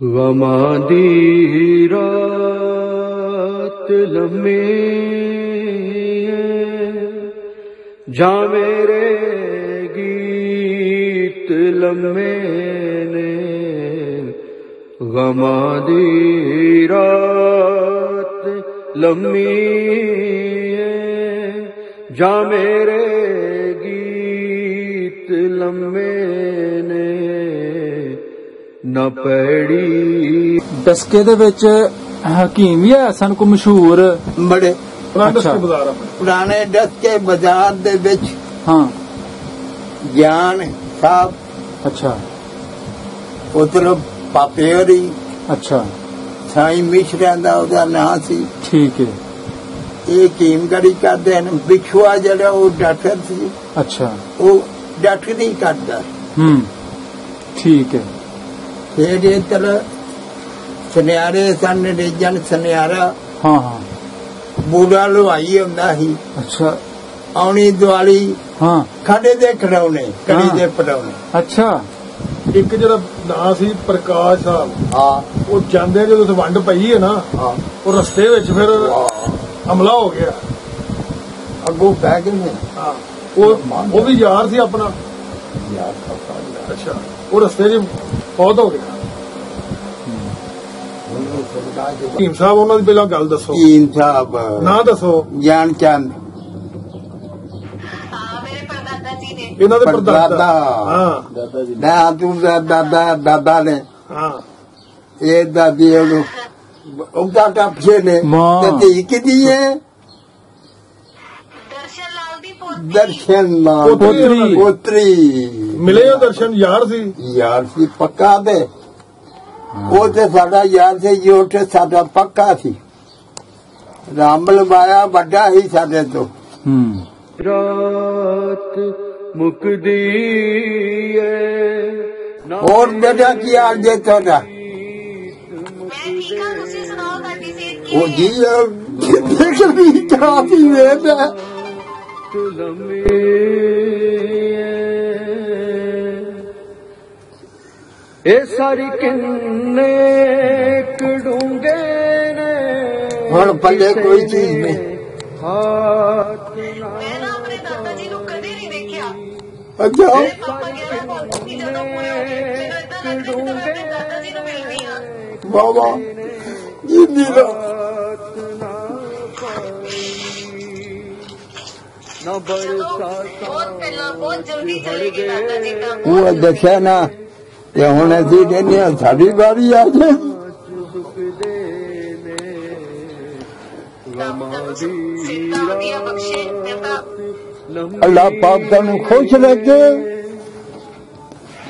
ਗਮਾਂ ਦੀ ਰਾਤ ਲੰਮੀ ਜਾਂ ਮੇਰੇ ਗੀਤ ਲੰਮੇ ਨੇ ਗਮਾਂ ਦੀ ਰਾਤ ਲੰਮੀ ਜਾਂ ਮੇਰੇ ਗੀਤ ਲੰਮੇ ਨੇ ਪੈੜੀ। ਦਸਕੇ ਦੇ ਵਿੱਚ ਹਕੀਮ ਵੀ ਹੈ ਸਨ ਕੋ ਮਸ਼ਹੂਰ। ਬੜੇ ਅੱਛਾ। ਪੁਰਾਣੇ ਡਸਕੇ ਬਾਜ਼ਾਰ ਦੇ ਵਿੱਚ ਹਾਂ। ਗਿਆਨ ਸਾਹਿਬ। ਅੱਛਾ। ਉਧਰ ਪਾਪੇਰੀ ਅੱਛਾ। ਸਾਈ ਮਿਸ਼ਰਾਂ ਦਾ ਉਹਦਾ ਨਾਂ ਸੀ। ਠੀਕ ਹੈ ਇਹ ਕੀਮਗੜੀ ਕਰਦੇ ਨੇ ਵਿਖਵਾ ਜਿਹੜਾ ਉਹ ਡਾਕਟਰ ਸੀ। ਅੱਛਾ। ਉਹ ਡਾਕਟਰੀ ਕਰਦਾ। ਹੂੰ। ਠੀਕ ਹੈ ਫਿਰ ਇਹ ਤਰ ਸੁਨਿਆਰੇ ਸਨ ਰੇਜਨ ਸੁਨਿਆਰਾ। ਹਾਂ ਹਾਂ। ਬੂੜਾ ਲੁਹਾਈ ਹੁੰਦਾ ਸੀ। ਅੱਛਾ। ਆਉਣੀ ਦਿਵਾਲੀ ਹਾਂ। ਖਾਡੇ ਦੇ ਖੜਾਉਣੇ ਕੜੀ। ਦੇ ਪੜਾਉਣੇ ਅੱਛਾ। ਇੱਕ ਜਿਹੜਾ ਨਾਂ ਸੀ ਪ੍ਰਕਾਸ਼ ਸਾਹਿਬ ਹਾਂ। ਉਹ ਜਾਂਦੇ ਜਦੋਂ ਉੱਥੇ ਵੰਡ ਪਈ ਹੈ ਨਾ ਹਾਂ। ਉਹ ਰਸਤੇ ਵਿੱਚ ਫਿਰ ਹਮਲਾ ਹੋ ਗਿਆ। ਅੱਗੋਂ ਪੈ ਗਏ ਨੇ। ਹਾਂ। ਉਹ ਉਹ ਵੀ ਯਾਰ ਸੀ ਆਪਣਾ। ਯਾਰ ਅੱਛਾ। ਉਹ ਰਸਤੇ 'ਚ ਬਹੁਤ ਹੋ ਗਿਆ। ਹਕੀਮ ਸਾਹਿਬ ਉਹਨਾਂ ਦੀ ਪਹਿਲਾਂ ਗੱਲ ਦੱਸੋ। ਕੀਮ ਸਾਹਿਬ। ਨਾਂ ਦੱਸੋ। ਗਿਆਨ ਚੰਦ। ਹਾਂ ਮੇਰੇ ਪਰਦਾਦਾ ਜੀ ਨੇ। ਇਹਨਾਂ ਦੇ ਪਰਦਾਦਾ। ਹਾਂ। ਨਾ। ਤੂੰ ਦਾਦਾ ਦਾਦਾ ਨੇ। ਹਾਂ। ਇਹ ਦਾਦੀ ਉਹਨੂੰ ਉਹਦਾ ਟੱਪੇ ਨੇ। ਮਾਂ। ਤੇ ਧੀ ਕਿਦੀ ਹੈ ਦਰਸ਼ਨ ਲਾਲ ਦੀ ਪੋਤੀ ਦਰਸ਼ਨ ਮਾਂ ਪੋਤਰੀ। ਪੋਤਰੀ। ਮਿਲੇ ਉਹ ਦਰਸ਼ਨ? ਯਾਰ ਸੀ? ਯਾਰ ਸੀ ਪੱਕਾ ਦੇ ਉਹ ਤੇ ਸਾਡਾ ਯਾਰ ਸੀ ਜੋ ਤੇ ਸਾਡਾ ਪੱਕਾ ਸੀ। ਰਾਮ ਲਵਾਇਆ ਵੱਡਾ ਹੀ ਸਾਡੇ ਤੋਂ। ਹੂੰ। ਰਾਤ ਮੁਕਦੀ ਏ ਹੋਰ ਬੇਟਾ ਕੀ ਹਾਲ ਜੇ ਤੁਹਾਡਾ? ਹਾਂ ਉਹ ਜੀ ਹੈ ਦੇਖ ਵੀ ਕਾਫੀ ਵੇਦਾ ਲੰਮੇ ਇਹ ਸਾਰੀ ਕਿੰਨੇ ਕਡੂੰਗੇ ਨੇ। ਹੁਣ ਪੱਲੇ ਕੋਈ ਚੀਜ਼ ਨਹੀਂ। ਹਾਥ ਮੈਂ ਨਾ ਆਪਣੇ ਦਾਦਾ ਜੀ ਨੂੰ ਕਦੇ ਨਹੀਂ ਦੇਖਿਆ। ਅੱਛਾ। ਪਾਪਾ ਕਹਿੰਦੇ ਬਹੁਤ ਸੀ ਜਦੋਂ ਪੂਰੇ ਹੋ ਗਏ ਮੈਨੂੰ ਇਦਾਂ ਲੱਗਦਾ ਕਿ ਮੈਂ ਆਪਣੇ ਦਾਦਾ ਜੀ ਨੂੰ ਮਿਲ ਗਈ ਹਾਂ ਬਾਬਾ ਜਿੰਦੀ ਦਾ ਉਹ ਦੱਸਿਆ ਨਾ ਤੇ ਹੁਣ ਅਸੀਂ ਕਹਿੰਦੇ ਹਾਂ ਸਾਡੀ ਵਾਰੀ ਆ ਜੇ। ਅੱਲਾਹ ਪਾਕ ਤੁਹਾਨੂੰ ਖੁਸ਼ ਰੱਖੇ।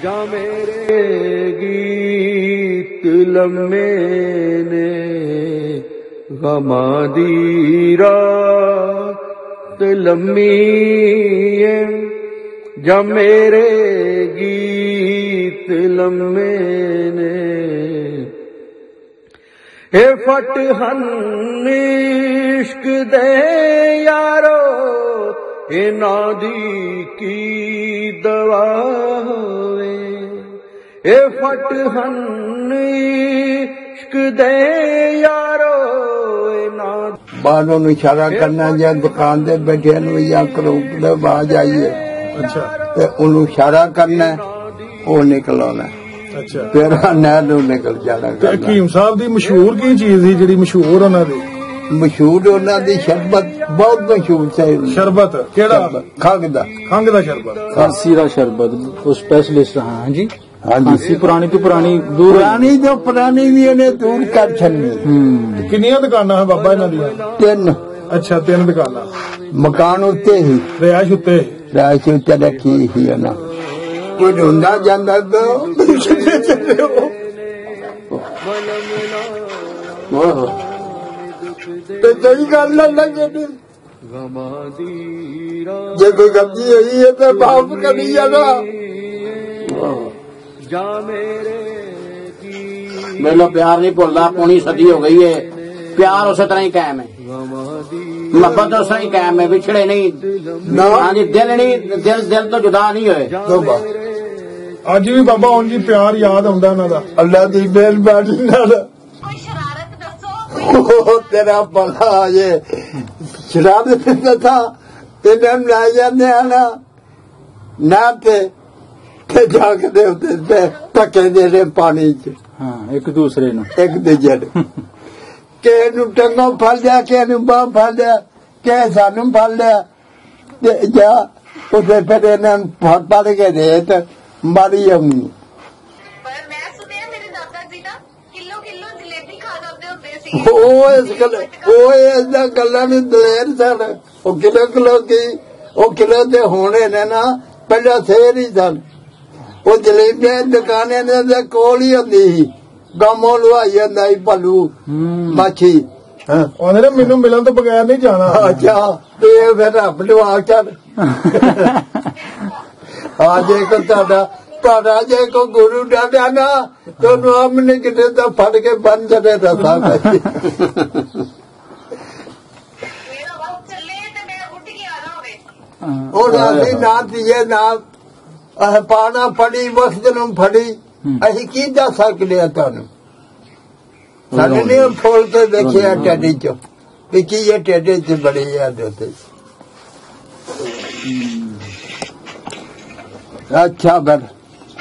ਜਾਂ ਮੇਰੇ ਗੀਤ ਲੰਮੇ ਨੇ ਗਮਾਂ ਦੀ ਰਾਤ ਲੰਮੀ ਏ ਜਾਂ ਮੇਰੇ ਗੀਤ ਲੰਮੇ ਨੇ ਇਹ ਫਟ ਹਨ ਇਸ਼ਕ ਦੇ ਯਾਰੋ ਇਹਨਾਂ ਦੀ ਕੀ ਦਵਾ ਹੋਵੇ ਇਹ ਫਟ ਬਾਹਰੋਂ ਨੂੰ ਇਸ਼ਾਰਾ ਕਰਨਾ ਜਾਂ ਦੁਕਾਨ ਦੇ ਬੈਠਿਆਂ ਨੂੰ ਜਾਂ ਕਰੋ ਕਿ ਆਵਾਜ਼ ਆਈਏ ਅੱਛਾ। ਤੇ ਉਹਨੂੰ ਇਸ਼ਾਰਾ ਕਰਨਾ ਹੈ, ਉਹ ਨਿਕਲ ਆਉਣਾ ਅੱਛਾ। ਫਿਰ ਨਹਿਰ ਨੂੰ ਨਿਕਲ ਜਾਣਾ ਤੇ। ਹਕੀਮ ਸਾਹਿਬ ਦੀ ਮਸ਼ਹੂਰ ਕੀ ਚੀਜ਼ ਸੀ ਜਿਹੜੀ ਮਸ਼ਹੂਰ ਉਹਨਾਂ ਦੀ? ਮਸ਼ਹੂਰ ਉਹਨਾਂ ਦੀ ਸ਼ਰਬਤ ਬਹੁਤ ਮਸ਼ਹੂਰ ਸੀ। ਸ਼ਰਬਤ ਕਿਹੜਾ? ਖੰਗ ਦਾ। ਖੰਗ ਦਾ ਸ਼ਰਬਤ। ਖਾਂਸੀ ਦਾ ਸ਼ਰਬਤ ਉਹ ਸਪੈਸ਼ਲਿਸਟ ਹਾਂ ਹਾਂਜੀ। ਹਾਂਜੀ। ਖਾਂਸੀ ਪੁਰਾਣੀ ਤੋਂ ਪੁਰਾਣੀ ਦੂਰ। ਪੁਰਾਣੀ ਤੋਂ ਪੁਰਾਣੀ ਵੀ ਇਹਨੇ ਦੂਰ ਕਰ ਛੱਡਣੀ ਹੂੰ। ਕਿੰਨੀਆਂ ਦੁਕਾਨਾਂ ਹੈ ਬਾਬਾ ਇਹਨਾਂ ਦੀਆਂ? ਤਿੰਨ। ਅੱਛਾ ਤਿੰਨ ਦੁਕਾਨਾਂ। ਮਕਾਨ ਉੱਤੇ ਹੀ। ਰਿਆਸ਼ ਉੱਤੇ। ਰਾਜ ਉੱਤੇ ਰੱਖੀ ਹੀ ਉਹਨਾਂ ਕੋਈ ਢੂੰਡਾ ਜਾਂਦਾ ਤਾਂ ਵਾਹ ਤੇ ਸਹੀ ਗੱਲ ਨਾ ਲੱਗੇ ਤੇ। ਗਮਾਂ ਦੀ ਰਾਤ ਜੇ ਕੋਈ ਗਲਤੀ ਹੋਈ ਹੈ ਤਾਂ ਮਾਫ ਕਰੀ ਜਾਣਾ। ਜਾਂ ਮੇਰੇ ਗੀਤ ਮੈਨੂੰ ਪਿਆਰ ਨਹੀਂ ਭੁੱਲਦਾ ਪੌਣੀ ਸਦੀ ਹੋ ਗਈ ਏ। ਪਿਆਰ ਉਸੇ ਤਰ੍ਹਾਂ ਹੀ ਕਾਇਮ ਹੈ ਗਮਾਂ ਦੀ ਮੁਹੱਬਤ ਉਸੇ ਤਰ੍ਹਾਂ ਹੀ ਕਾਇਮ ਹੈ ਵਿਛੜੇ ਨਹੀਂ। ਨਾ। ਹਾਂਜੀ ਦਿਲ ਨਹੀਂ ਦਿਲ ਦਿਲ ਤੋਂ ਜੁਦਾ ਨਹੀਂ ਹੋਏ। ਤੋਬਾ ਅੱਜ ਵੀ ਬਾਬਾ ਉਂਝ ਹੀ ਪਿਆਰ ਯਾਦ ਆਉਂਦਾ ਉਹਨਾਂ ਦਾ। ਅੱਲਾ ਦੀ ਮਿਹਰਬਾਨੀ ਨਾਲ। ਕੋਈ ਸ਼ਰਾਰਤ ਦੱਸੋ ਕੋਈ ਉਹ ਤੇਰਾ ਭਲਾ ਜੇ। ਸ਼ਰਾਬ ਪੀਂਦਾ ਥਾ ਇਹਨਾਂ ਨੂੰ ਲੈ ਜਾਂਦੇ ਆ ਨਾ। ਨਾ ਤੇ ਤੇ ਜਾ ਕੇ ਦੇ ਉੱਤੇ ਤੇ ਧੱਕੇ ਦੇ ਦੇ ਪਾਣੀ ਚ। ਹਾਂ ਇੱਕ ਦੂਸਰੇ ਨੂੰ। ਇੱਕ ਦੂਜੇ ਨੂੰ। ਕਿਸੇ ਨੂੰ ਟੰਗੋਂ ਫੜ ਲਿਆ ਕਿਸੇ ਨੂੰ ਬਾਹ ਫੜ ਲਿਆ ਕਿਸੇ ਸਾਨੂੰ ਫੜ ਲਿਆ। ਤੇ ਜਾ ਉਸੇ ਫਿਰ ਇਹਨਾਂ ਨੂੰ ਫੜ ਪੜ ਕੇ ਦੇ ਤੇ ਮਾਰੀ ਜਾਂਦੇ ਉਹ ਇਸ ਗੱਲ ਉਹ ਇਸ ਦਾ ਗੱਲਾਂ ਨੂੰ ਦਲੇਰ ਸਨ। ਉਹ ਕਿਲੋ ਕਿਲੋ ਕੀ ਉਹ ਕਿਲੋ ਤੇ ਹੋਣੇ ਨੇ ਨਾ ਪਹਿਲਾਂ ਫੇਰ ਹੀ ਸਨ। ਉਹ ਜਲੇਬੀਆਂ ਦੀ ਦੁਕਾਨਾਂ ਦੇ ਦੇ ਕੋਲ ਹੀ ਹੁੰਦੀ ਸੀ। ਗਾਮੋਂ ਲਵਾਈ ਜਾਂਦਾ ਸੀ ਭਲੂ। ਹੂੰ। ਮਾਛੀ। ਹਾਂ। ਉਹਨੇ ਨਾ ਮੈਨੂੰ ਮਿਲਣ ਤੋਂ ਬਗੈਰ ਨਹੀਂ ਜਾਣਾ। ਅੱਛਾ ਤੇ ਇਹ ਫਿਰ ਰੱਬ ਨੂੰ ਆ ਚੱਲ। ਆ ਜੇ ਕੋ ਤੁਹਾਡਾ ਤੁਹਾਡਾ ਜੇ ਕੋ ਗੁਰੂ ਡਾਡਾ ਨਾ ਤੁਹਾਨੂੰ ਆਮਨੇ ਕਿਤੇ ਤਾਂ ਫੜ ਕੇ ਬੰਨ ਛੱਡੇ ਰਸਾ ਵਿੱਚ ਮੇਰਾ ਬਾਪ ਚੱਲੇ ਤੇ ਮੈਂ ਉੱਠ ਕੇ ਆ ਜਾਵਾਂਗੇ। ਹਾਂ। ਉਹ ਰਾਤੀ ਨਾ ਦੀਏ ਨਾ ਅਹ ਪਾਣਾ ਫੜੀ ਨੂੰ ਫੜੀ। ਅਸੀਂ ਕੀ ਦੱਸ ਸਕਦੇ ਆ ਤੁਹਾਨੂੰ? ਸਾਡੇ ਨੇ ਫੋਲ ਕੇ ਦੇਖਿਆ ਟੱਡੀ ਚ ਵੀ ਕੀ ਇਹ ਟੱਡੇ ਚ ਬੜੀ ਯਾਦ ਹੁੰਦੀ ਅੱਛਾ ਬਰ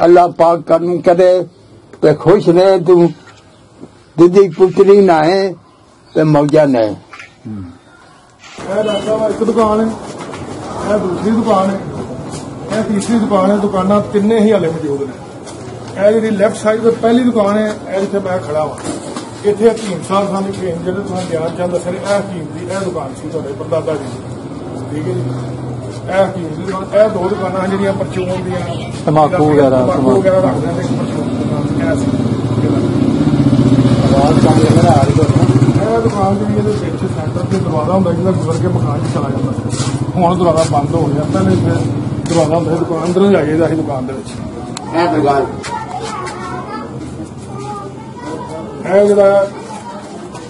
ਅੱਲਾਹ ਪਾਕ ਕਰਨ ਕਰੇ ਤੇ ਖੁਸ਼ ਰਹੇ ਤੂੰ। ਦੀਦੀ ਪੁੱਤਰੀ ਨਾ ਹੈ ਤੇ ਮੌਜਾ ਨਾ ਹੈ। ਇਹ ਲੱਗਦਾ ਵਾ ਇੱਕ ਦੁਕਾਨ ਹੈ ਇਹ ਦੂਸਰੀ ਦੁਕਾਨ ਹੈ। ਇਹ ਤੀਸਰੀ ਦੁਕਾਨ ਹੈ ਦੁਕਾਨਾਂ ਤਿੰਨੇ ਹੀ ਹਾਲੇ ਮੌਜੂਦ ਨੇ। ਇਹ ਜਿਹੜੀ ਲੈਫਟ ਸਾਈਡ ਤੇ ਪਹਿਲੀ ਦੁਕਾਨ ਹੈ ਇਹ ਜਿੱਥੇ ਮੈਂ ਖੜਾ ਵਾਂ। ਇੱਥੇ ਹਕੀਮ ਸਾਹਿਬ ਸਾਨੂੰ ਖੇਮ ਜਿਹੜੇ ਤੁਹਾਨੂੰ ਗਿਆਨ ਚੰਦ ਦੱਸ ਰਹੇ ਇਹ ਹਕੀਮ ਦੀ ਇਹ ਦੁਕਾਨ ਸੀ ਤੁਹਾਡੇ ਪਰਦਾਦਾ ਜੀ। ਠੀਕ ਹੈ ਜੀ? ਇਹ ਹਕੀਮ ਦੀ ਦੁਕਾਨ ਇਹ ਦੋ ਦੁਕਾਨਾਂ ਜਿਹੜੀਆਂ ਪਰਚੂਨ ਦੀਆਂ। ਤੰਬਾਕੂ ਵਗੈਰਾ, ਤੰਬਾਕੂ ਵਗੈਰਾ ਰੱਖਦੇ ਨੇ ਆਵਾਜ਼ ਕੰਮ ਰਿਹਾ ਆ ਰਹੀ ਇਹ ਦੁਕਾਨ ਜਿਹੜੀ ਇਹਦੇ ਵਿੱਚ ਸੈਂਟਰ ਤੇ ਦਰਵਾਜ਼ਾ ਹੁੰਦਾ ਜਿਹਦਾ ਗੁਜ਼ਰ ਕੇ ਮਕਾਨ 'ਚ ਚਲਾ ਜਾਂਦਾ। ਹੁਣ ਦਰਵਾਜ਼ਾ ਬੰਦ ਹੋ ਗਿਆ। ਪਹਿਲੇ ਇੱਥੇ ਦਰਵਾਜ਼ਾ ਹੁੰਦਾ ਸੀ ਦੁਕਾਨ ਅੰਦਰ ਜਾ ਜਾਈਦਾ ਸੀ ਦੁਕਾਨ ਦੇ ਵਿੱਚ। ਇਹ ਦਰਗਾਹ ਇਹ ਜਿਹੜਾ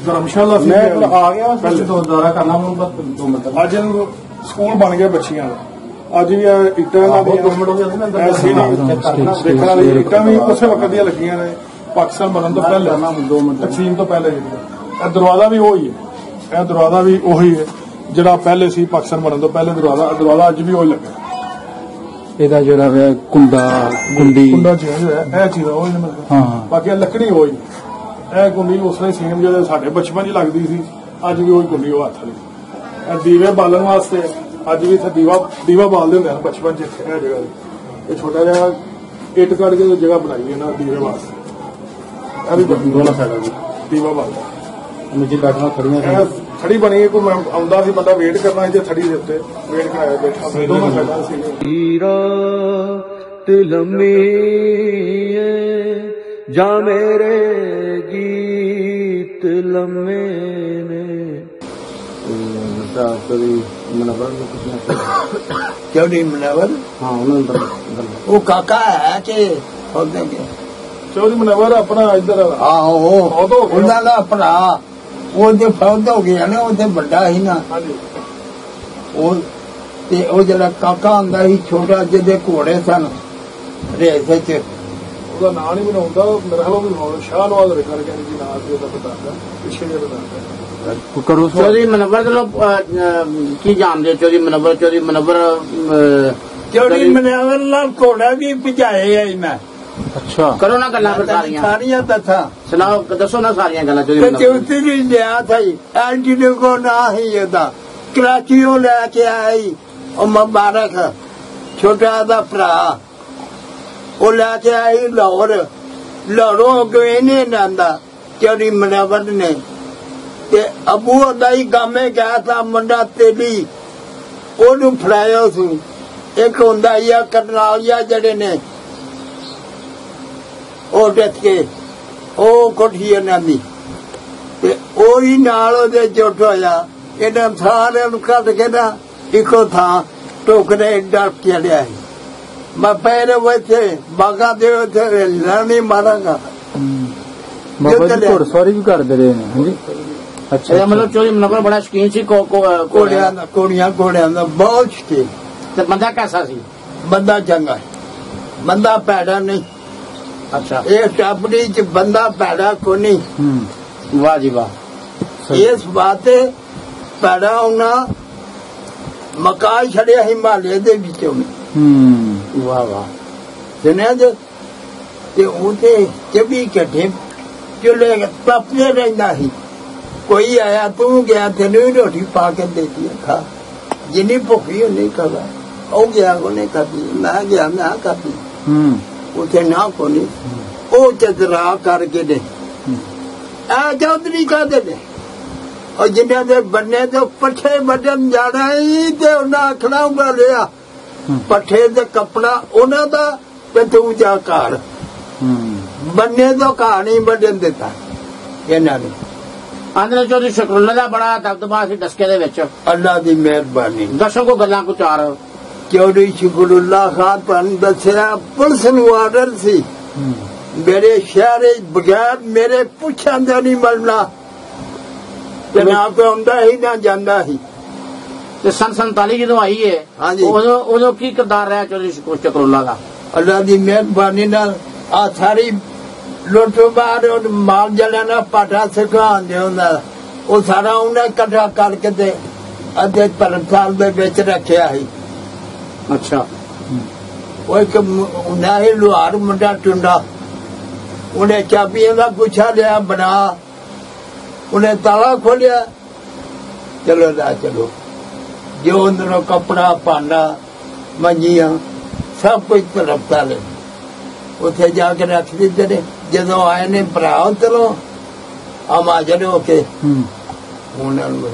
ਧਰਮਸ਼ਾਲਾ ਸੀ ਮੈਂ ਆ ਗਿਆ ਪਹਿਲੇ। ਤੋਂ ਦੁਆਰਾ ਕਰਨਾ ਹੁਣ ਬਸ 2 ਮਿੰਟ ਅੱਜ ਇਹਨੂੰ ਸਕੂਲ ਬਣ ਗਿਆ ਬੱਚੀਆਂ ਦਾ। ਅੱਜ ਵੀ ਇਹ ਇੱਟਾਂ ਦੋ ਮਿੰਟ ਹੋ ਗਏ ਦੀਆਂ ਨਾ ਅੰਦਰ ਐਸੀ ਸਟੇਜ ਦੇਖਣ ਵਾਲੀ ਇੱਟਾਂ ਵੀ ਉਸੇ ਵਕਤ ਦੀਆਂ ਲੱਗੀਆਂ ਨੇ ਪਾਕਿਸਤਾਨ ਬਣਨ ਤੋਂ ਪਹਿਲੇ। ਕਰਨਾ ਦੋ ਮਿੰਟ। ਤਕਸੀਮ ਤੋਂ ਪਹਿਲੇ ਇਹ ਦਰਵਾਜ਼ਾ ਵੀ ਉਹੀ ਹੈ। ਇਹ ਦਰਵਾਜ਼ਾ ਵੀ ਉਹੀ ਹੈ ਜਿਹੜਾ ਪਹਿਲੇ ਸੀ ਪਾਕਿਸਤਾਨ ਬਣਨ ਤੋਂ ਪਹਿਲੇ ਦਰਵਾਜ਼ਾ। ਦਰਵਾਜ਼ਾ ਅੱਜ ਵੀ ਉਹੀ ਲੱਗਾ ਇਹਦਾ ਜਿਹੜਾ ਵਾ ਕੁੰਡਾ ਕੁੰਡੀ। ਕੁੰਡਾ ਚੇਂਜ ਹੋਇਆ ਇਹ ਚੀਜ਼ ਉਹੀ ਨੇ ਮਤਲਬ ਹਾਂ। ਹਾਂ ਬਾਕੀ ਇਹ ਲੱਕੜੀ ਉਹੀ ਇਹ ਕੁੰਡੀ ਉਸ ਨੇ ਸੇਮ ਜਿਹੜੇ ਸਾਡੇ ਬਚਪਨ 'ਚ ਲੱਗਦੀ ਸੀ ਅੱਜ ਵੀ ਉਹੀ ਕੁੰਡੀ ਉਹ ਹੱਥ ਵਾਲੀ। ਇਹ ਦੀਵੇ ਬਾਲਣ ਵਾਸਤੇ ਅੱਜ ਵੀ ਇੱਥੇ ਦੀਵਾ ਦੀਵਾ ਬਾਲਦੇ ਹੁੰਦੇ ਹਨ ਬਚਪਨ 'ਚ ਇਹ ਜਗ੍ਹਾ। ਇਹ ਛੋਟਾ ਜਿਹਾ ਇੱਟ ਕੱਢ ਕੇ ਜਗ੍ਹਾ ਬਣਾਈ ਹੈ ਨਾ ਦੀਵੇ ਵਾਸਤੇ। ਇਹ ਵੀ ਬਣੀ ਦੋਨੋਂ ਸਾਈਡਾਂ ਦੀ ਦੀਵਾ ਬਾਲਦਾ ਨੀਚੇ ਬੈਠਣਾ ਖੜੀਆਂ ਇਹ ਥੜੀ ਬਣੀ ਹੈ, ਕੋਈ ਮੈਂ ਆਉਂਦਾ ਸੀ ਬੰਦਾ ਵੇਟ ਕਰਨਾ ਤੇ ਥੜੀ ਦੇ ਉੱਤੇ ਵੇਟ ਕਰਾਇਆ ਬੈਠਾ ਸੀ। ਦੋਨੋਂ ਸਾਈਡਾਂ ਸੀ ਦੀ ਰਾਤ ਲੰਮੀ ਏ ਜਾਂ ਮੇਰੇ ਗੀਤ ਲੰਮੇ ਨੇ। ਕਿਉਂ ਨਹੀਂ ਮਨਾਵਰ ਹਾਂ ਉਹਨਾਂ ਤਾਂ- ਉਹ ਕਾਕਾ ਹੈ ਕਿ ਉਹਦੇ ਕੇ ਚੌਧਰੀ ਮਨਵਰ ਆਪਣਾ ਇੱਧਰ ਆਹੋ ਫੌਤ ਹੋ ਗਿਆ। ਉਹਨਾਂ ਦਾ ਭਰਾ। ਉਹਦੇ ਫੌਤ ਹੋ ਗਿਆ ਨਾ ਉਹਦੇ ਵੱਡਾ ਸੀ ਨਾ। ਉਹ ਤੇ ਉਹ ਜਿਹੜਾ ਕਾਕਾ ਹੁੰਦਾ ਸੀ ਛੋਟਾ ਜਿਹਦੇ ਘੋੜੇ ਸਨ ਰੇਸ ਚ ਉਹਦਾ ਨਾਂ ਨਹੀਂ ਬਣਾਉਂਦਾ ਮੇਰਾ ਹਾਲ ਉਹ ਵੀ ਹੁਣ ਸ਼ਾਹ ਨਵਾਜ਼ ਰੱਖਣ ਗਿਆ ਜੀ ਨਾਂ ਸੀ ਉਹਦਾ ਪਤਾ ਹੈ ਪਿੱਛੇ ਜਿਹੜਾ ਪਤਾ ਕਰੋ ਚੌਧਰੀ ਮਨਵਰ ਕੀ ਜਾਣਦੇ ਹੋ ਚੌਧਰੀ ਮਨਵਰ? ਚੌਧਰੀ ਮਨਵਰ ਚੋਰੀ ਮਨਾਵਰ ਨਾਲ ਘੋੜਾ ਵੀ ਭਜਾਏ ਆਈ ਮੈਂ। ਅੱਛਾ। ਕਰੋ ਨਾ ਗੱਲਾਂ ਫਿਰ ਸਾਰੀਆਂ। ਸਾਰੀਆਂ ਤਥਾ ਸੁਣਾਓ ਦੱਸੋ ਨਾ ਸਾਰੀਆਂ ਗੱਲਾਂ ਚੌਧਰੀ ਤੇ ਮਨਵਰ ਚੌਥੀ ਵੀ ਲਿਆ ਥਈ ਐਂਟੀ ਨੇ ਕੋ ਨਾ ਹੀ ਇਹਦਾ। ਕਰਾਚੀੋਂ ਲੈ ਕੇ ਆਈ ਉਹ ਮੁਬਾਰਕ ਛੋਟਾ ਦਾ ਭਰਾ। ਉਹ ਲੈ ਕੇ ਆਈ ਲਾਹੌਰ। ਲਾਹੌਰੋਂ ਗਏ ਨੇ ਨੰਦਾ ਚੋਰੀ ਮਨਾਵਰ ਨੇ। ਤੇ ਅਬੂ ਹੀ ਗਾਮੇ ਗਿਆ ਤਾਂ ਮੁੰਡਾ ਤੇਲੀ। ਉਹਨੂੰ ਫੜਾਇਆ ਸੀ। ਇੱਕ ਹੁੰਦਾ ਹੀ ਆ ਕਰਨਾਲੀਆ ਜਿਹੜੇ ਨੇ। ਉਹ ਡੱਟ ਕੇ ਉਹ ਕੋਠੀ ਇਹਨਾਂ ਦੀ। ਤੇ ਉਹੀ ਨਾਲ ਉਹਦੇ ਜੁੱਟ ਹੋਇਆ ਇਹਨਾਂ ਸਾਰਿਆਂ ਨੂੰ ਕੱਢ ਕੇ ਨਾ ਇੱਕੋ ਥਾਂ ਟੋਕਰੇ ਡਰ ਕੇ ਲਿਆ। ਮੈਂ ਪੈਰੇ ਵਿੱਚ ਬਾਗਾ ਦੇ ਉੱਤੇ ਲੜਨੀ ਮਾਰਾਂਗਾ। ਬਾਬਾ ਜੀ ਵੀ ਕਰਦੇ ਰਹੇ ਨੇ ਹਾਂਜੀ? ਅੱਛਾ ਇਹਦਾ ਮਤਲਬ ਚੌਧਰੀ ਮਨਵਰ ਬੜਾ ਸ਼ਕੀਨ ਸੀ ਕੋ ਕੋ ਅਹ, ਘੋੜਿਆਂ ਦਾ। ਘੋੜੀਆਂ ਘੋੜਿਆਂ ਦਾ ਬਹੁਤ ਸ਼ਕੀਨ। ਤੇ ਬੰਦਾ ਕੈਸਾ ਸੀ? ਬੰਦਾ ਚੰਗਾ। ਬੰਦਾ ਪੈੜਾ ਨਹੀਂ। ਅੱਛਾ। ਇਹ ਟਾਪੜੀ ਚ ਬੰਦਾ ਪੈੜਾ ਕੋ ਨਹੀਂ। ਹੂੰ। ਵਾਹ ਜੀ ਵਾਹ। ਇਸ ਬਾਤੇ ਪੈੜਾ ਉਹਨਾਂ ਮਕਾਈ ਛੜਿਆ ਹਿਮਾਲਿਆ ਦੇ ਵਿੱਚੋਂ। ਹੂੰ। ਵਾਹ ਵਾਹ। ਸੁਣਿਆ ਜੇ? ਤੇ ਉਹਦੇ ਚਬੀ ਕੱਢੇ ਚੁੱਲੇ ਤਪਦੇ ਰਹਿੰਦਾ ਸੀ। ਕੋਈ ਆਇਆ ਤੂੰ ਗਿਆ ਤੈਨੂੰ ਰੋਟੀ ਪਾ ਕੇ ਦੇਤੀ ਖਾ। ਜਿੰਨੀ ਭੁੱਖੀ ਉਹਨੇ ਕਹਾ ਉਹ ਗਿਆ ਉਹਨੇ ਖਾਧੀ ਮੈਂ ਗਿਆ ਮੈਂ ਖਾਧੀ ਹੂੰ। ਉਥੇ ਨਾ ਕੋਨੀ ਉਹ ਚਤਰਾ ਕਰਕੇ ਦੇ। ਆ ਚੌਧਰੀ ਕਾਦੇ ਨੇ? ਉਹ ਜਿੰਨਾਂ ਦੇ ਬੰਨੇ ਤੇ ਪੱਠੇ ਵੱਢਣ ਜਾਣਾ ਹੀ ਤੇ ਉਹਨਾਂ ਆਖਣਾ ਉਗਾ ਲਿਆ। ਪੱਠੇ ਤੇ ਕੱਪੜਾ ਉਹਨਾਂ ਦਾ ਤੇ ਤੂੰ ਜਾ ਘਰ ਬੰਨੇ ਤੋਂ ਨਹੀਂ ਵੱਢਣ ਦਿੱਤਾ ਇਹਨਾਂ ਨੇ। ਆਂਦਰੇ ਚੌਧਰੀ ਸ਼ਕਰੁੱਲਾ ਦਾ ਬੜਾ ਦਬਦਬਾ ਸੀ ਡਸਕੇ ਦੇ ਵਿੱਚ। ਅੱਲਾ ਦੀ ਮਿਹਰਬਾਨੀ। ਦੱਸੋ ਕੋ ਗੱਲਾਂ ਕੋ ਚਾਰ। ਚੌਧਰੀ ਸ਼ੁਕਰੁੱਲਾ ਖਾਨ ਤੁਹਾਨੂੰ ਦੱਸਿਆ ਪੁਲਿਸ ਨੂੰ ਆਰਡਰ ਸੀ। ਮੇਰੇ ਸ਼ਹਿਰੇ ਬਗੈਰ ਮੇਰੇ ਪੁੱਛਾਂ ਦਾ ਨਹੀਂ ਮਰਨਾ। ਤੇ ਨਾ ਕੋਈ ਆਉਂਦਾ ਹੀ ਨਾ ਜਾਂਦਾ ਹੀ ਤੇ ਸਨ 47 ਜਦੋਂ ਆਈ ਹੈ ਹਾਂਜੀ। ਉਦੋਂ ਉਦੋਂ ਕੀ ਕਿਰਦਾਰ ਰਿਹਾ ਚੌਧਰੀ ਸ਼ਕਰ- ਸ਼ਕਰੁੱਲਾ ਦਾ? ਅੱਲਾ ਦੀ ਮਿਹਰਬਾਨੀ ਨਾਲ ਆ ਸਾਰੀ ਲੁੱਟ ਬਾਹਰ ਉਹ ਮਾਲ ਜਲਿਆ ਨਾ ਪਾਟਾ ਸਿਖਾਉਣ ਦੇ ਹੁੰਦਾ ਉਹ ਸਾਰਾ ਉਹਨੇ ਇਕੱਠਾ ਕਰਕੇ ਤੇ ਅੱਧੇ ਧਰਮਸਾਲ ਦੇ ਵਿੱਚ ਰੱਖਿਆ ਸੀ। ਅੱਛਾ। ਉਹ ਇੱਕ ਉਹਨਾਂ ਹੀ ਲੁਹਾਰ ਮੁੰਡਾ ਟੁੰਡਾ। ਉਹਨੇ ਚਾਬੀਆਂ ਦਾ ਗੁੱਛਾ ਲਿਆ ਬਣਾ। ਉਹਨੇ ਤਾਲਾ ਖੋਲਿਆ। ਚਲੋ ਦਾ ਚਲੋ। ਜੋ ਅੰਦਰੋਂ ਕਪੜਾ ਪਾਣਾ ਮੰਜੀਆਂ ਸਭ ਕੁਝ ਤਰਫਤਾ ਲੈ ਉੱਥੇ ਜਾ ਕੇ ਰੱਖ ਦਿੱਤੇ ਨੇ। ਜਦੋਂ ਆਏ ਨੇ ਭਰਾ ਉਤਰੋ ਆ ਮਾਜਰ ਹੋ ਕੇ। ਹੂੰ। ਉਹਨਾਂ ਨੂੰ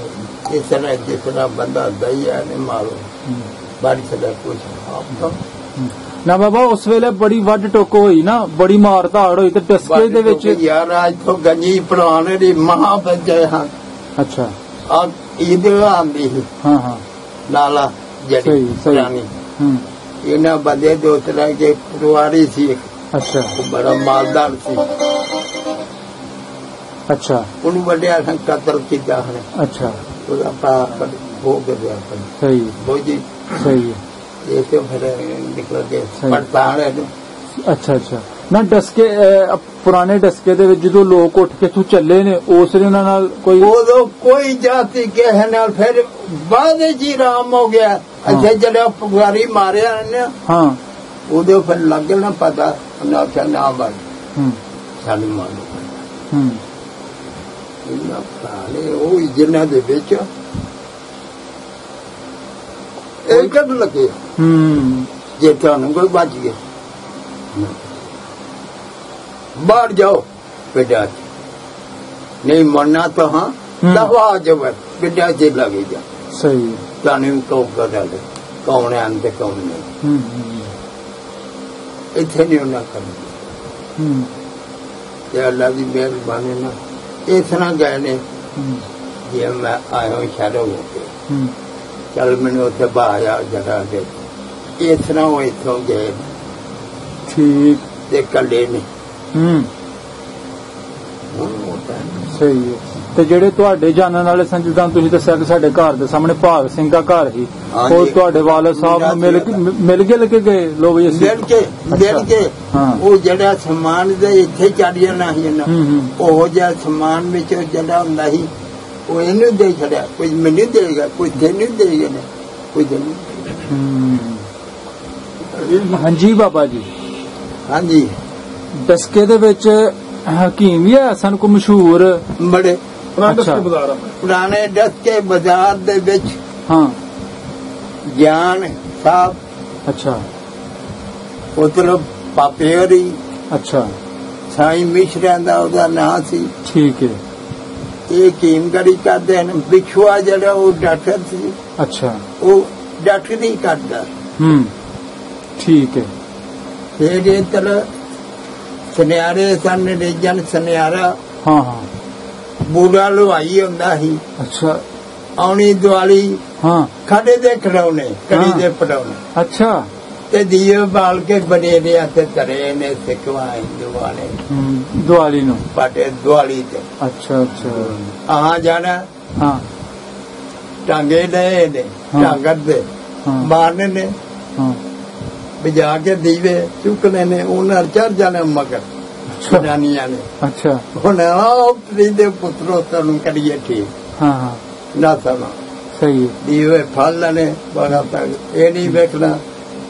ਇਸ ਤਰ੍ਹਾਂ ਜਿਸ ਤਰ੍ਹਾਂ ਬੰਦਾ ਦਈਆ ਨੇ ਮਾਰੋ ਬਾਰਿਸ਼ ਦਾ ਕੁਝ ਆਪ ਤਾਂ ਨਾ ਬਾਬਾ ਉਸ ਵੇਲੇ ਬੜੀ ਵੱਡ ਟੋਕ ਹੋਈ ਨਾ ਬੜੀ ਮਾਰ ਧਾੜ ਹੋਈ ਤੇ ਟਸਕੇ ਦੇ ਵਿੱਚ ਯਾਰ ਅੱਜ ਤੋਂ ਗੰਜੀ ਪੁਰਾਣੇ ਦੀ ਮਹਾ ਬੱਜੇ ਹਾਂ ਅੱਛਾ ਆ ਈਦ ਆਂਦੀ ਸੀ ਹਾਂ ਹਾਂ ਨਾਲਾ ਜਿਹੜੀ ਸਹੀ, ਸਹੀ। ਪੁਰਾਣੀ ਹੂੰ ਇਹਨਾਂ ਬੰਦੇ ਦੋ ਤਰ੍ਹਾਂ ਕੇ ਪਰਿਵਾਰੀ ਸੀ ਅੱਛਾ ਉਹ ਬੜਾ ਮਾਲਦਾਰ ਸੀ ਅੱਛਾ ਉਹਨੂੰ ਵੱਡਿਆ ਸੰਗ ਕਤਲ ਕੀਤਾ ਹਨੇ ਅੱਛਾ ਉਹਦਾ ਪਾ ਅੱਛਾ ਅੱਛਾ ਨਾ ਡਸਕੇ ਪੁਰਾਣੇ ਡਸਕੇ ਦੇ ਵਿੱਚ ਜਦੋਂ ਲੋਕ ਉੱਠ ਕੇ ਤੂੰ ਚੱਲੇ ਨੇ ਉਸ ਨੇ ਉਹਨਾਂ ਨਾਲ ਕੋਈ ਉਦੋਂ ਕੋਈ ਜਾਤੀ ਕਿਸੇ ਨਾਲ ਫਿਰ ਬਾਅਦ ਜੀ ਰਾਮ ਹੋ ਗਿਆ। ਅੱਛਾ ਜਿਹੜਾ ਪੁਗਾਰੀ ਮਾਰਿਆ ਨੇ ਹਾਂ। ਉਦੋਂ ਫਿਰ ਲੱਗ ਨਾ ਪਤਾ ਉਹਨਾਂ ਆਖਿਆ ਨਾ ਬਣ ਹੂੰ। ਸਾਨੂੰ ਮਾਲੂਮ ਹੂੰ। ਇਹਨਾਂ ਪ੍ਰਾਣੇ ਉਹ ਜਿਨ੍ਹਾਂ ਦੇ ਵਿੱਚ ਇਹ ਕੱਢ ਲੱਗੇ। ਹੂੰ। ਜੇ ਤੁਹਾਨੂੰ ਕੋਈ ਬਚ ਗਿਆ ਬਾਹਰ ਜਾਓ ਬੇਟਾ ਨਹੀਂ ਮੰਨਣਾ ਤਾਂ ਹਾਂ ਹੂੰ। ਦਫਾ ਜਵਰ ਬੇਟਾ ਜੇ ਲੱਗੇ ਜਾ ਸਹੀ ਤੁਹਾਨੂੰ ਕਹੋ ਕਰ ਲੈ ਕੌਣ ਹੈ ਅੰਤ ਕੌਣ ਨਹੀਂ। ਹੂੰ। ਹੂੰ, ਇੱਥੇ ਨਹੀਂ ਉਹਨਾਂ ਕਰਨਾ। ਹੂੰ। ਤੇ ਅੱਲਾ ਦੀ ਮਿਹਰਬਾਨੀ ਨਾਲ ਇਸ ਤਰ੍ਹਾਂ ਗਏ ਨੇ ਹੂੰ, ਜੇ ਮੈਂ ਆਇਆ ਸ਼ਾਦੋ ਹੋ ਕੇ ਹੂੰ। ਚੱਲ ਮੈਨੂੰ ਉੱਥੇ ਬਾਹਰ ਜਗ੍ਹਾ ਦੇ। ਇਸ ਤਰ੍ਹਾਂ ਉਹ ਇੱਥੋਂ ਗਏ। ਠੀਕ। ਤੇ ਕੱਲੇ ਨੇ। ਹੂੰ। ਸਹੀ ਹੈ। ਤੇ ਜਿਹੜੇ ਤੁਹਾਡੇ ਜਾਣਨ ਵਾਲੇ ਸਨ ਜਿੱਦਾਂ ਤੁਸੀਂ ਦੱਸਿਆ ਕਿ ਸਾਡੇ ਘਰ ਦੇ ਸਾਹਮਣੇ ਭਾਗ ਸਿੰਘ ਦਾ ਘਰ ਸੀ। ਉਹ ਤੁਹਾਡੇ ਵਾਲਦ ਸਾਹਿਬ ਨੂੰ ਮਿਲ ਕੇ ਮਿਲ ਕੇ ਲੱਗੇ ਗਏ? ਲੋ ਵੀ ਅਸੀਂ ਮਿਲ ਕੇ ਮਿਲ। ਕੇ। ਉਹ ਜਿਹੜਾ ਸਮਾਨ ਦੇ ਇੱਥੇ ਚੜ ਜਾਣਾ ਸੀ ਹੂੰ। ਉਹ ਜਿਹਾ ਸਮਾਨ ਵਿੱਚ ਜਿਹੜਾ ਹੁੰਦਾ ਸੀ ਉਹ ਇਹਨੂੰ ਦੇ ਛੜਿਆ ਕੋਈ ਮੈਨੂੰ ਦੇਗਾ ਕੋਈ ਤੈਨੂੰ ਦੇਗਾ ਨਾ ਕੋਈ ਤੈਨੂੰ ਹੂੰ। ਹਾਂਜੀ ਬਾਬਾ ਜੀ। ਹਾਂਜੀ। ਦਸਕੇ ਦੇ ਵਿੱਚ ਹਕੀਮ ਵੀ ਹੈ ਸਨ ਕੋ ਮਸ਼ਹੂਰ? ਬੜੇ। ਪੁਰਾਣੇ ਆ। ਦਸਕੇ ਬਾਜ਼ਾਰ ਦੇ ਵਿੱਚ ਹਾਂ। ਗਿਆਨ ਸਾਹਿਬ। ਅੱਛਾ। ਉਤਰ ਪਾਪੇਰੀ ਅੱਛਾ। ਸਾਈ ਮਿਸ਼ਰਾਂ ਦਾ ਉਹਦਾ ਨਾਂ ਸੀ। ਠੀਕ ਹੈ। ਇਹ ਕੀਮਗੜੀ ਕਰਦੇ ਨੇ ਵਿਖਵਾ ਜਿਹੜਾ ਉਹ ਡਾਕਟਰ ਸੀ ਅੱਛਾ। ਉਹ ਡਾਕਟਰੀ ਕਰਦਾ। ਹੂੰ ਠੀਕ ਹੈ। ਫਿਰ ਇਹ ਤਰ ਸੁਨਿਆਰੇ ਸਨ ਰਿਜਨ ਸੁਨਿਆਰਾ। ਹਾਂ ਹਾਂ। ਬੂੜਾ ਲਵਾਈ ਹੁੰਦਾ ਸੀ। ਅੱਛਾ। ਆਉਣੀ ਦਿਵਾਲੀ ਹਾਂ। ਖਾਡੇ ਦੇ ਖੜਾਉਣੇ ਕੜੀ। ਦੇ ਪੜਾਉਣੇ ਅੱਛਾ। ਤੇ ਦੀਏ ਬਾਲ ਕੇ ਬਣੇ ਦੇ ਤੇ ਤਰੇ ਨੇ ਸਿੱਖਵਾ ਹਿੰਦੂਆਂ ਨੇ। ਹੂੰ ਦੀਵਾਲੀ ਨੂੰ? ਪਾਟੇ ਦਿਵਾਲੀ ਤੇ। ਅੱਛਾ ਅੱਛਾ। ਆ ਜਾਣਾ। ਹਾਂ। ਟਾਂਗੇ ਲਏ ਨੇ। ਟਾਂਗਰ ਦੇ ਮਾਰਨੇ ਨੇ। ਹਾਂ। ਵਜਾ ਕੇ ਦੀਵੇ ਚੁੱਕਣੇ ਨੇ ਉਹਨਾਂ ਚੜ ਜਾਣੇ ਮਗਰ ਅੱਛਾ। ਜਨਾਨੀਆਂ ਨੇ। ਅੱਛਾ। ਹੁਣ ਆਪ ਦੇ ਪੁੱਤਰੋ ਤੁਹਾਨੂੰ ਕਰੀਏ ਠੀਕ। ਹਾਂ ਹਾਂ। ਨਾ ਸਮਾਂ ਸਹੀ ਦੀਵੇ ਫੜ ਲੈਣੇ ਤੱਕ ਇਹ ਨਹੀਂ ਵੇਖਣਾ।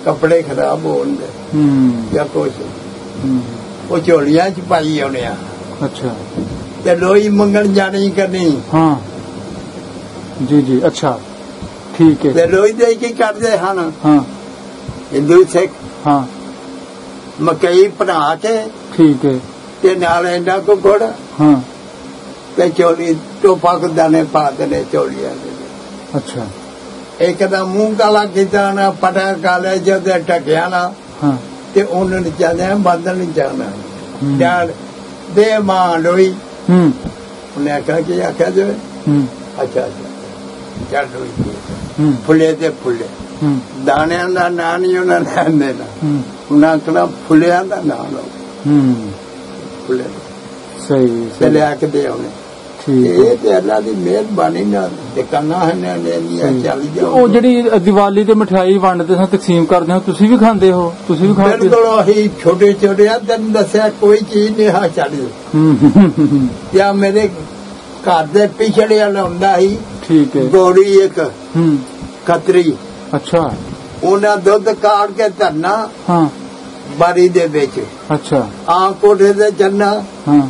ਕੱਪੜੇ ਖਰਾਬ ਹੋਣ ਦੇ। ਹੂੰ। ਜਾਂ ਕੁਛ। ਹੂੰ, ਉਹ ਝੋਲੀਆਂ ਚ ਪਾਈ ਆਉਣੇ ਆ। ਅੱਛਾ। ਤੇ ਲੋਈ ਮੰਗਣ ਜਾਣੀ ਕਰਨੀ ਹਾਂ। ਜੀ ਜੀ ਅੱਛਾ। ਠੀਕ ਹੈ। ਤੇ ਲੋਈ ਦੇ ਕੀ ਕਰਦੇ ਹਨ? ਹਾਂ। ਹਿੰਦੂ ਸਿੱਖ। ਹਾਂ। ਮਕਈ ਬਣਾ ਕੇ ਠੀਕ ਹੈ। ਤੇ ਨਾਲ ਇਹਨਾਂ ਕੋ ਗੁੜ। ਹਾਂ। ਤੇ ਚੋਲੀ ਟੋਪਾ ਕੋ ਦਾਣੇ ਪਾ ਚੋਲੀਆਂ ਦੇ। ਅੱਛਾ। ਇੱਕ ਦਾ ਮੂੰਹ ਕਾਲਾ ਕੀਤਾ ਨਾ ਪਟਾ ਕਾਲੇ ਜਦ ਟਕਿਆ ਨਾ ਤੇ ਉਹਨਾਂ ਨੇ ਚਾਹਦੇ ਬਾਦਲ ਨਹੀਂ ਜਾਣਾ। ਡਾਲ ਦੇ ਮਾਂ ਲੋਈ ਹੂੰ। ਉਹਨੇ ਆਖਿਆ ਕਿ ਆਖਿਆ ਜੋ। ਹੂੰ। ਅੱਛਾ ਅੱਛਾ। ਚੱਲ ਲੋਈ ਹੂੰ। ਫੁੱਲੇ ਤੇ ਫੁੱਲੇ। ਹੂੰ। ਦਾਣਿਆਂ ਦਾ ਨਾਂ ਨਹੀਂ ਉਹਨਾਂ ਨੇ ਦੇਣਾ ਹੂੰ। ਉਹਨਾਂ ਆਖਣਾ ਫੁੱਲਿਆਂ ਦਾ ਨਾਂ ਲਓ। ਹੂੰ। ਫੁੱਲੇ। ਸਹੀ ਸਹੀ। ਲਿਆ ਕੇ ਦੇ ਉਹਨੇ ਇਹ ਤੇ ਅੱਲਾ ਦੀ ਮਿਹਰਬਾਨੀ ਨਾਲ ਤੇ ਕੰਨਾ ਹੈ ਨੇ ਲੈਣੀਆਂ ਚੱਲ ਤੇ ਜਾਓ ਉਹ ਜਿਹੜੀ ਦੀਵਾਲੀ ਤੇ ਮਠਿਆਈ ਵੰਡਦੇ ਸਾਂ ਤਕਸੀਮ ਕਰਦੇ ਹੋ ਤੁਸੀਂ ਵੀ ਖਾਂਦੇ ਹੋ? ਤੁਸੀਂ ਵੀ ਖਾਂਦੇ ਬਿਲਕੁਲ ਉਹੀ ਛੋਟੇ ਛੋਟੇ ਆ ਤੈਨੂੰ ਦੱਸਿਆ ਕੋਈ ਚੀਜ਼ ਨਹੀਂ ਹਾ ਹੂੰ ਹੂੰ, ਹੂੰ, ਹੂੰ, ਜਾਂ ਮੇਰੇ ਘਰ ਦੇ ਪਿਛੜੇ ਵਾਲਾ ਹੁੰਦਾ ਸੀ ਠੀਕ ਹੈ। ਗੋੜੀ ਇੱਕ ਹੂੰ। ਖਤਰੀ। ਅੱਛਾ। ਉਹਨਾਂ ਦੁੱਧ ਕਾੜ ਕੇ ਧਰਨਾ ਹਾਂ। ਬਾਰੀ ਦੇ ਵਿੱਚ। ਅੱਛਾ। ਆ ਕੋਠੇ ਤੇ ਚੰਨਾ ਹਾਂ।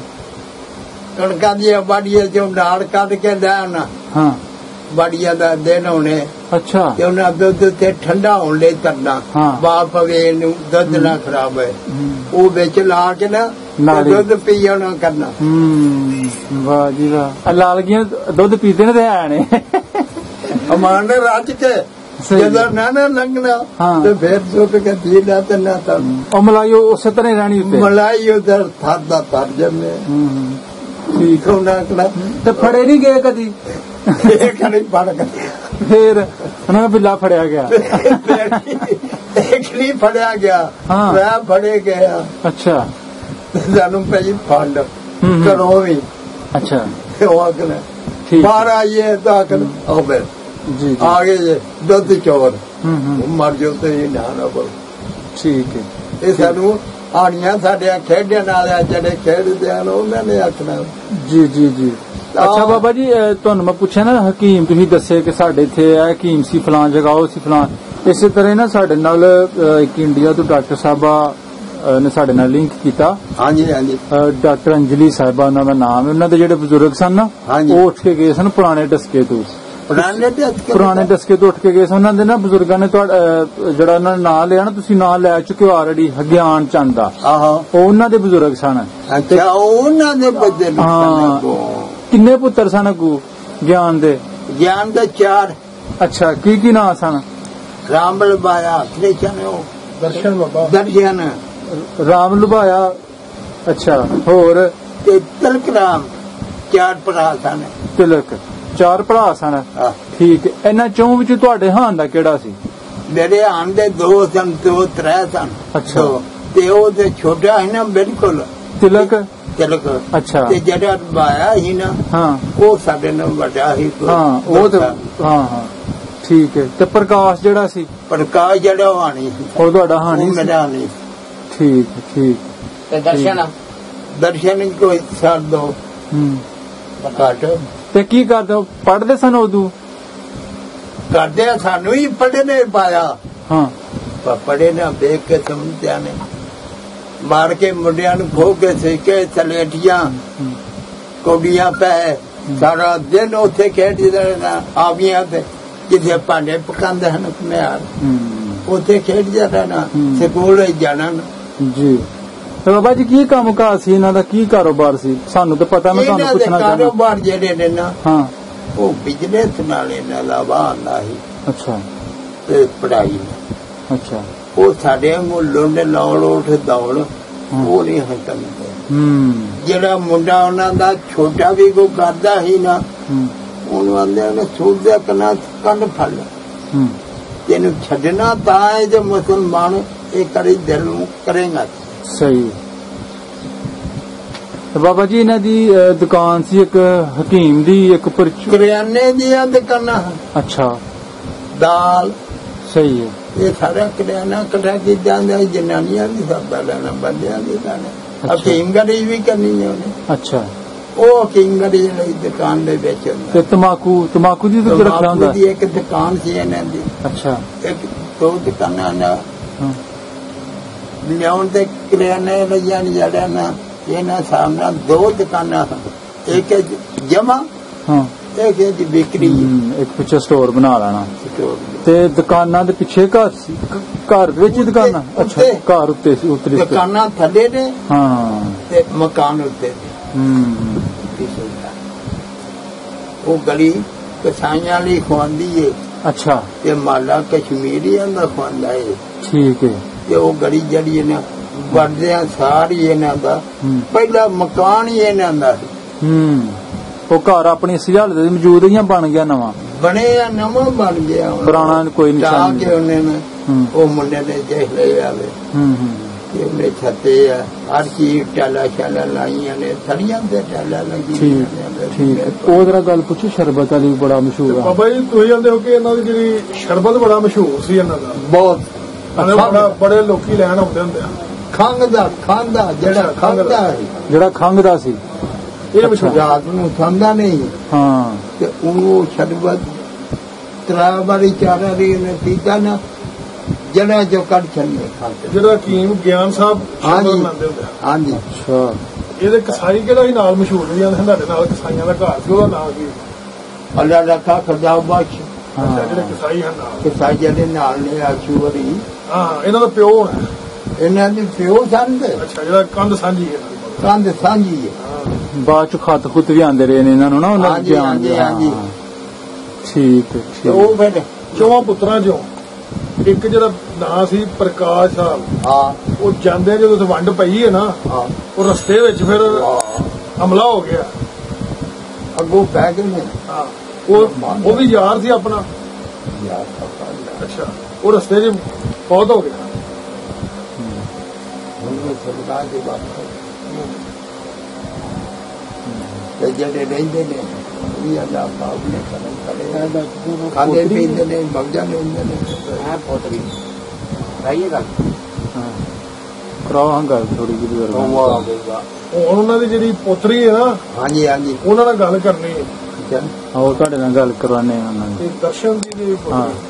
ਕਣਕਾਂ ਦੀਆਂ ਬਾੜੀਆਂ ਚੋਂ ਨਾੜ ਕੱਢ ਕੇ ਲੈਣਾ ਹਾਂ। ਬਾੜੀਆਂ ਦਾ ਦਿਨ ਹੋਣੇ। ਅੱਛਾ। ਤੇ ਉਹਨਾਂ ਦੁੱਧ ਤੇ ਠੰਡਾ ਹੋਣ ਲਈ ਧਰਨਾ। ਹਾਂ। ਬਾਪ ਪਵੇ ਨੂੰ ਦੁੱਧ ਨਾ ਖਰਾਬ। ਹੂੰ। ਉਹ ਵਿੱਚ ਲਾ ਕੇ ਨਾ। ਦੁੱਧ ਪੀ ਜਾਣਾ ਕਰਨਾ। ਹੂੰ। ਵਾਹ ਜੀ ਵਾਹ। ਲਾਲਗੀਆਂ ਦੁੱਧ ਪੀਤੇ ਨੇ ਤੇ ਨੇ। ਅਮਾਨ ਨੇ ਰੱਜ ਕੇ ਜਦੋਂ ਨਾ ਨਾ ਲੰਘਣਾ। ਤੇ ਫੇਰ ਸੁੱਟ ਕੇ ਦੀ ਨਾ ਤੇ ਨਾ ਤਾਂ ਉਹ ਮਲਾਈ ਉਸੇ ਤਰ੍ਹਾਂ ਰਹਿਣੀ ਉੱਤੇ। ਮਲਾਈ ਉਧਰ ਥਾਦ ਹੂੰ ਹੂੰ, ਠੀਕ ਉਹਨਾਂ ਕਲਾ ਤੇ ਫੜੇ ਨਹੀਂ ਗਏ ਕਦੀ? ਇਹ ਕਲੀ ਪੜ ਕੇ। ਫੇਰ ਉਹਨਾਂ ਦਾ ਬਿੱਲਾ ਫੜਿਆ ਗਿਆ। ਇੱਕ ਨਹੀਂ ਫੜਿਆ ਗਿਆ ਹਾਂ। ਮੈਂ ਫੜੇ ਗਿਆ ਅੱਛਾ। ਸਾਨੂੰ ਪਈ ਫੰਡ। ਕਰੋ ਵੀ। ਅੱਛਾ। ਉਹ ਆਖਣਾ ਠੀਕ। ਬਾਹਰ ਆਈਏ ਤਾਂ ਆਓ ਬੇ ਜੀ ਜੀ। ਆ ਗਏ ਜੇ ਦੁੱਧ ਚੋਰ। ਹੂੰ ਹੂੰ। ਮਰ ਜਾਓ ਤੇ ਇਹ ਨਾ ਨਾ ਬੋਲ। ਠੀਕ ਹੈ। ਇਹ ਸਾਨੂੰ ਆਣੀਆਂ ਸਾਡੇ ਖੇਡਣ ਵਾਲੇ ਜਿਹੜੇ ਖੇਡਦੇ ਹਨ ਉਹਨਾਂ ਨੇ ਆਖਣਾ। ਜੀ ਜੀ ਜੀ। ਅੱਛਾ ਬਾਬਾ ਜੀ ਤੁਹਾਨੂੰ ਮੈਂ ਪੁੱਛਿਆ ਨਾ ਹਕੀਮ ਤੁਸੀਂ ਦੱਸੇ ਕਿ ਸਾਡੇ ਇੱਥੇ ਇਹ ਹਕੀਮ ਸੀ ਫਲਾਂ ਜਗਾਓ ਸੀ ਫਲਾਂ ਇਸੇ ਤਰ੍ਹਾਂ ਨਾ ਸਾਡੇ ਨਾਲ ਇੱਕ ਇੰਡੀਆ ਤੋਂ ਡਾਕਟਰ ਸਾਹਿਬਾ ਨੇ ਸਾਡੇ ਨਾਲ ਲਿੰਕ ਕੀਤਾ। ਹਾਂਜੀ ਹਾਂਜੀ। ਡਾਕਟਰ ਅੰਜਲੀ ਸਾਹਿਬਾ ਉਹਨਾਂ ਦਾ ਨਾਮ ਹੈ। ਉਹਨਾਂ ਦੇ ਜਿਹੜੇ ਬਜ਼ੁਰਗ ਸਨ ਨਾ। ਉਹ ਉੱਠ ਕੇ ਗਏ ਸਨ ਪੁਰਾਣੇ ਡਸਕੇ ਤੋਂ। ਪੁਰਾਣੇ ਤੇ ਅੱਜ ਪੁਰਾਣੇ ਡਸਕੇ ਤੋਂ ਉੱਠ ਕੇ ਗਏ ਸਨ ਉਹਨਾਂ ਦੇ ਨਾ ਬਜ਼ੁਰਗਾਂ ਨੇ ਤੁਹਾਡਾ ਜਿਹੜਾ ਉਹਨਾਂ ਨੇ ਨਾਂ ਲਿਆ ਨਾ ਤੁਸੀਂ ਨਾਂ ਲੈ ਚੁੱਕੇ ਹੋ ਆਲਰੇਡੀ ਹਗਿਆਨ ਚੰਦ ਦਾ। ਆਹੋ। ਉਹ ਉਹਨਾਂ ਦੇ ਬਜ਼ੁਰਗ ਸਨ। ਅੱਛਾ ਉਹਨਾਂ ਦੇ ਬੱਦੇ ਨੂੰ ਹਾਂ। ਕਿੰਨੇ ਪੁੱਤਰ ਸਨ ਅਗੂ ਗਿਆਨ ਦੇ? ਗਿਆਨ ਦੇ ਚਾਰ। ਅੱਛਾ ਕੀ ਕੀ ਨਾਂ ਸਨ? ਰਾਮਲ ਬਾਇਆ ਕ੍ਰਿਸ਼ਨ ਉਹ। ਦਰਸ਼ਨ ਬਾਬਾ। ਦਰਸ਼ਨ। ਰਾਮ ਲੁਭਾਇਆ। ਅੱਛਾ ਹੋਰ? ਤੇ ਤਿਲਕ ਰਾਮ ਚਾਰ ਭਰਾ ਸਨ। ਤਿਲਕ। ਚਾਰ ਭਰਾ ਸਨ। ਠੀਕ। ਹੈ। ਇਹਨਾਂ ਚੋਂ ਵਿੱਚ ਤੁਹਾਡੇ ਹਾਨ ਦਾ ਕਿਹੜਾ ਸੀ? ਮੇਰੇ ਆਣ ਦੇ ਦੋ ਸਨ ਦੋ ਤਰੇ ਸਨ। ਅੱਛਾ। ਦੋ। ਤੇ ਉਹ ਤੇ ਛੋਟਾ ਹੈ ਨਾ ਬਿਲਕੁਲ। ਤਿਲਕ? ਤਿਲਕ। ਅੱਛਾ। ਤੇ ਜਿਹੜਾ ਬਾਇਆ ਸੀ ਨਾ ਹਾਂ। ਉਹ ਸਾਡੇ ਨਾਲ ਵੱਡਾ ਸੀ। ਹਾਂ ਉਹ ਤੇ। ਹਾਂ ਹਾਂ। ਠੀਕ ਹੈ। ਤੇ ਪ੍ਰਕਾਸ਼ ਜਿਹੜਾ ਸੀ? ਪ੍ਰਕਾਸ਼ ਜਿਹੜਾ ਉਹ ਆਣੀ ਸੀ। ਉਹ ਤੁਹਾਡਾ ਉਹ ਹਾਨੀ ਸੀ? ਮੇਰਾ ਨਹੀਂ ਠੀਕ ਠੀਕ। ਤੇ ਦਰਸ਼ਨ? ਦਰਸ਼ਨ ਕੋਈ ਸਾਡ ਦੋ। ਹੂੰ। ਘੱਟ। ਤੇ ਕੀ ਕਰਦੇ ਹੋ? ਪੜ੍ਹਦੇ ਸਨ ਉਦੋਂ ਕਰਦੇ ਆ, ਸਾਨੂੰ ਹੀ ਪੜ੍ਹੇ ਨੇ ਪਾਇਆ। ਹਾਂ। ਪਰ ਪੜ੍ਹੇ ਨਾ ਦੇਖ ਕੇ ਸਮਝਿਆ ਨੇ। ਮਾਰ ਕੇ ਮੁੰਡਿਆਂ ਨੂੰ ਖੋ ਕੇ ਸਿੱਕੇ ਸਲੇਟੀਆਂ ਹੂੰ, ਕੋਡੀਆਂ ਪੈ। ਸਾਰਾ ਦਿਨ ਉੱਥੇ ਖੇਡਦੇ ਰਹਿਣਾ ਆਵੀਆਂ ਤੇ। ਜਿੱਥੇ ਭਾਂਡੇ ਪਕਾਉਂਦੇ ਹਨ ਕੁਮਿਆਰ ਉੱਥੇ ਖੇਡਦੇ ਰਹਿਣਾ ਹੂੰ। ਸਕੂਲ ਜਾਣਾ ਨਾ। ਜੀ। ਤੇ ਬਾਬਾ ਜੀ ਕੀ ਕੰਮ ਕਾਰ ਸੀ ਇਹਨਾਂ ਦਾ? ਕੀ ਕਾਰੋਬਾਰ ਸੀ? ਸਾਨੂੰ ਤਾਂ ਪਤਾ ਮੈਂ ਤੁਹਾਨੂੰ ਇਹਨਾਂ ਦੇ ਪੁੱਛਣਾ ਚਾਹੁੰਦਾ। ਕਾਰੋਬਾਰ ਜਿਹੜੇ ਨੇ ਨਾ ਹਾਂ। ਉਹ ਬਿਜ਼ਨਸ ਨਾਲ ਇਹਨਾਂ ਦਾ ਵਾਹਨਾ ਹੀ ਅੱਛਾ। ਤੇ ਪੜਾਈ। ਅੱਛਾ। ਉਹ ਸਾਡੇ ਮੁੱਲੋਂ ਦੇ ਲਾਉਣ ਉੱਠ ਦੌੜ। ਉਹ ਨਹੀਂ ਹਟਣ ਹੂੰ। ਜਿਹੜਾ ਮੁੰਡਾ ਉਹਨਾਂ ਦਾ ਛੋਟਾ ਵੀ ਕੋ ਕਰਦਾ ਹੀ ਨਾ ਹੂੰ। ਉਹਨੂੰ ਆਂਦੇ ਨੇ ਸੂਰਜ ਕਨਾ ਕੰਨ ਫੜ। ਹੂੰ। ਤੈਨੂੰ ਛੱਡਣਾ ਤਾਂ ਹੈ ਜੇ ਮੁਸਲਮਾਨ ਇਹ ਕਰੀ ਦਿਲ ਨੂੰ ਕਰੇਗਾ। ਸਹੀ। ਤੇ ਬਾਬਾ ਜੀ ਇਹਨਾਂ ਦੀ ਦੁਕਾਨ ਸੀ ਇੱਕ ਹਕੀਮ ਦੀ ਇੱਕ ਕਰਿਆਨੇ ਦੀਆਂ ਦੁਕਾਨਾਂ। ਅੱਛਾ। ਦਾਲ। ਸਹੀ ਹੈ। ਇਹ ਸਾਰਾ ਕਰਿਆਨਾ ਕੀਤਾ ਜਾਂਦਾ ਜਨਾਨੀਆਂ ਵੀ ਸਭ ਲੈਣਾ ਬੰਦਿਆਂ ਦੀ ਲੈਣਾ। ਅੱਛਾ। ਹਕੀਮਗੜੀ ਵੀ ਕਰਨੀ ਹੈ ਉਹਨੇ। ਅੱਛਾ। ਉਹ ਹਕੀਮਗੜੀ ਲਈ ਦੁਕਾਨ ਦੇ ਵਿੱਚ ਤੇ ਤਮਾਕੂ ਤਮਾਕੂ ਦੀ ਹੁੰਦਾ? ਬਾਪੂ ਦੀ ਇੱਕ ਦੁਕਾਨ ਸੀ ਇਹਨਾਂ ਦੀ। ਅੱਛਾ। ਇੱਕ ਦੋ ਦੁਕਾਨਾਂ ਨਾ ਹਾਂ। ਲਿਆਉਣ ਤੇ ਕਰਿਆਨੇ ਲਈਆਂ ਨੀ ਜਿਹੜਾ ਨਾ ਇਹਨਾਂ ਸਾਹਮਣੇ ਦੋ ਦੁਕਾਨਾਂ ਹਨ ਇੱਕ ਜਮਾ ਹਾਂ। ਇੱਕ ਦੀ ਵਿਕਰੀ। ਇੱਕ ਪਿੱਛੇ ਸਟੋਰ ਬਣਾ ਲੈਣਾ। ਤੇ ਦੁਕਾਨਾਂ ਦੇ ਪਿੱਛੇ ਘਰ ਸੀ ਘਰ ਵਿੱਚ ਹੀ ਦੁਕਾਨਾਂ? ਅੱਛਾ। ਘਰ ਉੱਤੇ ਸੀ ਉੱਤਰੀ ਉੱਤੇ ਦੁਕਾਨਾਂ ਥੱਲੇ ਨੇ ਹਾਂ। ਤੇ ਮਕਾਨ ਉੱਤੇ ਸੁਵਿਧਾ। ਉਹ ਗਲੀ ਕਸਾਈਆਂ ਲਈ ਖਵਾਉਂਦੀ ਏ। ਅੱਛਾ। ਤੇ ਮਾਲਾ ਕਸ਼ਮੀਰੀਆਂ ਦਾ ਖਵਾਉਂਦਾ ਏ। ਠੀਕ ਹੈ ਤੇ ਉਹ ਗਲੀ ਜਿਹੜੀ ਇਹਨਾਂ ਵੜਦਿਆਂ ਸਾਰੀ ਇਹਨਾਂ ਦਾ। ਪਹਿਲਾ ਮਕਾਨ ਹੀ ਇਹਨਾਂ ਦਾ ਸੀ। ਹਮ ਉਹ ਘਰ ਆਪਣੀ ਹਾਲਤ ਵਿੱਚ ਮੌਜੂਦ ਹੀ ਬਣ ਗਿਆ ਨਵਾਂ। ਬਣਿਆ ਨਵਾਂ ਬਣ ਗਿਆ। ਪੁਰਾਣਾ ਕੋਈ ਨਿਸ਼ਾਨ ਤਾਂ ਨਹੀਂ। ਕਿ ਉਹਨੇ ਨਾ ਉਹ ਮੁੰਡੇ ਨੇ ਦੇਖ ਲਿਆ ਆਵੇ ਹਮ ਕਿ ਉਹਨੇ ਛੱਤੇ ਆ ਹਰ ਚੀਜ਼ ਟਾਲਾ ਛਾਲਾ ਲਾਈਆਂ ਨੇ ਥੜੀਆਂ ਤੇ ਟਾਲਾ ਲੱਗੀ ਠੀਕ ਠੀਕ। ਹੈ। ਉਹ ਜਰਾ ਗੱਲ ਪੁੱਛੋ ਸ਼ਰਬਤ ਵਾਲੀ ਬੜਾ ਮਸ਼ਹੂਰ ਆ। ਬਾਬਾ ਜੀ ਤੁਸੀਂ ਜਾਂਦੇ ਹੋ ਕਿ ਇਹਨਾਂ ਦੀ ਜਿਹੜੀ ਸ਼ਰਬਤ ਬੜਾ ਮਸ਼ਹੂਰ ਸੀ ਇਹਨਾਂ ਦਾ? ਬਹੁਤ। ਇਹਨਾਂ ਦਾ ਬੜਾ ਬੜੇ ਲੋਕੀ ਲੈਣ ਆਉਂਦੇ ਹੁੰਦੇ ਆ। ਖੰਗ ਦਾ ਖਾਂਦਾ ਜਿਹੜਾ ਖੰਘ ਖਾਂਦਾ ਦਾ। ਹੈ। ਜਿਹੜਾ ਸੀ। ਇਹ ਮਸ਼ਹੂਰ ਰਾਤ ਨੂੰ ਖਾਂਦਾ ਨਹੀਂ। ਹਾਂ। ਤੇ ਉਹ ਸ਼ਰਬਤ ਤਰਾ ਵਾਲੀ ਚਾਰਾ ਦੀ ਉਹਨੇ ਪੀਤਾ ਨਾ ਜਿਹੜਾ ਜੋ ਕੱਢ ਛੱਡੇ ਖਾਂਦੇ ਜਿਹੜਾ ਹਕੀਮ ਗਿਆਨ ਸਾਹਿਬ ਹਾਂਜੀ। ਹਾਂਜੀ। ਅੱਛਾ। ਇਹਦੇ ਕਸਾਈ ਕਿਹੜਾ ਸੀ? ਨਾਲ ਮਸ਼ਹੂਰ ਵੀ ਜਾਂਦੇ ਸਾਡੇ ਨਾਲ ਕਸਾਈਆਂ ਦਾ ਘਰ ਸੀ ਉਹਦਾ ਨਾਮ ਕੀ? ਅੱਲਾ ਰੱਖਾ ਖਦਾ ਬਖਸ਼ ਅੱਛਾ ਜਿਹੜੇ ਕਸਾਈ ਹਨ ਨਾਲ। ਕਿ ਸਾਜੇ ਦੇ ਨਾਲ ਨੇ ਆਸ਼ੂਰੀ ਹਾਂ ਇਹਨਾਂ ਦਾ ਪਿਓ ਹੋਣਾ ਇਹਨਾਂ ਦੀ ਪਿਓ ਸੰਦ। ਅੱਛਾ ਜਿਹੜਾ ਕੰਧ ਸਾਂਝੀ ਹੈ। ਕੰਧ ਸਾਂਝੀ ਹੈ। ਬਾਅਦ ਚ ਖਤ ਖੁੱਤ ਵੀ ਆਉਂਦੇ ਰਹੇ ਨੇ ਇਹਨਾਂ ਨੂੰ ਨਾ ਉਹਨਾਂ ਦੇ ਹਾਂਜੀ, ਦੇ, ਹਾਂਜੀ। ਠੀਕ ਠੀਕ ਉਹ ਫਿਰ ਚੌਹਾਂ ਪੁੱਤਰਾਂ ਚੋਂ ਇੱਕ ਜਿਹੜਾ ਨਾਂ ਸੀ ਪ੍ਰਕਾਸ਼ ਸਾਹਿਬ ਹਾਂ। ਉਹ ਜਾਂਦੇ ਜਦੋਂ ਵੰਡ ਪਈ ਹੈ ਨਾ ਹਾਂ। ਉਹ ਰਸਤੇ ਵਿੱਚ ਫਿਰ ਹਮਲਾ ਹੋ ਗਿਆ। ਅੱਗੋਂ ਪੈ ਗਏ ਨੇ। ਹਾਂ। ਉਹ ਉਹ ਵੀ ਯਾਰ ਸੀ ਆਪਣਾ। ਯਾਰ। ਅੱਛਾ। ਉਹ ਰਸਤੇ 'ਚ ਬਹੁਤ ਹੋ ਗਿਆ। ਸਰਕਾਰ ਦੀ ਬਾਤ ਹੈ ਤੇ ਜਿਹੜੇ ਰਹਿੰਦੇ ਨੇ ਵੀ ਅੱਲਾ ਪਾਪ ਨੇ ਕਰਮ ਕਰੇ ਖਾਂਦੇ ਪੀਂਦੇ ਨੇ। ਮਗਜਾਂ ਲੈਂਦੇ ਨੇ ਹੈ ਪੋਤਰੀ ਰਹੀਏ ਗੱਲ। ਹਾਂ। ਕਰਾਓ ਹਾਂ ਗੱਲ ਥੋੜੀ ਜਿਹੀ ਹੋਰ ਉਹ ਆ ਗਈਗਾ ਹੁਣ ਉਹਨਾਂ ਦੀ ਜਿਹੜੀ ਪੋਤਰੀ ਹੈ ਨਾ ਹਾਂਜੀ ਹਾਂਜੀ। ਉਹਨਾਂ ਨਾਲ ਗੱਲ ਕਰਨੀ ਹੈ। ਆਓ ਤੁਹਾਡੇ ਨਾਲ ਗੱਲ ਕਰਵਾਨੇ ਆ ਉਹਨਾਂ ਦੀ ਤੇ ਦਰਸ਼ਨ ਦੀ ਜਿਹੜੀ ਹਾਂ। ਪੋਤਰੀ।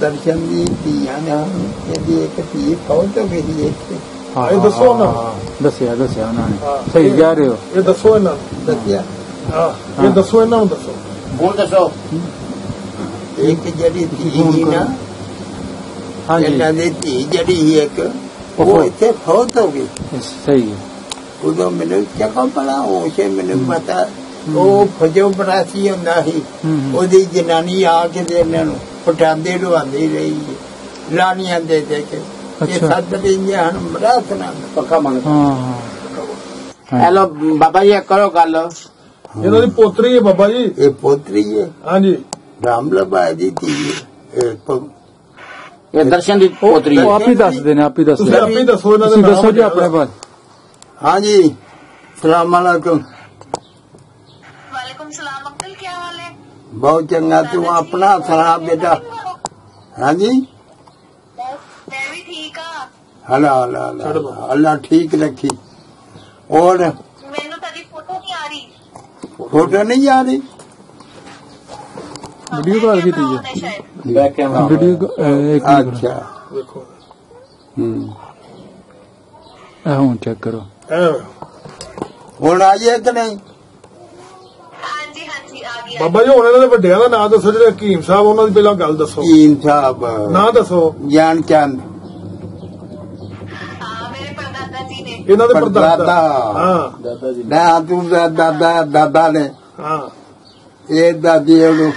ਦਰਸ਼ਨ ਦੀ ਧੀਆਂ ਨਾ ਇਹਦੀ ਇੱਕ ਧੀ ਫੌਜ ਤੋਂ ਗਈ ਇੱਥੇ। ਹਾਂ, ਇਹ ਦੱਸੋ ਨਾ। ਹਾਂ, ਦੱਸਿਆ ਦੱਸਿਆ ਉਹਨਾਂ ਨੇ। ਹਾਂ। ਸਹੀ ਕਹਿ ਰਹੇ ਹੋ। ਇਹ ਦੱਸੋ ਇਹਨਾਂ ਨੂੰ। ਦੱਸਿਆ। ਹਾਂ ਇਹ ਦੱਸੋ ਇਹਨਾਂ ਨੂੰ ਦੱਸੋ। ਹੁਣ ਦੱਸੋ। ਇੱਕ ਜਿਹੜੀ ਧੀ ਸੀ ਨਾ ਹਾਂਜੀ। ਇਹਨਾਂ ਦੀ ਧੀ ਜਿਹੜੀ ਸੀ ਇੱਕ ਉਹ ਇੱਥੇ ਫੌਤ ਹੋ ਗਈ। ਸਹੀ ਹੈ। ਉਦੋਂ ਮੈਨੂੰ ਚੱਕਾ ਪੜਾ ਉਹ ਸੇ ਮੈਨੂੰ ਪਤਾ। ਉਹ ਫਜੋ ਬਰਾਸੀ ਹੁੰਦਾ ਸੀ। ਹੂੰ, ਹੂੰ। ਉਹਦੀ ਜਨਾਨੀ ਆ ਕੇ ਤੇ ਇਹਨਾਂ ਨੂੰ। ਪਟਾਉਂਦੇ ਢਵਾਉਂਦੀ ਰਹੀ। ਲਾਣੀਆਂ ਦੇ ਦੇ ਕੇ। ਇਹ ਅੱਛਾ। ਸੱਤ ਦਿਨ ਹਨ ਮਰਾਸਨਾ ਪੱਖਾ ਮੰਗ ਹਾਂ ਹਾਂ। ਹੈਲੋ ਬਾਬਾ ਜੀ ਕਰੋ ਗੱਲ। ਇਹਨਾਂ ਦੀ ਪੋਤਰੀ ਹੈ ਬਾਬਾ ਜੀ। ਇਹ ਪੋਤਰੀ ਹੈ। ਹਾਂਜੀ। ਰਾਮ ਲਬਾਈ ਦੀ ਧੀ ਇਹ ਦਰਸ਼ਨ ਦੀ ਪੋਤਰੀ ਹੈ। ਆਪ ਹੀ ਦੱਸਦੇ ਨੇ ਆਪ ਹੀ ਦੱਸਦੇ ਤੁਸੀਂ ਆਪ ਹੀ ਦੱਸੋ ਇਹਨਾਂ ਦੇ ਨਾਮ ਦੱਸੋ ਜੀ ਆਪਣੇ ਬਾਰੇ। ਹਾਂਜੀ। ਸਲਾਮ ਅਲੈਕੁਮ। ਬਹੁਤ ਚੰਗਾ ਤੂੰ ਆਪਣਾ ਸੁਣਾ ਬੇਟਾ। ਹਾਂਜੀ? ਮੈਂ ਵੀ ਠੀਕ ਆ ਹਲਾ। ਹਲਾ ਅੱਲਾ ਠੀਕ ਰੱਖੀ। ਔਰ ਮੈਨੂੰ ਤੇਰੀ ਫੋਟੋ ਨਹੀਂ ਆ ਰਹੀ। ਫੋਟੋ ਨਹੀਂ ਆ ਰਹੀ? ਵੀਡੀਓ ਕਾਲ ਕੀਤੀ ਹੈ? ਬੈਕ ਕੈਮਰਾ ਵੀਡੀਓ ਇੱਕ ਅੱਛਾ। ਵੇਖੋ ਹੂੰ। ਆਹ ਹੁਣ ਚੈੱਕ ਕਰੋ। ਹੁਣ ਆਈਏ ਕਿ ਨਹੀਂ? ਬਾਬਾ ਜੀ ਹੁਣ ਇਹਨਾਂ ਦੇ ਵੱਡਿਆਂ ਦਾ ਨਾਂ ਦੱਸੋ ਜਿਹੜੇ ਹਕੀਮ ਸਾਹਿਬ ਉਹਨਾਂ ਦੀ ਪਹਿਲਾਂ ਗੱਲ ਦੱਸੋ। ਕੀਮ ਸਾਹਿਬ ਨਾ ਦੱਸੋ। ਗਿਆਨ ਚੰਦ। ਇਹਨਾਂ ਦੇ ਪਰਦਾਦਾ ਹਾਂ। ਦਾਦਾ ਜੀ ਨਾ। ਤੂੰ ਦਾਦਾ ਦਾਦਾ ਨੇ। ਹਾਂ। ਇਹ ਦਾਦੀ ਉਹਨੂੰ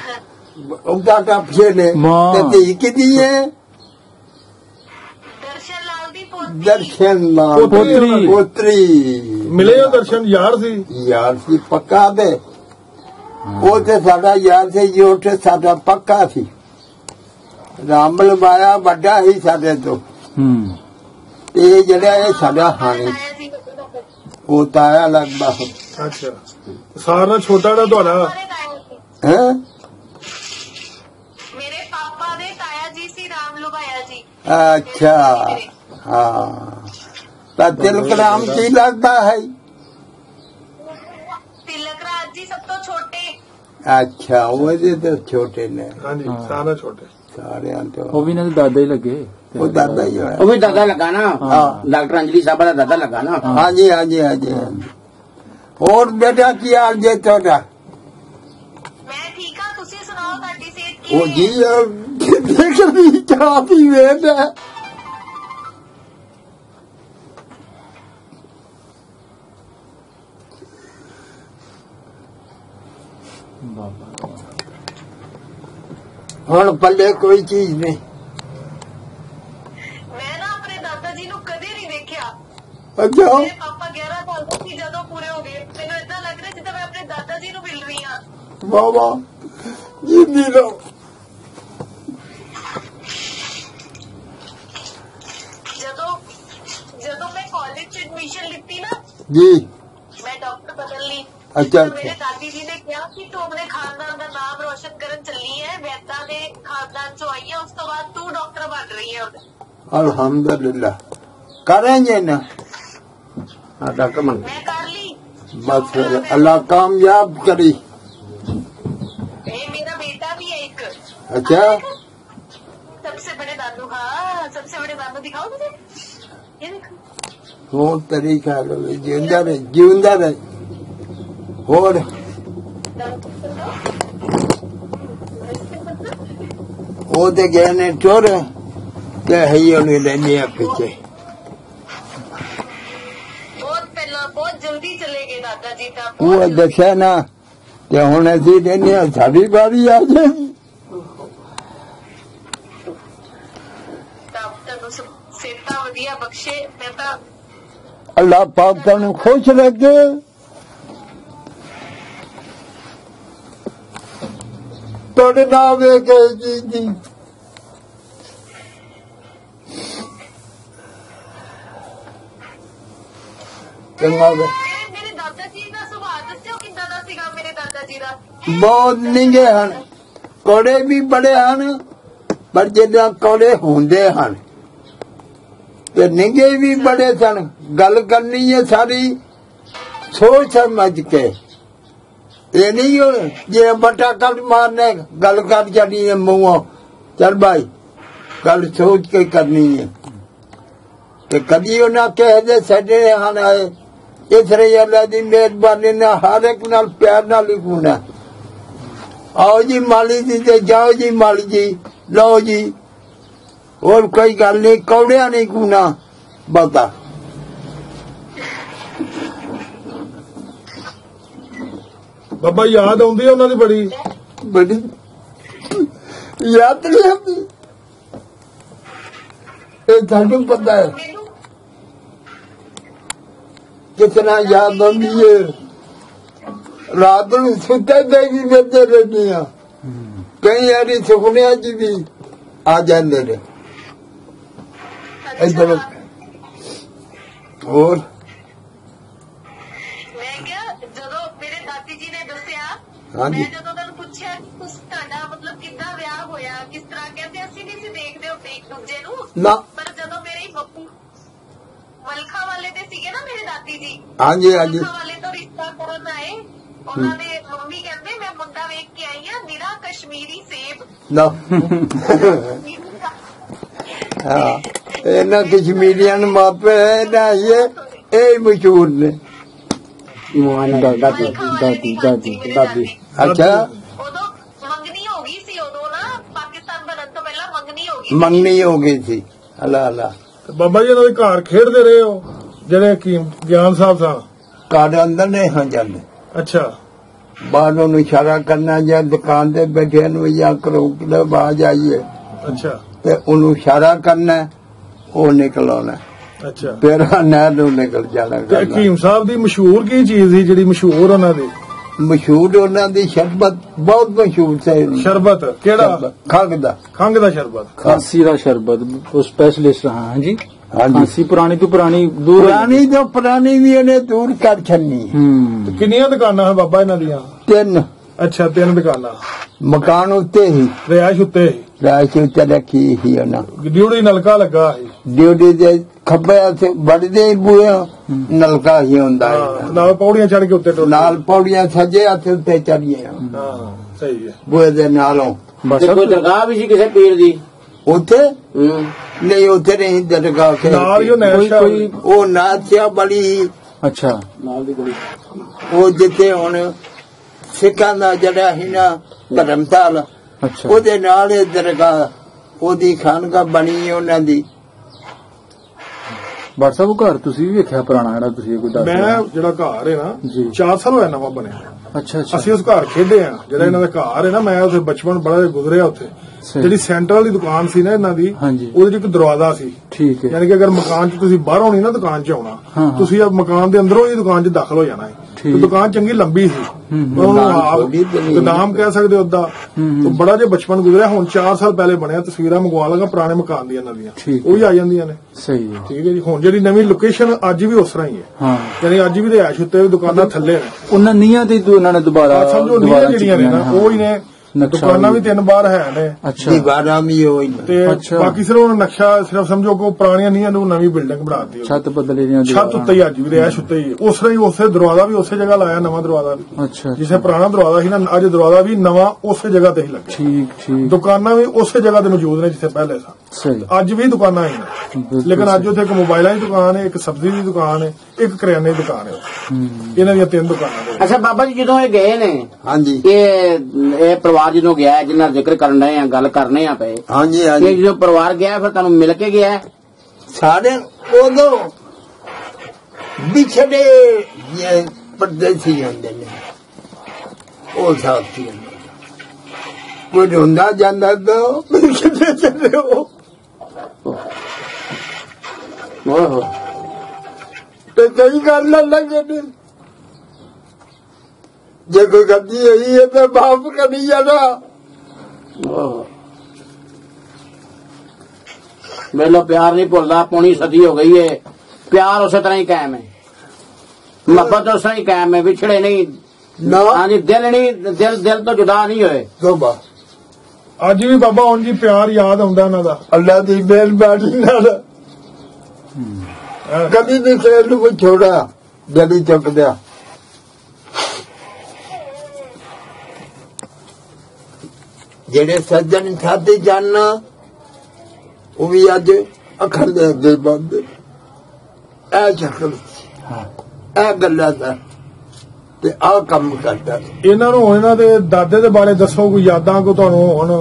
ਉਹਦਾ ਕਾਪੇ ਨੇ। ਤੇ ਧੀ ਕਿਦੀ ਹੈ? ਦਰਸ਼ਨ ਲਾਲ ਪੋਤਰੀ। ਪੋਤਰੀ। ਮਿਲੇ ਉਹ ਦਰਸ਼ਨ? ਯਾਰ ਸੀ? ਯਾਰ ਸੀ ਪੱਕਾ ਦੇ ਉਹ ਤੇ ਸਾਡਾ ਯਾਰ ਸੀ ਜੀ ਤੇ ਸਾਡਾ ਪੱਕਾ ਸੀ। ਰਾਮਲ ਮਾਇਆ ਵੱਡਾ ਹੀ ਸਾਡੇ ਤੋਂ। ਹੂੰ। ਇਹ ਜਿਹੜਾ ਇਹ ਸਾਡਾ ਹਾਣੀ। ਉਹ ਤਾਇਆ ਲੱਗਦਾ ਅੱਛਾ। ਸਾਰਾ ਛੋਟਾ ਜਿਹੜਾ ਤੁਹਾਡਾ? ਹੈ? ਮੇਰੇ ਪਾਪਾ ਦੇ ਤਾਇਆ ਜੀ ਸੀ ਰਾਮ ਲੁਬਾਇਆ ਜੀ। ਅੱਛਾ। ਹਾਂ। ਤਾਂ ਤਿਲਕ ਰਾਮ ਕੀ ਲੱਗਦਾ ਹੈ। ਅੱਛਾ ਉਹਦੇ ਤੇ ਛੋਟੇ ਨੇ। ਹਾਂਜੀ ਸਾਰਾ ਛੋਟੇ। ਸਾਰਿਆਂ ਤੋਂ। ਉਹ ਵੀ ਇਹਨਾਂ ਦਾਦਾ ਹੀ ਲੱਗੇ। ਉਹ ਦਾਦਾ ਹੀ ਹੋਇਆ ਉਹ ਵੀ ਦਾਦਾ ਲੱਗਾ ਨਾ ਡਾਕਟਰ ਅੰਜਲੀ ਸਾਹਿਬ ਦਾ ਦਾਦਾ ਲੱਗਾ ਨਾ ਹਾਂਜੀ ਹਾਂਜੀ ਹਾਂਜੀ। ਹੋਰ ਬੇਟਾ ਕੀ ਹਾਲ ਜੇ ਤੁਹਾਡਾ? ਮੈਂ ਠੀਕ ਆ ਤੁਸੀਂ ਸੁਣਾਓ ਤੁਹਾਡੀ ਸਿਹਤ ਕੀ ਉਹ ਜੀ ਦੇਖਦੀ ਚਾਹ ਪੀਵੇ ਨਾ ਹੁਣ ਪੱਲੇ ਕੋਈ ਚੀਜ਼ ਨਹੀਂ। ਮੈਂ ਨਾ ਆਪਣੇ ਦਾਦਾ ਜੀ ਨੂੰ ਕਦੇ ਨਹੀਂ ਦੇਖਿਆ। ਅੱਛਾ। ਮੇਰੇ ਪਾਪਾ 11 ਸਾਲ ਦੇ ਸੀ ਜਦੋਂ ਪੂਰੇ ਹੋ ਗਏ। ਮੈਨੂੰ ਇਦਾਂ ਲੱਗ ਰਿਹਾ ਜਿੱਦਾਂ ਮੈਂ ਆਪਣੇ ਦਾਦਾ ਜੀ ਨੂੰ ਮਿਲ ਰਹੀ ਹਾਂ। ਵਾਹ ਵਾਹ। ਜਿੰਦੀ ਰਹੋ ਜਦੋਂ ਜਦੋਂ ਮੈਂ ਕਾਲਜ 'ਚ ਐਡਮਿਸ਼ਨ ਲਿੱਤੀ ਨਾ ਜੀ। ਮੈਂ ਡਾਕਟਰ ਬਦਲ ਲਈ। अच्छा तो अच्छा। दादी जी ने क्या कि तू अपने खानदान का नाम रोशन करन चली है मेहता दे खानदान चो आई है उसके बाद तू डॉक्टर बन रही है अल्हम्दुलिल्लाह। करेंगे ना? हाँ, डॉक्टर बन मैं कर ली। बस अल्लाह कामयाब करी। ए, मेरा बेटा भी है एक। अच्छा। सबसे बड़े दादू हाँ सबसे बड़े दादू दिखाओ मुझे ये देखो। वो तरीका ज़िंदा रहे ज़िंदा रहे। ਹੋਰ Gol. ਤੇ ਗਏ ਨੇ ਚੋਰ ਤੇ ਹਈ ਉਹਨੇ ਲੈਣੀ ਆ ਪਿੱਛੇ ਬਹੁਤ ਪਹਿਲਾਂ ਬਹੁਤ ਜਲਦੀ ਚਲੇ ਗਏ ਦਾਦਾ ਜੀ ਤਾਂ ਉਹ ਦੱਸਿਆ ਨਾ ਤੇ ਹੁਣ ਅਸੀਂ ਕਹਿੰਦੇ ਆ ਸਾਡੀ ਬਾਰੀ ਆ ਜੇ। ਸੇਤਾ ਵਧੀਆ ਬਖਸ਼ੇ ਮੈਂ ਤਾਂ ਅੱਲਾਹ ਪਾਕ ਤੁਹਾਨੂੰ ਖੁਸ਼ ਰੱਖੇ। ਤੁਹਾਡੇ ਨਾਮ ਵੇਖ ਕੇ ਜੀ ਜੀ। ਚੰਗਾ ਵੇ। ਮੇਰੇ ਦਾਦਾ ਜੀ ਦਾ ਸੁਭਾਅ ਦੱਸਿਓ ਕਿੰਨਾ ਦਾ ਸੀਗਾ ਮੇਰੇ ਦਾਦਾ ਜੀ ਦਾ। ਬਹੁਤ ਨਿੰਗੇ ਹਨ। ਕੋੜੇ ਵੀ ਬੜੇ ਹਨ ਪਰ ਜਿੱਦਾਂ ਕੋੜੇ ਹੁੰਦੇ ਹਨ। ਤੇ ਨਿੰਗੇ ਵੀ ਬੜੇ ਸਨ। ਗੱਲ ਕਰਨੀ ਹੈ ਸਾਰੀ ਸੋਚ ਸਮਝ ਕੇ। ਇਹ ਨਹੀਂ ਜੇ ਬਟਾ ਕੱਟ ਮਾਰਨੇ ਗੱਲ ਕਰ ਜਾਣੀ ਹੈ ਮੂੰਹੋਂ। ਚੱਲ ਭਾਈ ਗੱਲ ਸੋਚ ਕੇ ਕਰਨੀ ਹੈ ਤੇ ਕਦੀ ਉਹਨਾਂ ਕਹਿ ਦੇ ਸਾਡੇ ਹਨ ਆਏ, ਇਸ ਰਹੀ ਦੀ ਮਿਹਰਬਾਨੀ ਨਾਲ ਹਰ ਇੱਕ ਨਾਲ ਪਿਆਰ ਨਾਲ ਹੀ ਗੁਣਾ ਆਓ ਜੀ ਮਾਲੀ ਜੀ ਤੇ ਜਾਓ ਜੀ ਮਾਲੀ ਜੀ, ਲਓ ਜੀ। ਹੋਰ ਕੋਈ ਗੱਲ ਨਹੀਂ ਕੌੜਿਆ ਨਹੀਂ ਗੁਣਾ ਬਤਾ ਬਾਬਾ ਯਾਦ ਆਉਂਦੀ ਹੈ ਉਹਨਾਂ ਦੀ ਬੜੀ? ਬੜੀ। ਯਾਦ ਨਹੀਂ ਆਉਂਦੀ। ਇਹ ਤੁਹਾਨੂੰ ਪਤਾ ਹੈ। ਕਿਤਨਾ ਯਾਦ ਆਉਂਦੀ ਹੈ ਰਾਤ ਨੂੰ ਸੁੱਤੇ ਤੇ ਵੀ ਵੇਦੇ ਰਹਿੰਦੇ ਆ। ਕਈ ਵਾਰੀ ਸੁਪਨਿਆਂ 'ਚ ਵੀ ਆ ਜਾਂਦੇ ਨੇ। ਇੱਧਰ। ਹੋਰ ਮੈਂ ਕਿਹਾ ਜਦੋਂ ਮੇਰੇ ਦਾਦੀ ਜੀ ਨੇ ਦੱਸਿਆ ਹਾਂਜੀ। ਮੈਂ ਜਦੋਂ ਤੁਹਾਨੂੰ ਪੁੱਛਿਆ ਕਿ ਤੁਸੀਂ ਤੁਹਾਡਾ ਮਤਲਬ ਕਿੱਦਾਂ ਵਿਆਹ ਹੋਇਆ ਕਿਸ ਤਰ੍ਹਾਂ ਕਹਿੰਦੇ ਅਸੀਂ ਨਹੀਂ ਸੀ ਦੇਖਦੇ ਹੁੰਦੇ ਇੱਕ ਦੂਜੇ ਨੂੰ। ਨਾ। ਪਰ ਜਦੋਂ ਮੇਰੇ ਬੱਪੂ ਮਲਖਾ ਵਾਲੇ ਦੇ ਸੀਗੇ ਨਾ ਮੇਰੇ ਦਾਦੀ ਜੀ ਹਾਂਜੀ ਹਾਂਜੀ। ਮਲਖਾ ਵਾਲੇ ਤੋਂ ਰਿਸ਼ਤਾ ਕਰਨ ਆਏ ਉਹਨਾਂ ਦੇ ਮੰਮੀ ਕਹਿੰਦੇ ਮੈਂ ਮੁੰਡਾ ਵੇਖ ਕੇ ਆਈ ਆ ਨਿਰਾ ਕਸ਼ਮੀਰੀ ਸੇਬ। ਨਾ। ਹਾਂ ਇਹਨਾਂ ਕਸ਼ਮੀਰੀਆਂ ਨੂੰ ਮਾਪੇ ਨਾ ਇਹ ਇਹ ਮਸ਼ਹੂਰ ਨੇ। ਦਾਦੀ ਦਾਦੀ ਦਾਦੀ ਦਾਦੀ। ਦਾਦੀ। ਅੱਛਾ। ਉਦੋਂ ਮੰਗਣੀ ਹੋ ਗਈ ਸੀ ਉਦੋਂ ਨਾ ਪਾਕਿਸਤਾਨ ਬਣਨ ਤੋਂ ਪਹਿਲਾਂ ਮੰਗਣੀ ਹੋ ਗਈ ਮੰਗਣੀ ਹੋ ਗਈ ਸੀ। ਅੱਲਾ ਅੱਲਾ। ਤੇ ਬਾਬਾ ਜੀ ਇਹਨਾਂ ਦੇ ਘਰ ਖੇਡਦੇ ਰਹੇ ਹੋ ਜਿਹੜੇ ਹਕੀਮ ਗਿਆਨ ਸਾਹਿਬ ਸਨ? ਘਰ ਅੰਦਰ ਨਹੀਂ ਹਾਂ ਜਾਂਦੇ ਅੱਛਾ। ਬਾਹਰੋਂ ਨੂੰ ਇਸ਼ਾਰਾ ਕਰਨਾ ਜਾਂ ਦੁਕਾਨ ਤੇ ਬੈਠੇ ਨੂੰ ਜਾਂ ਕਰੋ ਕਿ ਬਾਜ ਆਈਏ ਅੱਛਾ। ਤੇ ਉਹਨੂੰ ਇਸ਼ਾਰਾ ਕਰਨਾ ਉਹ ਨਿਕਲ ਆਉਣਾ। ਅੱਛਾ। ਫਿਰ ਨਹਿਰ ਨੂੰ ਨਿਕਲ ਜਾਣਾ। ਹਕੀਮ ਸਾਹਿਬ ਦੀ ਮਸ਼ਹੂਰ ਕੀ ਚੀਜ਼ ਸੀ ਜਿਹੜੀ ਮਸ਼ਹੂਰ ਉਹਨਾਂ ਦੀ? ਮਸ਼ਹੂਰ ਉਹਨਾਂ ਦੀ ਸ਼ਰਬਤ ਬਹੁਤ ਮਸ਼ਹੂਰ ਸੀ। ਸ਼ਰਬਤ ਕਿਹੜਾ? ਖੰਗ ਦਾ। ਖੰਗ ਦਾ ਸ਼ਰਬਤ। ਖਾਂਸੀ ਦਾ ਸ਼ਰਬਤ ਉਹ ਸਪੈਸ਼ਲਿਸਟ ਹਾਂ ਹਾਂਜੀ? ਹਾਂਜੀ। ਖਾਂਸੀ ਪੁਰਾਣੀ ਤੋਂ ਪੁਰਾਣੀ ਦੂਰ ਪੁਰਾਣੀ ਤੋਂ ਪੁਰਾਣੀ ਵੀ ਇਹਨੇ ਦੂਰ ਕਰ ਛੰਨੀ ਹੂੰ। ਕਿੰਨੀਆਂ ਦੁਕਾਨਾਂ ਹਨ ਬਾਬਾ ਇਹਨਾਂ ਦੀਆਂ? ਤਿੰਨ। ਅੱਛਾ ਤਿੰਨ ਦੁਕਾਨਾਂ। ਮਕਾਨ ਉੱਤੇ ਹੀ। ਰਿਆਇਸ਼ ਉੱਤੇ ਸੀ ਰਾਸ਼ ਉੱਤੇ ਰੱਖੀ ਸੀ ਉਹਨਾਂ। ਡਿਊਟੀ ਨਲਕਾ ਲੱਗਾ ਸੀ। ਡਿਊਟੀ ਦੇ ਖੱਬੇ ਹੱਥ ਵੱਡਦੇ ਬੂਏ ਨਲਕਾ ਹੀ ਹੁੰਦਾ ਹਾਂ, ਹੈ ਨਾਲ ਪੌੜੀਆਂ ਚੜ ਕੇ ਉੱਤੇ ਨਾਲ ਪੌੜੀਆਂ ਸੱਜੇ ਹੱਥ ਉੱਤੇ ਚੜੀਆਂ ਹਾਂ ਸਹੀ ਹੈ। ਬੂਏ ਦੇ ਨਾਲੋਂ। ਬਸ। ਤੇ ਕੋਈ ਦਰਗਾਹ ਵੀ ਸੀ ਕਿਸੇ ਪੀਰ ਦੀ? ਉੱਥੇ? ਹੂੰ। ਨਹੀਂ ਉੱਥੇ ਨਹੀਂ ਦਰਗਾਹ ਕੇ ਨਾਲ ਹੀ ਉਹ ਕੋਈ ਨੈਸ਼ਾ ਕੋਈ ਉਹ ਨਾਥਿਆ ਬੜੀ ਅੱਛਾ। ਨਾਲ ਦੀ ਗਲੀ। ਉਹ ਜਿੱਥੇ ਹੁਣ ਸਿੱਖਾਂ ਦਾ ਜਿਹੜਾ ਸੀ ਨਾ ਧਰਮਤਾਲ ਅੱਛਾ ਉਹਦੇ ਨਾਲ ਇਹ ਦਰਗਾਹ ਉਹਦੀ ਖਾਨਗਾ ਬਣੀ ਉਹਨਾਂ ਦੀ ਉਹ ਘਰ ਤੁਸੀਂ ਵੀ ਵੇਖਿਆ ਪੁਰਾਣਾ ਜਿਹੜਾ ਤੁਸੀਂ ਕੋਈ ਦੱਸ ਮੈਂ। ਜਿਹੜਾ ਘਰ ਹੈ ਜੀ। ਨਾ 4 ਸਾਲ ਹੋਇਆ ਨਵਾਂ ਬਣਿਆ ਅੱਛਾ ਅੱਛਾ ਅਸੀਂ ਉਸ ਘਰ ਖੇਡੇ ਆ ਜਿਹੜਾ ਇਹਨਾਂ ਦਾ ਘਰ ਹੈ ਨਾ ਮੈਂ ਉੱਥੇ ਬਚਪਨ ਬੜਾ ਗੁਜ਼ਰਿਆ ਉੱਥੇ। ਜਿਹੜੀ ਸੈਂਟਰਲ ਦੀ ਦੁਕਾਨ ਸੀ ਨਾ ਇਹਨਾਂ ਦੀ। ਉਹਦੇ 'ਚ ਇੱਕ ਦਰਵਾਜ਼ਾ ਸੀ ਠੀਕ ਹੈ ਯਾਨੀ ਕਿ ਅਗਰ ਮਕਾਨ 'ਚ ਤੁਸੀਂ ਬਾਹਰੋਂ ਨਹੀਂ ਨਾ ਦੁਕਾਨ 'ਚ ਆਉਣਾ। ਤੁਸੀਂ ਆ ਮਕਾਨ ਦੇ ਅੰਦਰੋਂ ਹੀ ਦੁਕਾਨ 'ਚ ਦਾਖਲ ਹੋ ਜਾਣਾ ਹੈ। ਤੇ ਦੁਕਾਨ ਚੰਗੀ ਲੰਬੀ ਸੀ। ਹੂੰ, ਉਹਨੂੰ ਦੁਕਾਨ ਆਪ- ਛੋਟੀ ਤੇ ਨਹੀਂ। ਗੋਦਾਮ ਕਹਿ ਸਕਦੇ ਹੂੰ। ਤੇ ਬੜਾ ਜਿਹਾ ਬਚਪਨ ਗੁਜ਼ਰਿਆ। ਹੁਣ 4 ਸਾਲ ਪਹਿਲੇ ਬਣਿਆ। ਤਸਵੀਰਾਂ ਮੰਗਵਾ ਲਾਂਗਾ ਪੁਰਾਣੇ ਮਕਾਨ ਦੀਆਂ ਇਹਨਾਂ ਦੀਆਂ। ਉਹ ਵੀ ਆ ਜਾਂਦੀਆਂ ਨੇ। ਸਹੀ ਹੈ। ਠੀਕ ਹੈ ਜੀ। ਹੁਣ ਜਿਹੜੀ ਨਵੀਂ ਲੋਕੇਸ਼ਨ ਅੱਜ ਵੀ ਉਸ ਤਰ੍ਹਾਂ ਹੀ ਹੈ। ਹਾਂ। ਯਾਨੀ ਅੱਜ ਵੀ ਰਿਹਾਇਸ਼ ਉੱਤੇ ਵੀ ਦੁਕਾਨਾਂ ਥੱਲੇ ਨੇ। ਉਹਨਾਂ ਨੀਆਂ ਤੇ ਹੀ ਉਹਨਾਂ ਨੇ ਦੁਬਾਰਾ ਸਮਝੋ ਨੀਆਂ ਜਿਹੜੀਆਂ ਨੇ ਨਾ ਉਹ ਹੀ ਨੇ। ਦੁਕਾਨਾਂ ਵੀ। ਤਿੰਨ ਬਾਰ ਹੈ ਨੇ ਅੱਛਾ ਦੀਵਾਰਾਂ ਵੀ ਉਹ ਹੀ ਨੇ। ਤੇ ਅੱਛਾ। ਬਾਕੀ ਸਿਰਫ ਉਹਨਾਂ ਨਕਸ਼ਾ ਸਿਰਫ ਸਮਝੋ ਕਿ ਉਹ ਪੁਰਾਣੀਆਂ ਨੀਆਂ ਨੂੰ ਨਵੀਂ ਬਿਲਡਿੰਗ ਬਣਾਤੀ ਉਹਨੇ। ਛੱਤ ਬਦਲੇ ਦੀਆਂ ਛੱਤ। ਉੱਤੇ ਹੀ ਅੱਜ ਵੀ ਰਿਹਾਇਸ਼ ਉੱਤੇ ਹੀ। ਉਸ ਤਰ੍ਹਾਂ ਹੀ ਉਸੇ ਦਰਵਾਜ਼ਾ ਵੀ ਉਸੇ ਜਗ੍ਹਾ ਲਾਇਆ ਨਵਾਂ ਦਰਵਾਜ਼ਾ ਵੀ ਅੱਛਾ ਜਿਸੇ ਪੁਰਾਣਾ ਦਰਵਾਜ਼ਾ ਸੀ ਨਾ ਅੱਜ ਦਰਵਾਜ਼ਾ ਵੀ ਨਵਾਂ ਉਸੇ ਜਗ੍ਹਾ ਤੇ ਹੀ ਲੱਗਿਆ ਠੀਕ ਠੀਕ ਦੁਕਾਨਾਂ ਵੀ ਉਸੇ ਜਗ੍ਹਾ ਤੇ ਮੌਜੂਦ ਨੇ ਜਿੱਥੇ ਪਹਿਲੇ ਸਨ ਸਹੀ ਅੱਜ ਵੀ ਦੁਕਾਨਾਂ ਹੀ ਨੇ ਲੇਕਿਨ ਅੱਜ ਉੱਥੇ ਇੱਕ ਮੋਬਾਈਲਾਂ ਦੀ ਦੁਕਾਨ ਹੈ ਇੱਕ ਸਬਜ਼ੀ ਦੀ ਦੁਕਾਨ ਹੈ ਇੱਕ ਕਰਿਆਨੇ ਦੀ ਦੁਕਾਨ ਹੈ। ਇਹਨਾਂ ਦੀਆਂ ਤਿੰਨ ਦੁਕਾਨਾਂ ਨੇ। ਅੱਛਾ ਬਾਬਾ ਜੀ ਜਦੋਂ ਇਹ ਗਏ ਨੇ ਹਾਂਜੀ। ਇਹ ਇਹ ਪਰਿਵਾਰ ਜਦੋਂ ਗਿਆ ਹੈ, ਜਿੰਨਾ ਜ਼ਿਕਰ ਕਰਨ ਰਹੇ ਆ ਗੱਲ ਕਰਨੇ ਆ ਪਏ ਹਾਂਜੀ ਇਹ ਹਾਂਜੀ ਜਦੋਂ ਪਰਿਵਾਰ ਗਿਆ ਫਿਰ ਤੁਹਾਨੂੰ ਮਿਲ ਕੇ ਗਿਆ? ਸਾਰੇ ਉਦੋਂ ਵਿਛੜੇ ਇਹ ਪਰਦੇਸੀ ਹੁੰਦੇ ਨੇ। ਉਹ ਸਾਥੀ ਹੁੰਦੇ ਨੇ। ਕੋਈ ਹੁੰਦਾ ਜਾਂਦਾ ਤਾਂ ਕਿਤੇ ਚਲੇ ਹੋ ਓਹੋ। ਤੇ ਕਈ ਗੱਲ ਨਾ ਲੱਗੇ ਨੇ। ਜੇ ਕੋਈ ਗਲਤੀ ਹੋਈ ਹੈ ਤਾਂ ਮਾਫ ਕਰੀ ਜਾਣਾ। ਮੇਲੋ ਪਿਆਰ ਨਹੀਂ ਭੁੱਲਦਾ ਪੌਣੀ ਸਦੀ ਹੋ ਗਈ ਏ। ਪਿਆਰ ਉਸੇ ਤਰ੍ਹਾਂ ਹੀ ਕਾਇਮ ਹੈ ਮੁਹੱਬਤ ਉਸੇ ਤਰ੍ਹਾਂ ਹੀ ਕਾਇਮ ਹੈ ਵਿਛੜੇ ਨਹੀਂ। ਨਾ। ਹਾਂਜੀ ਦਿਲ ਨਹੀਂ ਦਿਲ ਦਿਲ ਤੋਂ ਜੁਦਾ ਨਹੀਂ ਹੋਏ। ਤੋਬਾ ਅੱਜ ਵੀ ਬਾਬਾ ਹੁਣ ਜੀ ਪਿਆਰ ਯਾਦ ਆਉਂਦਾ ਉਹਨਾਂ ਦਾ। ਅੱਲਾ ਦੀ ਮਿਹਰਬਾਨੀ ਨਾਲ। ਹੈਂ। ਕਦੀ ਵੀ ਕਿਸੇ ਨੂੰ ਕੋਈ ਛੋੜਾ ਜਦੀ ਚੁੱਕ ਦਿਆ। ਜਿਹੜੇ ਸੱਜਣ ਸਾਥੀ ਜਾਨਣਾ ਉਹ ਵੀ ਅੱਜ ਅੱਖਰ ਦੇ ਅੱਗੇ ਬੰਦ। ਐ ਚੱਕਰ ਹਾਂ। ਇਹ ਗੱਲਾਂ ਦਾ ਤੇ ਆਹ ਕੰਮ ਕਰਦਾ ਇਹਨਾਂ ਨੂੰ ਇਹਨਾਂ ਦੇ ਦਾਦੇ ਦੇ ਬਾਰੇ ਦੱਸੋ ਕੋਈ ਯਾਦਾਂ ਕੋ ਤੁਹਾਨੂੰ ਹੁਣ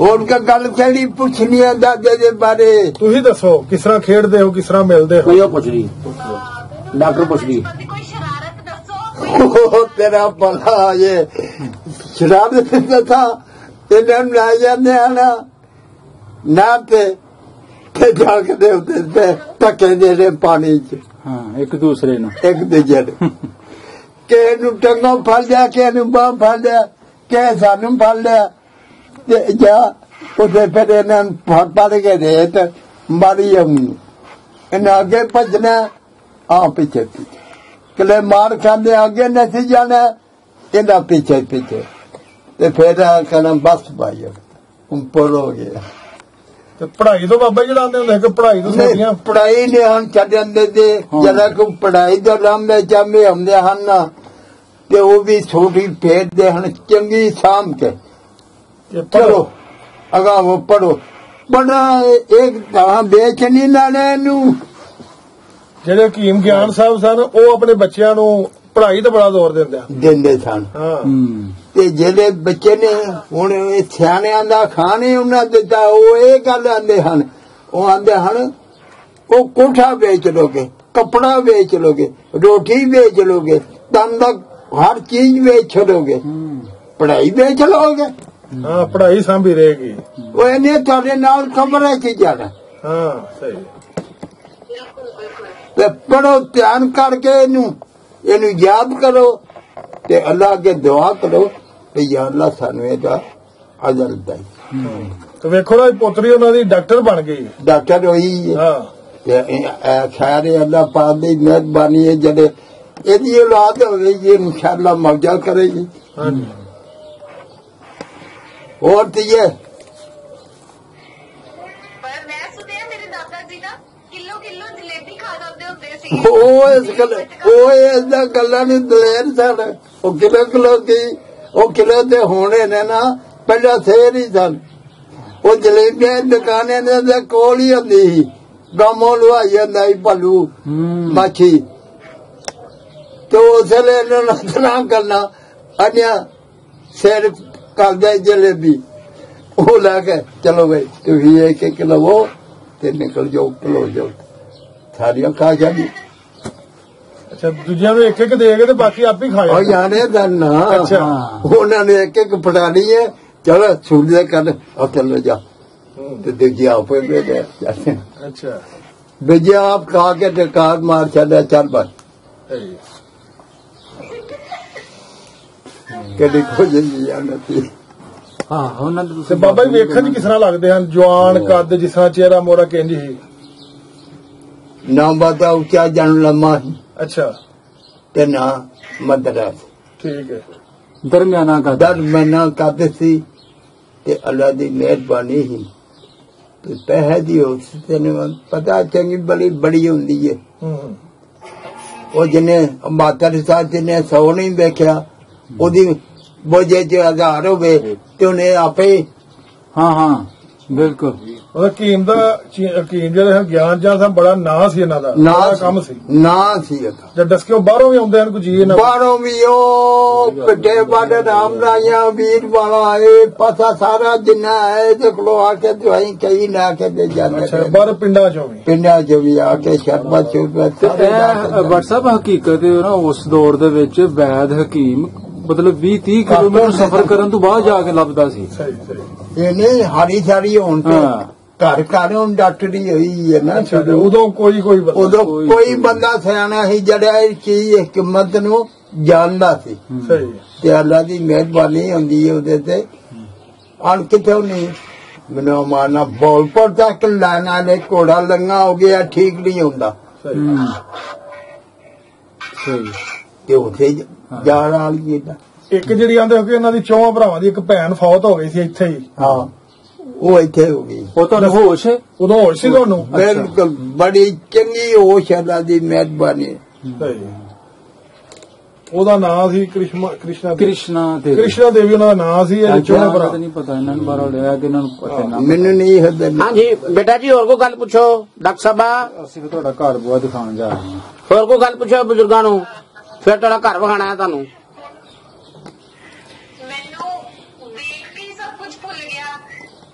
ਹੋਰ ਕਾ ਗੱਲ ਕਿਹੜੀ ਪੁੱਛਣੀ ਆ ਦਾਦੇ ਦੇ ਬਾਰੇ। ਤੁਸੀਂ ਦੱਸੋ ਕਿਸ ਤਰ੍ਹਾਂ ਖੇਡਦੇ ਹੋ ਕਿਸ ਤਰ੍ਹਾਂ ਮਿਲਦੇ ਹੋ? ਕੋਈ ਉਹ ਪੁੱਛ ਰਹੀ। ਡਾਕਟਰ ਪੁੱਛ ਰਹੀ। ਦੀ ਕੋਈ ਸ਼ਰਾਰਤ ਦੱਸੋ। ਉਹ ਤੇਰਾ ਭਲਾ ਜੇ। ਸ਼ਰਾਬਤ ਦਿੱਤਾ ਇਹਨਾਂ ਨੂੰ ਲੈ ਜਾਂਦੇ ਆ ਨਾ। ਨਾ ਤੇ ਤੇ ਜਾ ਕੇ ਦੇ ਉੱਤੇ ਤੇ ਟੱਕੇ ਦੇ ਦੇ ਪਾਣੀ ਚ। ਹਾਂ ਇੱਕ ਦੂਸਰੇ ਨੂੰ। ਇੱਕ ਦੂਜੇ ਨੂੰ। ਕਿ ਨੂੰ ਟੰਗੋਂ ਫੜ ਲਿਆ ਕਿ ਨੂੰ ਬਾਹ ਫੜ ਲਿਆ ਕਿ ਸਾਨੂੰ ਫੜ ਲਿਆ ਜਾ ਉਹਦੇ ਫਿਰ ਇਹਨਾਂ ਨੂੰ ਫੜ ਪੜ ਕੇ ਦੇ ਤੇ ਮਾਰੀ ਅਮੀ ਇਹਨਾਂ ਅੱਗੇ ਭੱਜਣਾ ਆ ਪਿੱਛੇ ਪਿੱਛੇ ਕਲੇ ਮਾਰ ਖਾਂਦੇ ਅੱਗੇ ਨਹੀਂ ਜਾਣਾ ਇਹਦਾ ਪਿੱਛੇ ਪਿੱਛੇ। ਤੇ ਫਿਰ ਕਹਿੰਦਾ ਬਸ ਭਾਈ ਉੱਪਰ ਹੋ ਗਿਆ। ਤੇ ਪੜ੍ਹਾਈ ਤੋਂ ਬਾਬਾ ਜੀ ਲਾਉਂਦੇ ਹੁੰਦੇ ਕਿ ਪੜ੍ਹਾਈ ਤੋਂ ਸਾਡੀਆਂ ਪੜ੍ਹਾਈ ਨੇ ਹੁਣ ਛੱਡ ਦਿੰਦੇ ਤੇ ਜਦ ਕੋ ਪੜ੍ਹਾਈ ਦਾ ਲੰਮੇ ਚਾਮੇ ਹੁੰਦੇ ਹਨ। ਤੇ ਉਹ ਵੀ ਛੋਟੀ ਭੇਜਦੇ ਹਨ ਚੰਗੀ ਸ਼ਾਮ ਕੇ। ਪੜ੍ਹੋ ਅਗਾ ਉਹ ਪੜੋ ਬੜਾ ਇੱਕ ਤਾਂ ਵੇਚ ਨਹੀਂ ਲੈਣੇ ਨੂੰ ਜਿਹੜੇ ਹਕੀਮ ਗਿਆਨ ਸਾਹਿਬ ਸਨ ਉਹ ਆਪਣੇ ਬੱਚਿਆਂ ਨੂੰ ਪੜ੍ਹਾਈ ਤੇ ਬੜਾ ਜ਼ੋਰ ਦਿੰਦੇ ਆ। ਦਿੰਦੇ ਸਨ। ਤੇ ਜਿਹੜੇ ਬੱਚੇ ਨੇ ਹੁਣ ਇਹ ਸਿਆਣਿਆਂ ਦਾ ਖਾਣੇ ਉਹਨਾਂ ਦਿੱਤਾ ਉਹ ਇਹ ਗੱਲ ਆਂਦੇ ਹਨ। ਉਹ ਆਂਦੇ ਹਨ ਉਹ ਕੋਠਾ ਵੇਚ ਲੋਗੇ ਕਪੜਾ ਵੇਚ ਲੋਗੇ ਰੋਟੀ ਵੇਚ ਲੋਗੇ ਤੰਦਕ ਹਰ ਚੀਜ਼ ਵੇਚ ਲੋਗੇ। ਪੜਾਈ ਵੇਚ ਲੋਗੇ। ਹਾਂ ਪੜ੍ਹਾਈ ਸਾਂਭੀ ਰਹੇਗੀ। ਉਹ ਇਹਨੇ ਤੁਹਾਡੇ ਨਾਲ ਕਮਰੇ 'ਚ ਜਾਣਾ ਹਾਂ ਸਹੀ। ਤੇ ਪੜੋ ਧਿਆਨ ਕਰਕੇ ਇਹਨੂੰ ਇਹਨੂੰ ਯਾਦ ਕਰੋ ਤੇ ਅੱਲਾਹ ਅੱਗੇ ਦੁਆ ਕਰੋ ਵੀ ਯਾ ਅੱਲਾਹ ਸਾਨੂੰ ਇਹਦਾ ਅਜਰ ਦੇ ਤੇ ਵੇਖੋ ਨਾ ਇਹ ਪੁੱਤਰੀ ਉਹਨਾਂ ਦੀ ਡਾਕਟਰ ਬਣ ਗਈ। ਡਾਕਟਰ ਹੋਈ ਹੈ। ਹਾਂ। ਤੇ ਇਹ- ਇਹ ਹੈ ਅੱਲਾਹ ਪਾਕ ਦੀ ਮਿਹਰਬਾਨੀ ਹੈ ਜਿਹੜੇ ਇਹਦੀ ਔਲਾਦ ਹੋਵੇਗੀ ਇਨਸ਼ਾਅੱਲਾ ਮੌਜਾ ਕਰੇਗੀ। ਹਾਂਜੀ। ਹੋਰ ਤੀਏ ਪਰ ਮੈਂ ਸੁਣਿਆ ਮੇਰੇ ਦਾਦਾ ਜੀ ਨਾ ਕਿਲੋ ਕਿਲੋ ਜਲੇਬੀ ਖਾ ਜਾਂਦੇ ਹੁੰਦੇ ਸੀ। ਉਹ ਇਸ ਗੱਲ ਉਹ ਇਸ ਦਾ ਗੱਲਾਂ ਨਹੀਂ ਦਲੇਰ ਸਨ। ਉਹ ਕਿਲੋ ਕਿਲੋ ਕੀ? ਉਹ ਕਿਲੋ ਤੇ ਹੋਣੇ ਨੇ ਨਾ ਪਹਿਲਾਂ ਸੇਰ ਹੀ ਸਨ। ਉਹ ਜਲੇਬੀਆਂ ਦੀ ਦੁਕਾਨਾਂ ਦੇ ਦੇ ਕੋਲ ਹੀ ਹੁੰਦੀ ਸੀ। ਗਾਮੋਂ ਲਵਾਈ ਜਾਂਦਾ ਸੀ ਭੱਲੂ ਹੂੰ। ਮਾਛੀ। ਤੇ ਉਸ ਵੇਲੇ ਇਹਨਾਂ ਨੂੰ ਇਤਨਾ ਕਰਨਾ। ਅਨਿਆ ਸਿਰ ਕਰਦੇ ਜਲੇਬੀ। ਉਹ ਲੈ ਕੇ ਚਲੋ ਬਈ ਤੁਸੀਂ ਇੱਕ ਇੱਕ ਲਵੋ ਤੇ ਨਿਕਲ ਜਾਓ ਖਲੋ ਜਾਓ। ਸਾਰੀਆਂ ਖਾ ਜਾਂਦੀ ਅੱਛਾ ਦੂਜਿਆਂ ਨੂੰ ਇੱਕ ਇੱਕ ਦੇ ਕੇ ਤੇ ਬਾਕੀ ਆਪ ਹੀ ਖਾ ਉਹ ਜਾਂਦੇ। ਯਾਰੇ ਦਾ ਨਾ। ਉਹਨਾਂ ਨੇ ਇੱਕ ਇੱਕ ਫੜਾਣੀ ਹੈ। ਚਲੋ ਸੂਰਜ ਕਰ ਉਹ ਚਲੋ ਜਾ। ਤੇ ਦੂਜੀ ਆਪੇ ਦੇ ਦੇ ਅੱਛਾ। ਦੂਜੀ ਆਪ ਖਾ ਕੇ ਤੇ ਕਾਰ ਮਾਰ ਛੱਡਿਆ ਚੱਲ ਬਸ ਸਹੀ। ਕਦੀ ਕੋਈ ਨਹੀਂ ਜਾਂਦੀ ਹਾਂ ਉਹਨਾਂ ਦੇ ਤੇ ਤੁਸੀਂ ਬਾਬਾ ਜੀ ਵੇਖਣ 'ਚ ਕਿਸ ਤਰ੍ਹਾਂ ਲੱਗਦੇ ਹਨ? ਜਵਾਨ ਕੱਦ ਜਿਸ ਤਰ੍ਹਾਂ ਚਿਹਰਾ ਮੋਰਾ ਕਿੰਜ ਹੀ। ਨਾ ਬਤਾ ਉੱਚਾ ਜਨ ਲੰਮਾ ਸੀ ਅੱਛਾ। ਤੇ ਨਾ ਮਦਰਾ ਠੀਕ ਹੈ। ਦਰਮਿਆਨਾ ਕਰ ਦਰ ਮਨਾ ਕਰਦੇ ਸੀ ਤੇ ਅੱਲਾ ਦੀ ਮਿਹਰਬਾਨੀ ਹੀ। ਤੇ ਪਹਿ ਦੀ ਉਸ ਤੇ ਪਤਾ ਚੰਗੀ ਬੜੀ ਬੜੀ ਹੁੰਦੀ ਹੈ। ਉਹ ਜਿਹਨੇ ਮਾਤਰ ਸਾਹਿਬ ਜਿਹਨੇ ਸੌ ਨਹੀਂ ਵੇਖਿਆ ਉਹਦੀ ਬੋਝੇ ਚ ਹਜ਼ਾਰ ਹੋਵੇ ਤੇ ਉਹਨੇ ਆਪੇ ਹੀ ਹਾਂ ਬਿਲਕੁਲ। ਉਹਦਾ ਕੀਮ ਦਾ ਚੀ- ਹਕੀਮ ਜਿਹੜਾ ਹੈ ਗਿਆਨ ਜਾਂ ਦਾ ਬੜਾ ਨਾਂ ਸੀ ਇਹਨਾਂ ਦਾ ਨਾ ਬੜਾ ਕੰਮ ਸੀ। ਨਾ ਸੀ ਉਹਦਾ ਜਦ ਦਸਕਿਓ ਬਾਹਰੋਂ ਵੀ ਆਉਂਦੇ ਹਨ ਕੋਈ ਜੀ ਇਹਨਾਂ ਬਾਹਰੋਂ ਵੀ ਉਹ ਪਿੱਟੇ ਬਾਡੇ ਰਾਮ ਰਾਇਆ ਵੀਰ ਵਾਲਾ ਇਹ ਪਤਾ ਸਾਰਾ ਜਿੰਨਾ ਹੈ ਤੇ ਕੋਲ ਆ ਕੇ ਦਵਾਈ ਕਈ ਲਾ ਕੇ ਦੇ ਜਾਂਦੇ ਅੱਛਾ ਨੇ। ਬਾਹਰ ਪਿੰਡਾਂ ਚੋਂ ਵੀ? ਪਿੰਡਾਂ ਚ ਵੀ ਆ ਕੇ ਸ਼ਰਬਤ ਇਹ ਜਾਂਦੇ। WhatsApp ਹਕੀਕਤ ਹੈ ਨਾ ਉਸ ਦੌਰ ਦੇ ਵਿੱਚ ਵੈਦ ਹਕੀਮ ਮਤਲਬ 20 30 ਕਿਲੋਮੀਟਰ ਸਫ਼ਰ ਕਰਨ ਤੋਂ ਬਾਅਦ ਜਾ ਕੇ ਲੱਭਦਾ ਸੀ। ਸਹੀ ਸਹੀ। ਇਹ ਨਹੀਂ ਹਾਰੀ ਸਾਰੀ ਹੋਣ ਤੇ। ਘਰ ਘਰ ਹੁਣ ਡਾਕਟਰੀ ਹੋਈ ਹੈ ਨਾ। ਉਦੋਂ ਕੋਈ ਕੋਈ ਬੰਦਾ- ਉਦੋਂ ਕੋਈ- ਬੰਦਾ ਸਿਆਣਾ ਸੀ ਜਿਹੜਾ ਇਹ ਚੀਜ਼ ਹਕਮਤ ਨੂੰ ਜਾਣਦਾ ਸੀ। ਸਹੀ ਤੇ ਅੱਲਾ ਦੀ ਮਿਹਰਬਾਨੀ ਹੁੰਦੀ ਹੈ ਉਹਦੇ ਤੇ। ਅਣ ਕਿਥੋਂ ਨਹੀਂ ਮੈਨੂੰ ਮਾਰਨਾ ਬੋਲਪੁਰ ਤੱਕ ਲਾਣਾ ਨੇ ਘੋੜਾ ਲੰਗਾ ਹੋ ਗਿਆ ਠੀਕ ਨਹੀਂ ਹੁੰਦਾ। ਸਹੀ। ਤੇ ਉੱਥੇ ਜਾਣ ਵਾਲੀ ਦਾ ਇੱਕ ਜਿਹੜੀ ਆਂਦੇ ਹੋ ਕਿ ਇਹਨਾਂ ਦੀ ਚੌਹਾਂ ਭਰਾਵਾਂ ਦੀ ਇੱਕ ਭੈਣ ਫੌਤ ਹੋ ਗਈ ਸੀ ਇੱਥੇ ਹੀ। ਹਾਂ ਉਹ ਇੱਥੇ ਹੋ ਗਈ। ਉਹ ਤੁਹਾਨੂੰ ਹੋਸ਼ ਹੈ? ਉਦੋਂ ਹੋਸ਼ ਸੀ ਤੁਹਾਨੂੰ? ਬਿਲਕੁਲ ਬੜੀ ਚੰਗੀ ਹੋਸ਼ ਅੱਲਾ ਦੀ ਮਿਹਰਬਾਨੀ। ਸਹੀ। ਉਹਦਾ ਨਾਂ ਸੀ ਕ੍ਰਿਸ਼ਮਾ ਕ੍ਰਿਸ਼ਨਾ ਦੇਵੀ। ਕ੍ਰਿਸ਼ਨਾ ਦੇਵੀ। ਕ੍ਰਿਸ਼ਨਾ ਦੇਵੀ ਉਹਨਾਂ ਦਾ ਨਾਂ ਸੀ ਇਹ ਚੌਹਾਂ ਭਰਾ। ਨਹੀਂ ਪਤਾ ਇਹਨਾਂ ਨੂੰ ਬਾਹਰੋਂ ਲਿਆ ਕਿ ਇਹਨਾਂ ਨੂੰ ਪਤਾ ਨਾ ਮੈਨੂੰ ਨਹੀਂ ਹੱਦ ਹਾਂਜੀ ਬੇਟਾ ਜੀ ਹੋਰ ਕੋਈ ਗੱਲ ਪੁੱਛੋ? ਡਾਕਟਰ ਸਾਹਿਬਾ ਅਸੀਂ ਵੀ ਤੁਹਾਡਾ ਘਰ ਬੁਆ ਦਿਖਾਉਣ ਜਾ ਰਹੇ ਹਾਂ। ਹੋਰ ਕੋਈ ਗੱਲ ਪੁੱਛੋ ਬਜ਼ੁਰਗਾਂ ਨੂੰ? ਫਿਰ ਤੁਹਾਡਾ ਘਰ ਵਿਖਾਣਾ ਹੈ ਤੁਹਾਨੂੰ। ਮੈਨੂੰ ਦੇਖ ਕੇ ਹੀ ਸਭ ਕੁਝ ਭੁੱਲ ਗਿਆ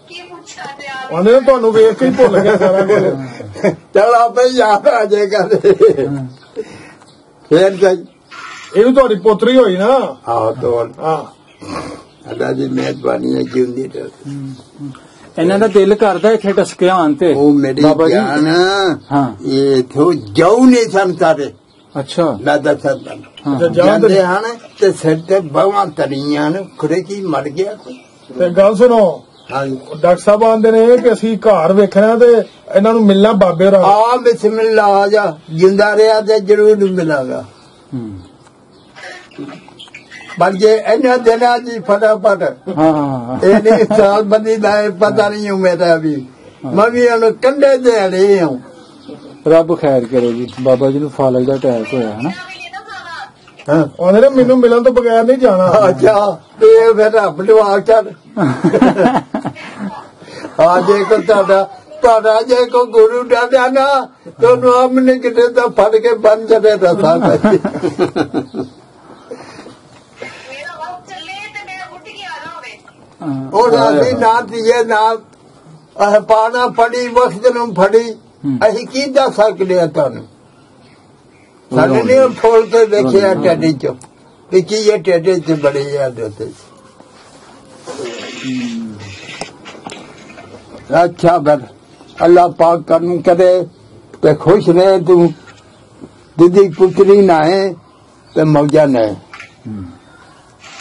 ਕੀ ਪੁੱਛਾ ਤੇ ਆ ਆਂਦੇ ਨੇ ਤੁਹਾਨੂੰ ਵੇਖ ਕੇ ਹੀ ਭੁੱਲ ਗਿਆ ਸਾਰਾ ਕੁਝ। ਚਲ ਆਪੇ ਯਾਦ ਆ ਜਾਏਗਾ ਤੇ ਫੇਰ ਜਾਈ ਇਹਨੂੰ ਤੁਹਾਡੀ ਪੁੱਤਰੀ ਹੋਈ ਨਾ। ਆ ਤੋਂ ਹਾਂ। ਅੱਲਾ ਦੀ ਮਿਹਰਬਾਨੀ ਹੈ ਜਿਉਂਦੀ ਰਹੇ ਇਹਨਾਂ ਦਾ ਦਿਲ ਕਰਦਾ ਇੱਥੇ ਟਸਕਿਆ ਆਉਣ ਤੇ। ਉਹ ਮੇਰੀ ਬਾਬਾ ਜੀ। ਜਾਨ ਹਾਂ। ਇਹ ਥੋ ਜਾਉ ਨਹੀਂ ਸਨ ਸਾਰੇ ਅੱਛਾ। ਹਾਂ। ਤੇ ਜਾਣ ਜਾਂਦੇ ਹਨ ਤੇ ਸਿਰ ਤੇ ਬਾਹਾਂ ਤਰੀਆਂ ਨੇ ਖੁਰੇ ਕੀ ਮਰ ਗਿਆ ਤੇ ਗੱਲ ਸੁਣੋ। ਡਾਕਟਰ ਸਾਹਿਬ ਆਂਦੇ ਨੇ ਕਿ ਅਸੀਂ ਘਰ ਵੇਖਣਾ ਤੇ ਇਹਨਾਂ ਨੂੰ ਮਿਲਣਾ ਬਾਬੇ ਨੂੰ। ਆ ਬਿਸਮਿਲ੍ਲਾ ਆ ਜਾ ਜਿੰਦਾ ਰਿਹਾ ਤੇ ਜ਼ਰੂਰ ਮਿਲਾਂਗਾ। ਪਰ ਜੇ ਇਹਨਾਂ ਦਿਨਾਂ ਦੀ ਫਟਾਫਟ ਹਾਂ। ਹਾਂ ਹਾਂ ਇਹ ਨਹੀਂ ਸਾਲ ਬੰਦੀ ਦਾ ਪਤਾ ਨਹੀਂ ਮੇਰਾ ਵੀ। ਮੈਂ ਵੀ ਉਹਨੂੰ ਕੰਡੇ ਦੇ ਰਹੀ ਹਾਂ। ਰੱਬ ਖੈਰ ਕਰੇ ਜੀ। ਬਾਬਾ ਜੀ ਨੂੰ ਫਾਲਜ ਦਾ ਅਟੈਕ ਹੋਇਆ ਹੈ ਨਾ ਵੀ ਨਹੀਂ ਨਾ ਖਾਣਾ ਹਾਂ ਆਂਦੇ ਨੇ ਮੈਨੂੰ ਮਿਲਣ ਤੋਂ ਬਗੈਰ ਨਹੀਂ ਜਾਣਾ। ਅੱਛਾ ਇਹ ਫਿਰ ਰੱਬ ਆ ਚੱਲ ਆ ਜੇ ਕੋ ਤੁਹਾਡਾ ਤੁਹਾਡਾ ਜੇ ਕੋ ਗੁਰੂ ਡਾਡਾ ਨਾ ਤੁਹਾਨੂੰ ਆਮਨੇ ਕਿਤੇ ਤਾਂ ਫੜ ਕੇ ਬੰਨ ਜਦੇ ਤੇ ਮੈਂ ਉੱਠ ਕੇ ਆ ਜਾਵਾਂਗੇ ਹਾਂ। ਉਹ ਰਾਤੀ ਨਾ ਦੀਏ ਨਾ ਅਹ ਪਾਣਾ ਫੜੀ ਵਕਤ ਨੂੰ ਫੜੀ। ਅਸੀਂ ਕੀ ਦੱਸ ਸਕਦੇ ਆ ਤੁਹਾਨੂੰ ਸਾਡੇ ਨੇ ਫੋਲ ਤੇ ਦੇਖਿਆ ਟੱਡੇ ਚ। ਤੇ ਕੀ ਇਹ ਟੱਡੇ ਚ ਬੜੇ ਯਾਦ ਹੁੰਦੇ ਅੱਛਾ ਬਰ ਅੱਲਾ ਪਾਕ ਕਰਨ ਕਦੇ ਤੇ ਖੁਸ਼ ਰਹੇ ਤੂੰ। ਦੀਦੀ ਪੁੱਤਰੀ ਨਾ ਹੈ ਤੇ ਮੌਜਾ ਨਾ ਹੈ।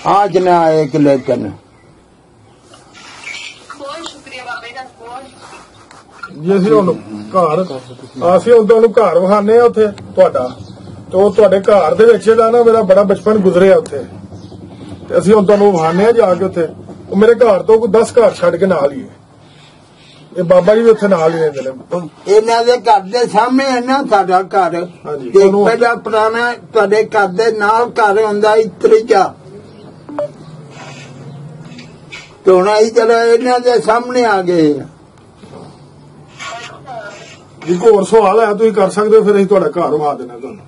ਆਜ ਨਾ ਆਏ ਕਿ ਲੇਕਿਨ ਜੇ ਅਸੀਂ ਹੁਣ ਘਰ ਅਸੀਂ ਹੁਣ ਤੁਹਾਨੂੰ ਘਰ ਵਿਖਾਣੇ ਆ ਉੱਥੇ ਤੁਹਾਡਾ। ਤੇ ਉਹ ਤੁਹਾਡੇ ਘਰ ਦੇ ਵਿੱਚ ਜਿਹੜਾ ਨਾ ਮੇਰਾ ਬੜਾ ਬਚਪਨ ਗੁਜ਼ਰਿਆ ਉੱਥੇ। ਤੇ ਅਸੀਂ ਹੁਣ ਤੁਹਾਨੂੰ ਵਹਾਨੇ ਆ ਜਾ ਕੇ ਉੱਥੇ। ਉਹ ਮੇਰੇ ਘਰ ਤੋਂ ਕੋਈ 10 ਘਰ ਛੱਡ ਕੇ ਨਾਲ ਹੀ ਹੈ। ਇਹ ਬਾਬਾ ਜੀ ਵੀ ਉੱਥੇ ਨਾਲ ਹੀ ਰਹਿੰਦੇ ਨੇ। ਇਹਨਾਂ ਦੇ ਘਰ ਦੇ ਸਾਹਮਣੇ ਹੈ ਨਾ ਸਾਡਾ ਘਰ। ਤੇ ਉਹਨੂੰ- ਪਹਿਲਾ ਪੁਰਾਣਾ ਤੁਹਾਡੇ ਘਰ ਦੇ ਨਾਲ ਘਰ ਹੁੰਦਾ ਇਤਰੀਜਾ ਤੇ ਹੁਣ ਅਸੀਂ ਚਲੋ ਇਹਨਾਂ ਦੇ ਸਾਹਮਣੇ ਆ ਗਏ। ਇੱਕ ਹੋਰ ਸਵਾਲ ਹੈ ਤੁਸੀਂ ਕਰ ਸਕਦੇ ਹੋ ਫਿਰ ਅਸੀਂ ਤੁਹਾਡਾ ਘਰ ਵਹਾ ਦੇਣਾ ਤੁਹਾਨੂੰ।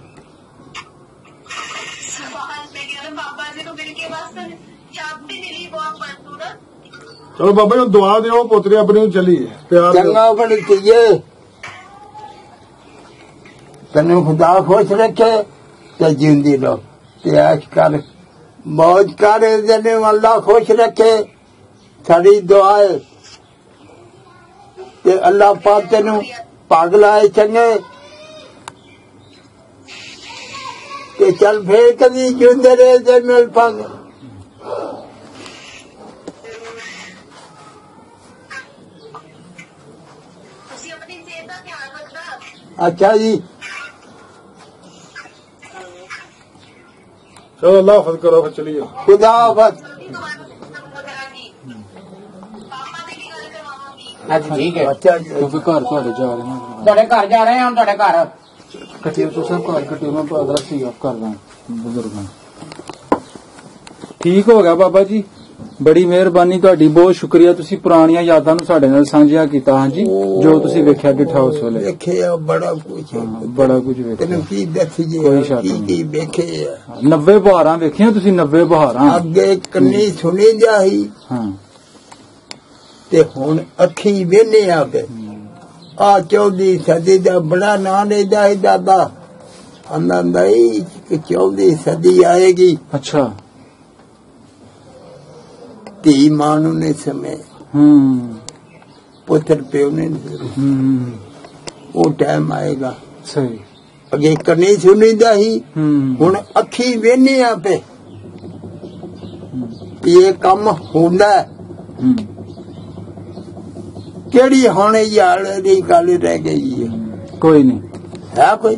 ਜੀ ਚਲੋ ਬਾਬਾ ਜੀ ਨੂੰ ਦੁਆ ਦਿਓ ਪੁੱਤਰੀ ਆਪਣੀ ਨੂੰ ਚੱਲੀਏ ਪਿਆਰ ਦਿਓ। ਚੰਗਾ ਬਣ ਕੀਏ ਤੈਨੂੰ ਖੁਦਾ ਖੁਸ਼ ਰੱਖੇ ਤੇ ਜਿੰਦੀ ਰਹੋ ਤੇ ਐਸ਼ ਕਰ ਮौज ਕਰ ਤੈਨੂੰ ਅੱਲਾ ਖੁਸ਼ ਰੱਖੇ ਸਾਡੀ ਦੁਆ ਹੈ ਤੇ ਅੱਲਾ ਪਾਕ ਤੈਨੂੰ ਪੱਗ ਲਾਏ ਚੰਗੇ ਤੇ ਚੱਲ ਫੇਰ ਕਦੀ ਜਿਉਂਦੇ ਰਹੇ ਤੇ ਮਿਲ ਪੱਗ। ਅੱਛਾ ਜੀ। ਚਲੋ ਅੱਲਾਹ ਹਾਫਿਜ਼ ਕਰੋ ਫਿਰ ਚੱਲੀਏ। ਖੁਦਾ ਹਾਫਿਜ਼ ਨਹੀਂ ਤੁਹਾਨੂੰ ਕਰਾਂਗੀ ਪਾਪਾ ਦੀ ਵੀ ਗੱਲ ਠੀਕ ਹੈ। ਕਿਉਂਕਿ ਘਰ ਤੁਹਾਡੇ ਜਾ ਰਹੇ ਹਾਂ ਤੁਹਾਡੇ ਘਰ ਜਾ ਰਹੇ ਹਾਂ ਹੁਣ ਤੁਹਾਡੇ ਘਰ। ਕੱਟੇ ਤੁਸੀਂ ਘਰ ਕੱਟੇ ਮੈਂ ਪਾਦਰਾ ਸੀ ਆਪ ਕਰਦਾ ਬਜ਼ੁਰਗਾਂ ਠੀਕ ਹੋ ਗਿਆ ਬਾਬਾ ਜੀ। ਬੜੀ ਮਿਹਰਬਾਨੀ ਤੁਹਾਡੀ ਬਹੁਤ ਸ਼ੁਕਰੀਆ। ਤੁਸੀਂ ਪੁਰਾਣੀਆਂ ਯਾਦਾਂ ਨੂੰ ਸਾਡੇ ਨਾਲ ਸਾਂਝੀਆਂ ਕੀਤਾ ਹਾਂਜੀ। ਜੋ ਤੁਸੀਂ ਵੇਖਿਆ ਡਿਠਾ ਉਸ ਵੇਲੇ। ਵੇਖਿਆ ਬੜਾ ਕੁਛ ਹਾਂ, ਬੜਾ ਕੁਝ ਤੈਨੂੰ ਵੇਖਿਆ ਕੀ ਦੱਸੀਏ ਕੋਈ ਸ਼ੱਕ ਕੀ ਨਹੀਂ। ਕੀ ਵੇਖੇ 90 ਬਹਾਰਾਂ ਵੇਖੀਆਂ ਤੁਸੀਂ 90 ਬਹਾਰਾਂ। ਅੱਗੇ ਕੰਨੀ ਸੁਣੀ ਜਾਈ ਹਾਂ। ਤੇ ਹੁਣ ਅੱਖੀ ਵੇਨੇ ਆ ਕੇ ਆ ਚੌਦੀ ਸਦੀ ਦਾ ਬੜਾ ਨਾਂ ਲੈਦਾ ਹੈ ਦਾਦਾ। ਅੰਦਰ ਹੀ ਕਿ ਚੌਦੀ ਸਦੀ ਆਏਗੀ। ਅੱਛਾ। ਧੀ ਮਾਂ ਨੂੰ ਨਹੀਂ ਸਮੇ। ਹੂੰ। ਪੁੱਤਰ ਪਿਓ ਨੇ ਨਹੀਂ। ਹੂੰ। ਉਹ ਟਾਈਮ ਆਏਗਾ। ਸਹੀ। ਅੱਗੇ ਕੰਨੀ ਸੁਣੀ ਜਾਈ ਹੂੰ। ਹੁਣ ਅੱਖੀ ਵੇਨੇ ਆ ਪੇ ਇਹ ਕੰਮ ਹੁੰਦਾ ਕਿਹੜੀ ਹੁਣ ਯਾਰ ਦੀ ਗੱਲ ਰਹਿ ਗਈ ਹੈ? ਕੋਈ ਨਹੀਂ। ਹੈ ਕੋਈ?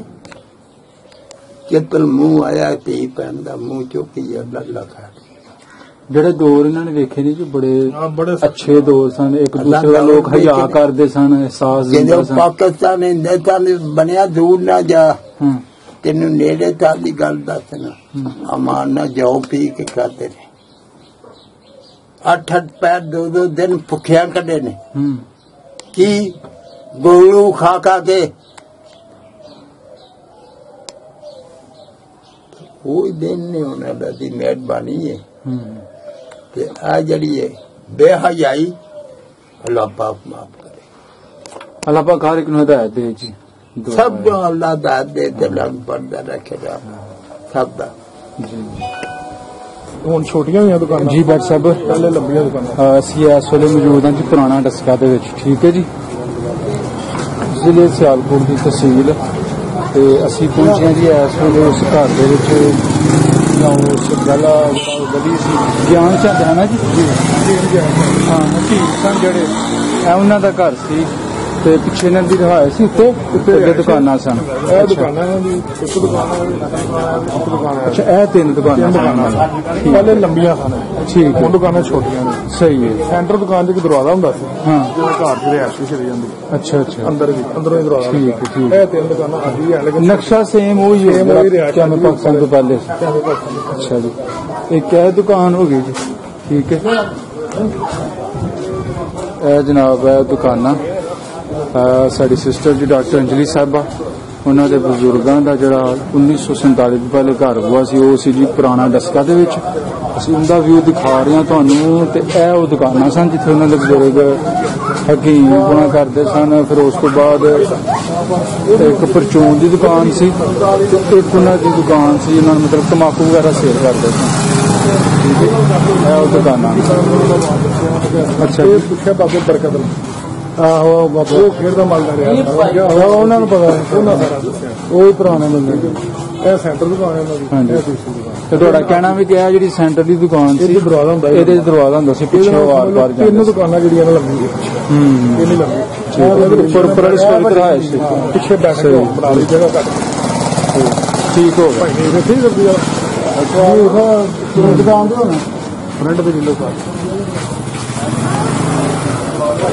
ਕਿਤਲ ਮੂੰਹ ਆਇਆ ਤੇ ਪੈਣ ਦਾ ਮੂੰਹ ਚੁੱਕੀ ਅੱਲਾ ਲਖਾ ਜਿਹੜੇ ਦੌਰ ਇਹਨਾਂ ਨੇ ਵੇਖੇ ਨੇ ਜੀ ਬੜੇ ਅੱਛੇ ਦੌਰ। ਸਨ ਇੱਕ ਦੂਸਰੇ ਦਾ ਲੋਕ ਹਿਆ ਕਰਦੇ ਸਨ ਅਹਿਸਾਸ ਦਿੰਦੇ ਜਦੋਂ ਸਨ। ਪਾਕਿਸਤਾਨ ਹਿੰਦੁਸਤਾਨ ਬਣਿਆ ਦੂਰ ਨਾ ਜਾ। ਹਾਂ। ਤੈਨੂੰ ਨੇੜੇ ਤਾਂ ਦੀ ਗੱਲ ਦੱਸਣਾ। ਅਮਾਨ ਨਾ ਜਾਓ ਪੀ ਕੇ ਖਾਤੇ ਨੇ। ਅੱਠ ਅੱਠ ਪੈਰ ਦੋ ਦੋ ਦਿਨ ਭੁੱਖਿਆ ਕੱਢੇ ਨੇ। ਹੂੰ ਕੀ ਗੋਲੂ ਖਾ ਖਾ ਕੇ ਕੋਈ ਦਿਨ ਨਹੀਂ ਉਹਨਾਂ ਦਾ ਦੀ ਮਿਹਰਬਾਨੀ ਹੈ ਹੂੰ ਤੇ ਆ ਜਿਹੜੀ ਹੈ ਬੇਹਯਾਈ ਅੱਲਾਹ ਪਾਕ ਮਾਫ ਕਰੇ ਅੱਲਾਹ ਪਾਕ ਹਰ ਇੱਕ ਨੂੰ ਹਦਾਇਤ ਦੇ ਜੀ ਦੁਆ ਸਭ ਨੂੰ ਅੱਲਾਹ ਦਾ ਹੁਣ ਛੋਟੀਆਂ ਹੋਈਆਂ ਦੁਕਾਨਾਂ। ਜੀ ਬਟ ਸਾਹਿਬ ਪਹਿਲੇ ਲੰਬੀਆਂ ਦੁਕਾਨਾਂ। ਅਸੀਂ ਇਸ ਵੇਲੇ ਮੌਜੂਦ ਹਾਂ ਜੀ ਪੁਰਾਣਾ ਡਸਕਾ ਦੇ ਵਿੱਚ। ਠੀਕ ਹੈ ਜੀ? ਜ਼ਿਲ੍ਹੇ ਸਿਆਲਕੋਟ ਦੀ ਤਹਿਸੀਲ। ਤੇ ਅਸੀਂ ਪਹੁੰਚੇ ਹਾਂ ਜੀ ਇਸ ਵੇਲੇ ਉਸ ਘਰ ਦੇ ਵਿੱਚ। ਜਾਂ ਉਸ ਗਲਾ ਗਲੀ ਸੀ। ਗਿਆਨ ਚੰਦ ਹੈ ਨਾ ਜੀ? ਜੀ ਹਾਂ ਹਕੀਮ ਸਨ ਜਿਹੜੇ ਇਹ ਉਹਨਾਂ ਦਾ ਘਰ ਸੀ। ਤੇ ਪਿੱਛੇ ਇਹਨਾਂ ਦੀ ਰਿਹਾਇਸ਼ ਸੀ ਉੱਤੇ ਅੱਗੇ ਦੁਕਾਨਾਂ ਸਨ। ਇਹ ਦੁਕਾਨਾਂ ਹੈ ਜੀ ਇੱਕ ਦੁਕਾਨ ਹੈ ਇੱਕ ਦੁਕਾਨ ਹੈ ਅੱਛਾ ਇਹ ਤਿੰਨ ਦੁਕਾਨਾਂ ਦੁਕਾਨਾਂ ਸਨ। ਪਹਿਲੇ ਲੰਬੀਆਂ ਸਨ। ਠੀਕ ਹੈ। ਦੁਕਾਨਾਂ ਛੋਟੀਆਂ ਨੇ। ਸਹੀ ਹੈ। ਸੈਂਟਰ ਦੁਕਾਨ 'ਚ ਇੱਕ ਦਰਵਾਜ਼ਾ ਹੁੰਦਾ ਸੀ। ਹਾਂ। ਜਿਹੜਾ ਘਰ 'ਚ ਰਿਹਾਇਸ਼ ਵੀ ਚਲੀ ਜਾਂਦੀ। ਅੱਛਾ ਅੱਛਾ। ਅੰਦਰ ਵੀ ਅੰਦਰੋਂ ਹੀ ਦਰਵਾਜ਼ਾ ਠੀਕ ਹੈ, ਲੱਗਾ। ਠੀਕ ਹੈ। ਇਹ ਤਿੰਨ ਦੁਕਾਨਾਂ ਅੱਜ ਵੀ ਹੈ ਲੇਕਿਨ ਨਕਸ਼ਾ ਸੇਮ ਉਹ ਹੀ Same ਉਹੀ ਰਿਹਾ, ਕਿਆ ਮੈਂ ਪਾਕਿਸਤਾਨ ਤੋਂ ਪਹਿਲੇ ਸੀ। ਕਿਆ ਹੋਗਾ ਸੀ? ਅੱਛਾ ਜੀ। ਇੱਕ ਇਹ ਦੁਕਾਨ ਹੋ ਗਈ ਜੀ। ਠੀਕ ਹੈ। ਇਹ ਜਨਾਬ ਹੈ ਦੁਕਾਨਾਂ। ਸਾਡੀ ਸਿਸਟਰ ਜੀ ਡਾਕਟਰ ਅੰਜਲੀ ਸਾਹਿਬਾ, ਉਹਨਾਂ ਦੇ ਬਜ਼ੁਰਗਾਂ ਦਾ ਜਿਹੜਾ 1947 ਤੋਂ ਪਹਿਲੇ ਘਰ ਹੋਇਆ ਸੀ, ਉਹ ਸੀ ਜੀ ਪੁਰਾਣਾ ਡਸਕਾ ਦੇ ਵਿੱਚ। ਅਸੀਂ ਉਹਦਾ ਵਿਊ ਦਿਖਾ ਰਹੇ ਹਾਂ ਤੁਹਾਨੂੰ ਤੇ ਇਹ ਉਹ ਦੁਕਾਨਾਂ ਸਨ ਜਿੱਥੇ ਉਹਨਾਂ ਦੇ ਬਜ਼ੁਰਗ ਹਕੀਮ ਬਣਾ ਕਰਦੇ ਸਨ। ਫਿਰ ਉਸ ਤੋਂ ਬਾਅਦ ਇੱਕ ਪਰਚੂਨ ਦੀ ਦੁਕਾਨ ਸੀ ਤੇ ਇੱਕ ਉਹਨਾਂ ਦੀ ਦੁਕਾਨ ਸੀ ਉਹਨਾਂ ਨੂੰ ਮਤਲਬ ਤਮਾਕੂ ਵਗੈਰਾ ਸੇਲ ਕਰਦੇ ਸਨ। ਇਹ ਉਹ ਦੁਕਾਨਾਂ ਅੱਛਾ ਇਹ ਪੁੱਛਿਆ ਬਾਬੇ ਬਰਕਤ ਆਹੋ ਬਾਬਾ। ਉਹ ਖੇਡ ਦਾ ਮਾਲਕ ਰਿਹਾ। ਉਹ ਉਹਨਾਂ ਨੂੰ ਪਤਾ ਉਹਨਾਂ ਸਾਰਾ ਉਹ ਹੀ ਪੁਰਾਣੇ ਬੰਦੇ। ਇਹ ਸੈਂਟਰ ਦੁਕਾਨ ਹੈ ਦੀ। ਹਾਂਜੀ। ਤੇ ਤੁਹਾਡਾ ਕਹਿਣਾ ਵੀ ਕਿ ਇਹ ਜਿਹੜੀ ਸੈਂਟਰ ਦੀ ਦੁਕਾਨ ਸੀ ਇਹਦੇ ਦਰਵਾਜ਼ਾ ਹੁੰਦਾ ਸੀ। ਇਹਦੇ ਦਰਵਾਜ਼ਾ ਹੁੰਦਾ ਸੀ ਪਿੱਛੇ ਵਾਰ ਵਾਰ ਤਿੰਨ ਜਾਂਦੇ ਸੀ। ਦੁਕਾਨਾਂ ਜਿਹੜੀਆਂ ਨੇ ਲੰਮੀਆਂ ਹੂੰ। ਇਹ ਨਹੀਂ ਲੰਮੀ ਠੀਕ। ਉੱਪਰ ਉੱਪਰ ਵਾਲੀ ਸਟੋਰੀ ਕਰਾਇਆ ਸੀ। ਪਿੱਛੇ ਬੈਠ ਕੇ। ਬਣਾ ਲਈ ਜਗ੍ਹਾ ਘੱਟ ਠੀਕ ਹੋ ਗਿਆ। ਇੱਥੇ ਹੀ ਕਰਦੀ ਆ? ਅੱਛਾ। ਦੁਕਾਨ ਤੋਂ ਹੋਣਾ। ਫਰੰਟ ਤੇ Jindo Sahib